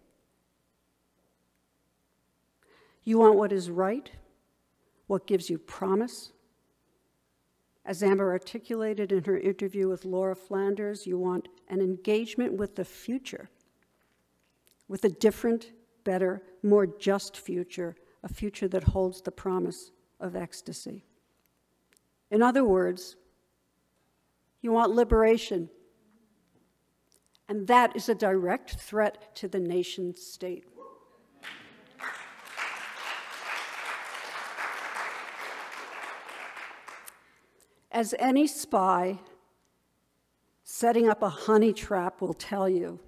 [SPEAKER 23] You want what is right, what gives you promise. As Amber articulated in her interview with Laura Flanders, you want an engagement with the future, with a different, better, more just future, a future that holds the promise of ecstasy. In other words, you want liberation. And that is a direct threat to the nation state. As any spy setting up a honey trap will tell you,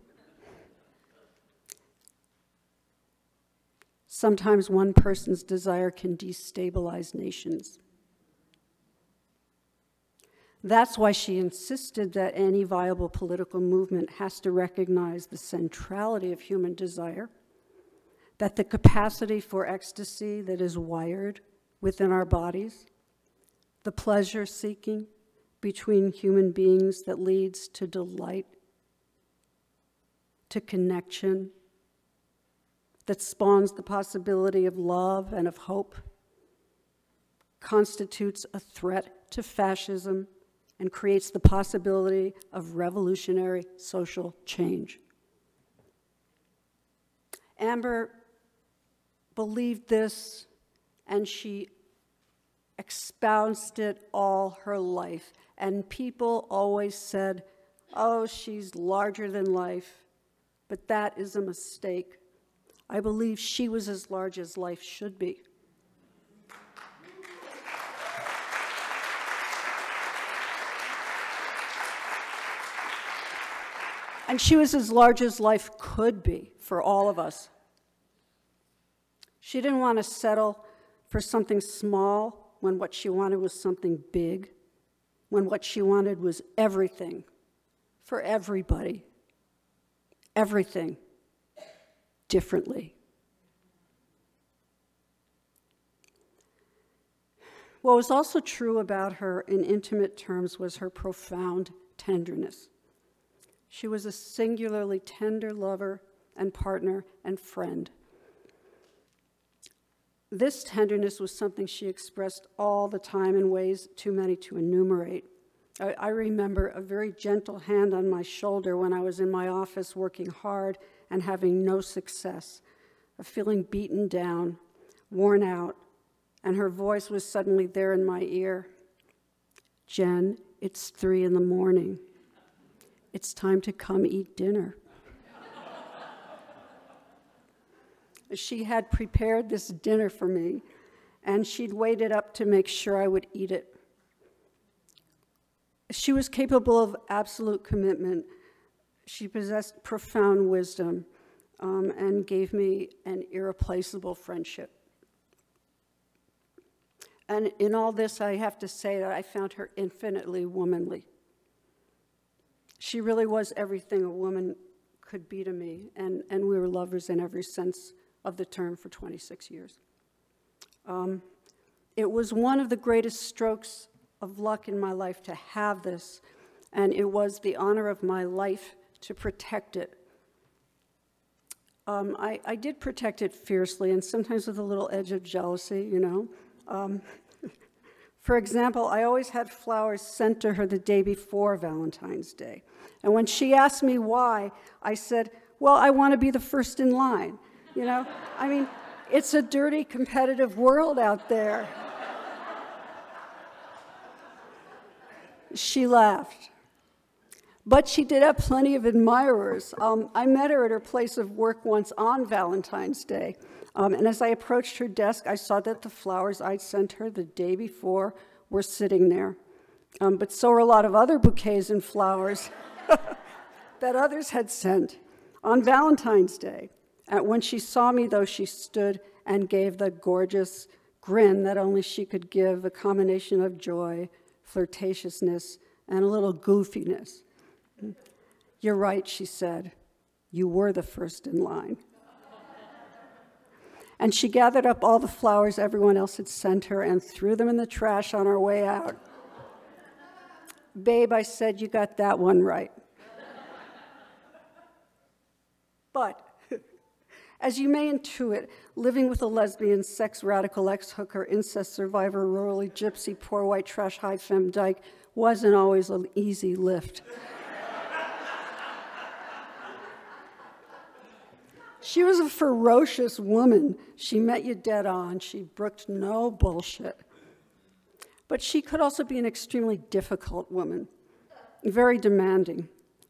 [SPEAKER 23] sometimes one person's desire can destabilize nations. That's why she insisted that any viable political movement has to recognize the centrality of human desire, that the capacity for ecstasy that is wired within our bodies, the pleasure seeking between human beings that leads to delight, to connection, that spawns the possibility of love and of hope, constitutes a threat to fascism and creates the possibility of revolutionary social change. Amber believed this and she expounded it all her life. And people always said, oh, she's larger than life. But that is a mistake. I believe she was as large as life should be. And she was as large as life could be for all of us. She didn't want to settle for something small when what she wanted was something big, when what she wanted was everything for everybody, everything differently. What was also true about her in intimate terms was her profound tenderness. She was a singularly tender lover and partner and friend. This tenderness was something she expressed all the time in ways too many to enumerate. I, I, remember a very gentle hand on my shoulder when I was in my office working hard and having no success, of feeling beaten down, worn out, and her voice was suddenly there in my ear. Jen, it's three in the morning. It's time to come eat dinner. she had prepared this dinner for me, and she'd waited up to make sure I would eat it. She was capable of absolute commitment. She possessed profound wisdom um, and gave me an irreplaceable friendship. And in all this, I have to say that I found her infinitely womanly. She really was everything a woman could be to me, and, and we were lovers in every sense of the term for 26 years. Um, it was one of the greatest strokes of luck in my life to have this, and it was the honor of my life to protect it. Um, I, I did protect it fiercely and sometimes with a little edge of jealousy, you know. Um, for example, I always had flowers sent to her the day before Valentine's Day. And when she asked me why, I said, Well, I want to be the first in line. You know, I mean, it's a dirty, competitive world out there. she laughed. But she did have plenty of admirers. Um, I met her at her place of work once on Valentine's Day. Um, and as I approached her desk, I saw that the flowers I'd sent her the day before were sitting there. Um, but so were a lot of other bouquets and flowers that others had sent on Valentine's Day. And when she saw me, though, she stood and gave the gorgeous grin that only she could give, a combination of joy, flirtatiousness, and a little goofiness. You're right, she said. You were the first in line. And she gathered up all the flowers everyone else had sent her and threw them in the trash on our way out. Babe, I said, you got that one right. But as you may intuit, living with a lesbian, sex radical, ex hooker, incest survivor, rurally gypsy, poor white trash, high femme dyke wasn't always an easy lift. She was a ferocious woman. She met you dead on. She brooked no bullshit. But she could also be an extremely difficult woman, very demanding.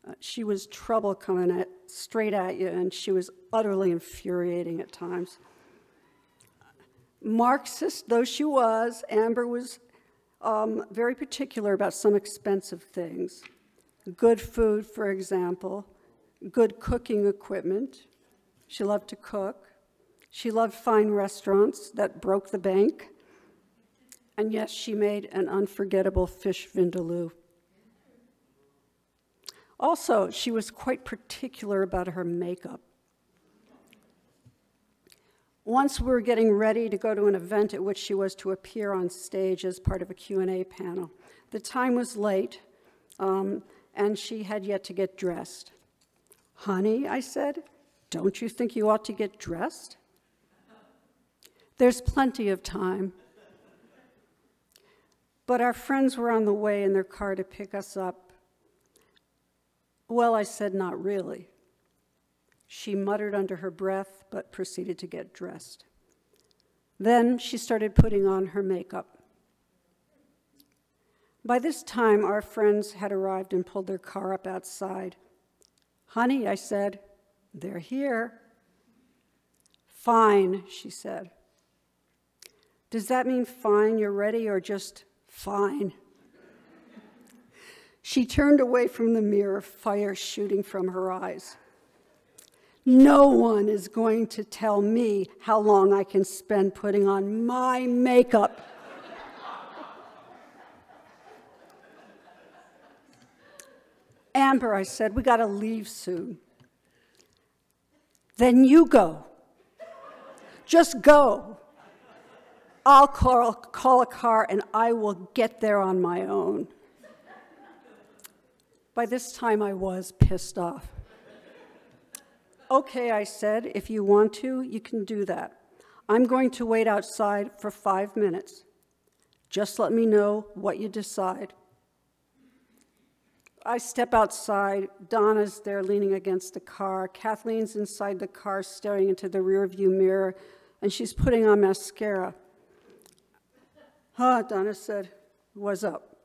[SPEAKER 23] Uh, she was trouble coming at, straight at you, and she was utterly infuriating at times. Marxist though she was, Amber was um, very particular about some expensive things. Good food, for example, good cooking equipment. She loved to cook. She loved fine restaurants that broke the bank. And yes, she made an unforgettable fish vindaloo. Also, she was quite particular about her makeup. Once we were getting ready to go to an event at which she was to appear on stage as part of a Q&A panel. The time was late, um, and she had yet to get dressed. Honey, I said, don't you think you ought to get dressed? There's plenty of time. But our friends were on the way in their car to pick us up, well, I said, not really. She muttered under her breath, but proceeded to get dressed. Then she started putting on her makeup. By this time, our friends had arrived and pulled their car up outside. Honey, I said, they're here. Fine, she said. Does that mean fine, you're ready, or just fine? She turned away from the mirror, fire shooting from her eyes. No one is going to tell me how long I can spend putting on my makeup. Amber, I said, we got to leave soon. Then you go. Just go. I'll call, call a car and I will get there on my own. By this time, I was pissed off. Okay, I said, if you want to, you can do that. I'm going to wait outside for five minutes. Just let me know what you decide. I step outside. Donna's there leaning against the car. Kathleen's inside the car staring into the rearview mirror, and she's putting on mascara. Huh, Donna said, What's up?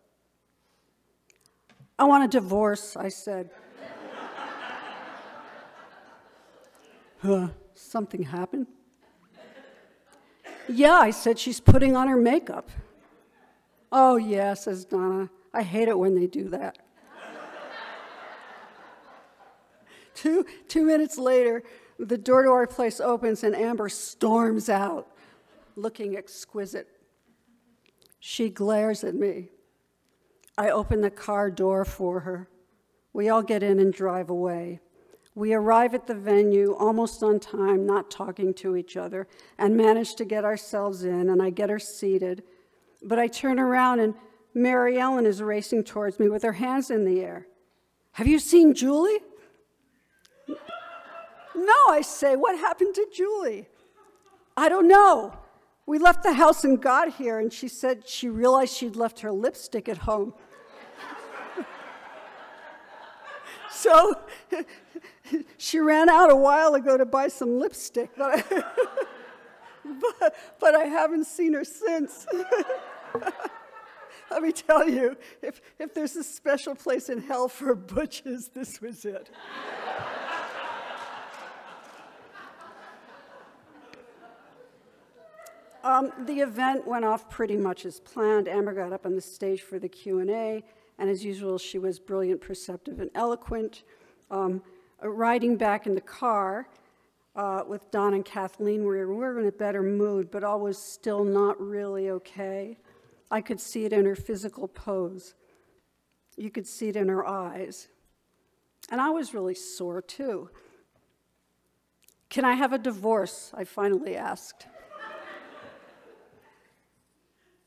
[SPEAKER 23] I want a divorce, I said. huh, something happened? Yeah, I said, she's putting on her makeup. Oh, yeah, says Donna. I hate it when they do that. Two, two minutes later, the door to our place opens and Amber storms out, looking exquisite. She glares at me. I open the car door for her. We all get in and drive away. We arrive at the venue almost on time, not talking to each other, and manage to get ourselves in, and I get her seated. But I turn around, and Mary Ellen is racing towards me with her hands in the air. Have you seen Julie? No, I say, what happened to Julie? I don't know. We left the house and got here, and she said she realized she'd left her lipstick at home. so she ran out a while ago to buy some lipstick, but I, but, but I haven't seen her since. Let me tell you, if, if there's a special place in hell for butches, this was it. Um, the event went off pretty much as planned. Amber got up on the stage for the Q&A, and as usual, she was brilliant, perceptive, and eloquent. Um, riding back in the car uh, with Don and Kathleen, we were, we were in a better mood, but all was still not really okay. I could see it in her physical pose. You could see it in her eyes. And I was really sore, too. Can I have a divorce? I finally asked.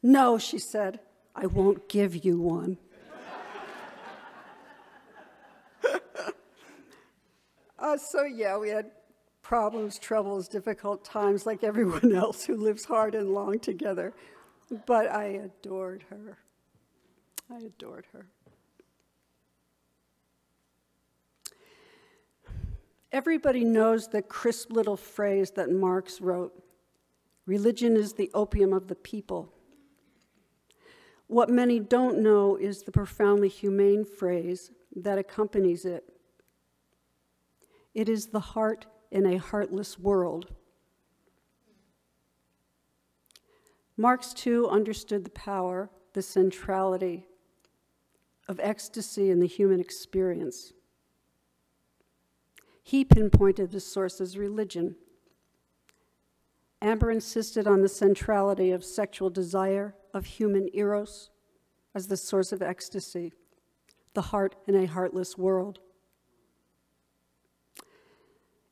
[SPEAKER 23] No, she said, I won't give you one. uh, so, yeah, we had problems, troubles, difficult times like everyone else who lives hard and long together. But I adored her. I adored her. Everybody knows the crisp little phrase that Marx wrote religion is the opium of the people. What many don't know is the profoundly humane phrase that accompanies it. It is the heart in a heartless world. Marx, too, understood the power, the centrality of ecstasy in the human experience. He pinpointed the source as religion. Amber insisted on the centrality of sexual desire, of human eros, as the source of ecstasy, the heart in a heartless world.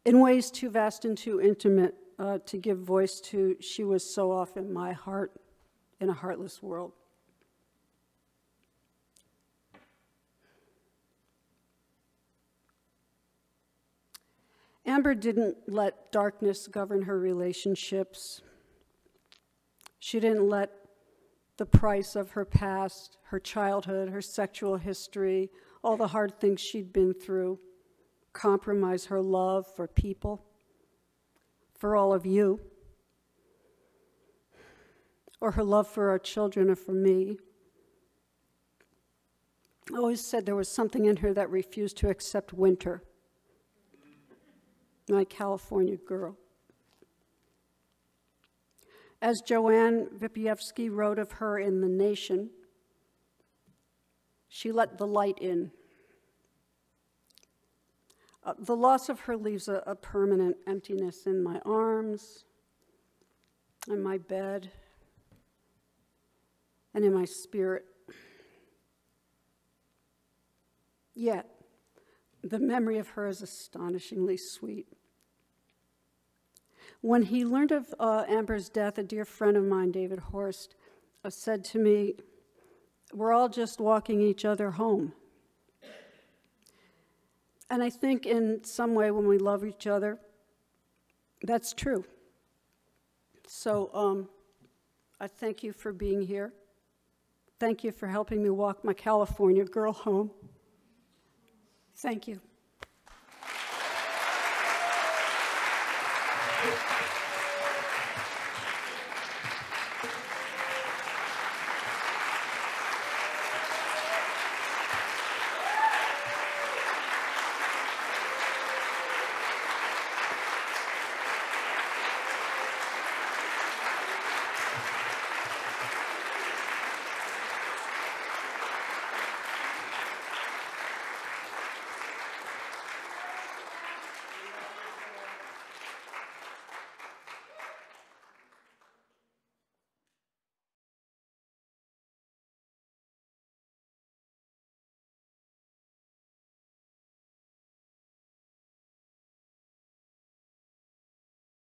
[SPEAKER 23] In ways too vast and too intimate uh, to give voice to, she was so often my heart in a heartless world. Amber didn't let darkness govern her relationships. She didn't let the price of her past, her childhood, her sexual history, all the hard things she'd been through compromise her love for people, for all of you, or her love for our children or for me. I always said there was something in her that refused to accept winter my California girl. As JoAnn Wypijewski wrote of her in The Nation, she let the light in. Uh, the loss of her leaves a, a permanent emptiness in my arms, in my bed, and in my spirit. Yet, the memory of her is astonishingly sweet. When he learned of uh, Amber's death, a dear friend of mine, David Horst, uh, said to me, We're all just walking each other home. And I think in some way, when we love each other, that's true. So um, I thank you for being here. Thank you for helping me walk my California girl home. Thank you.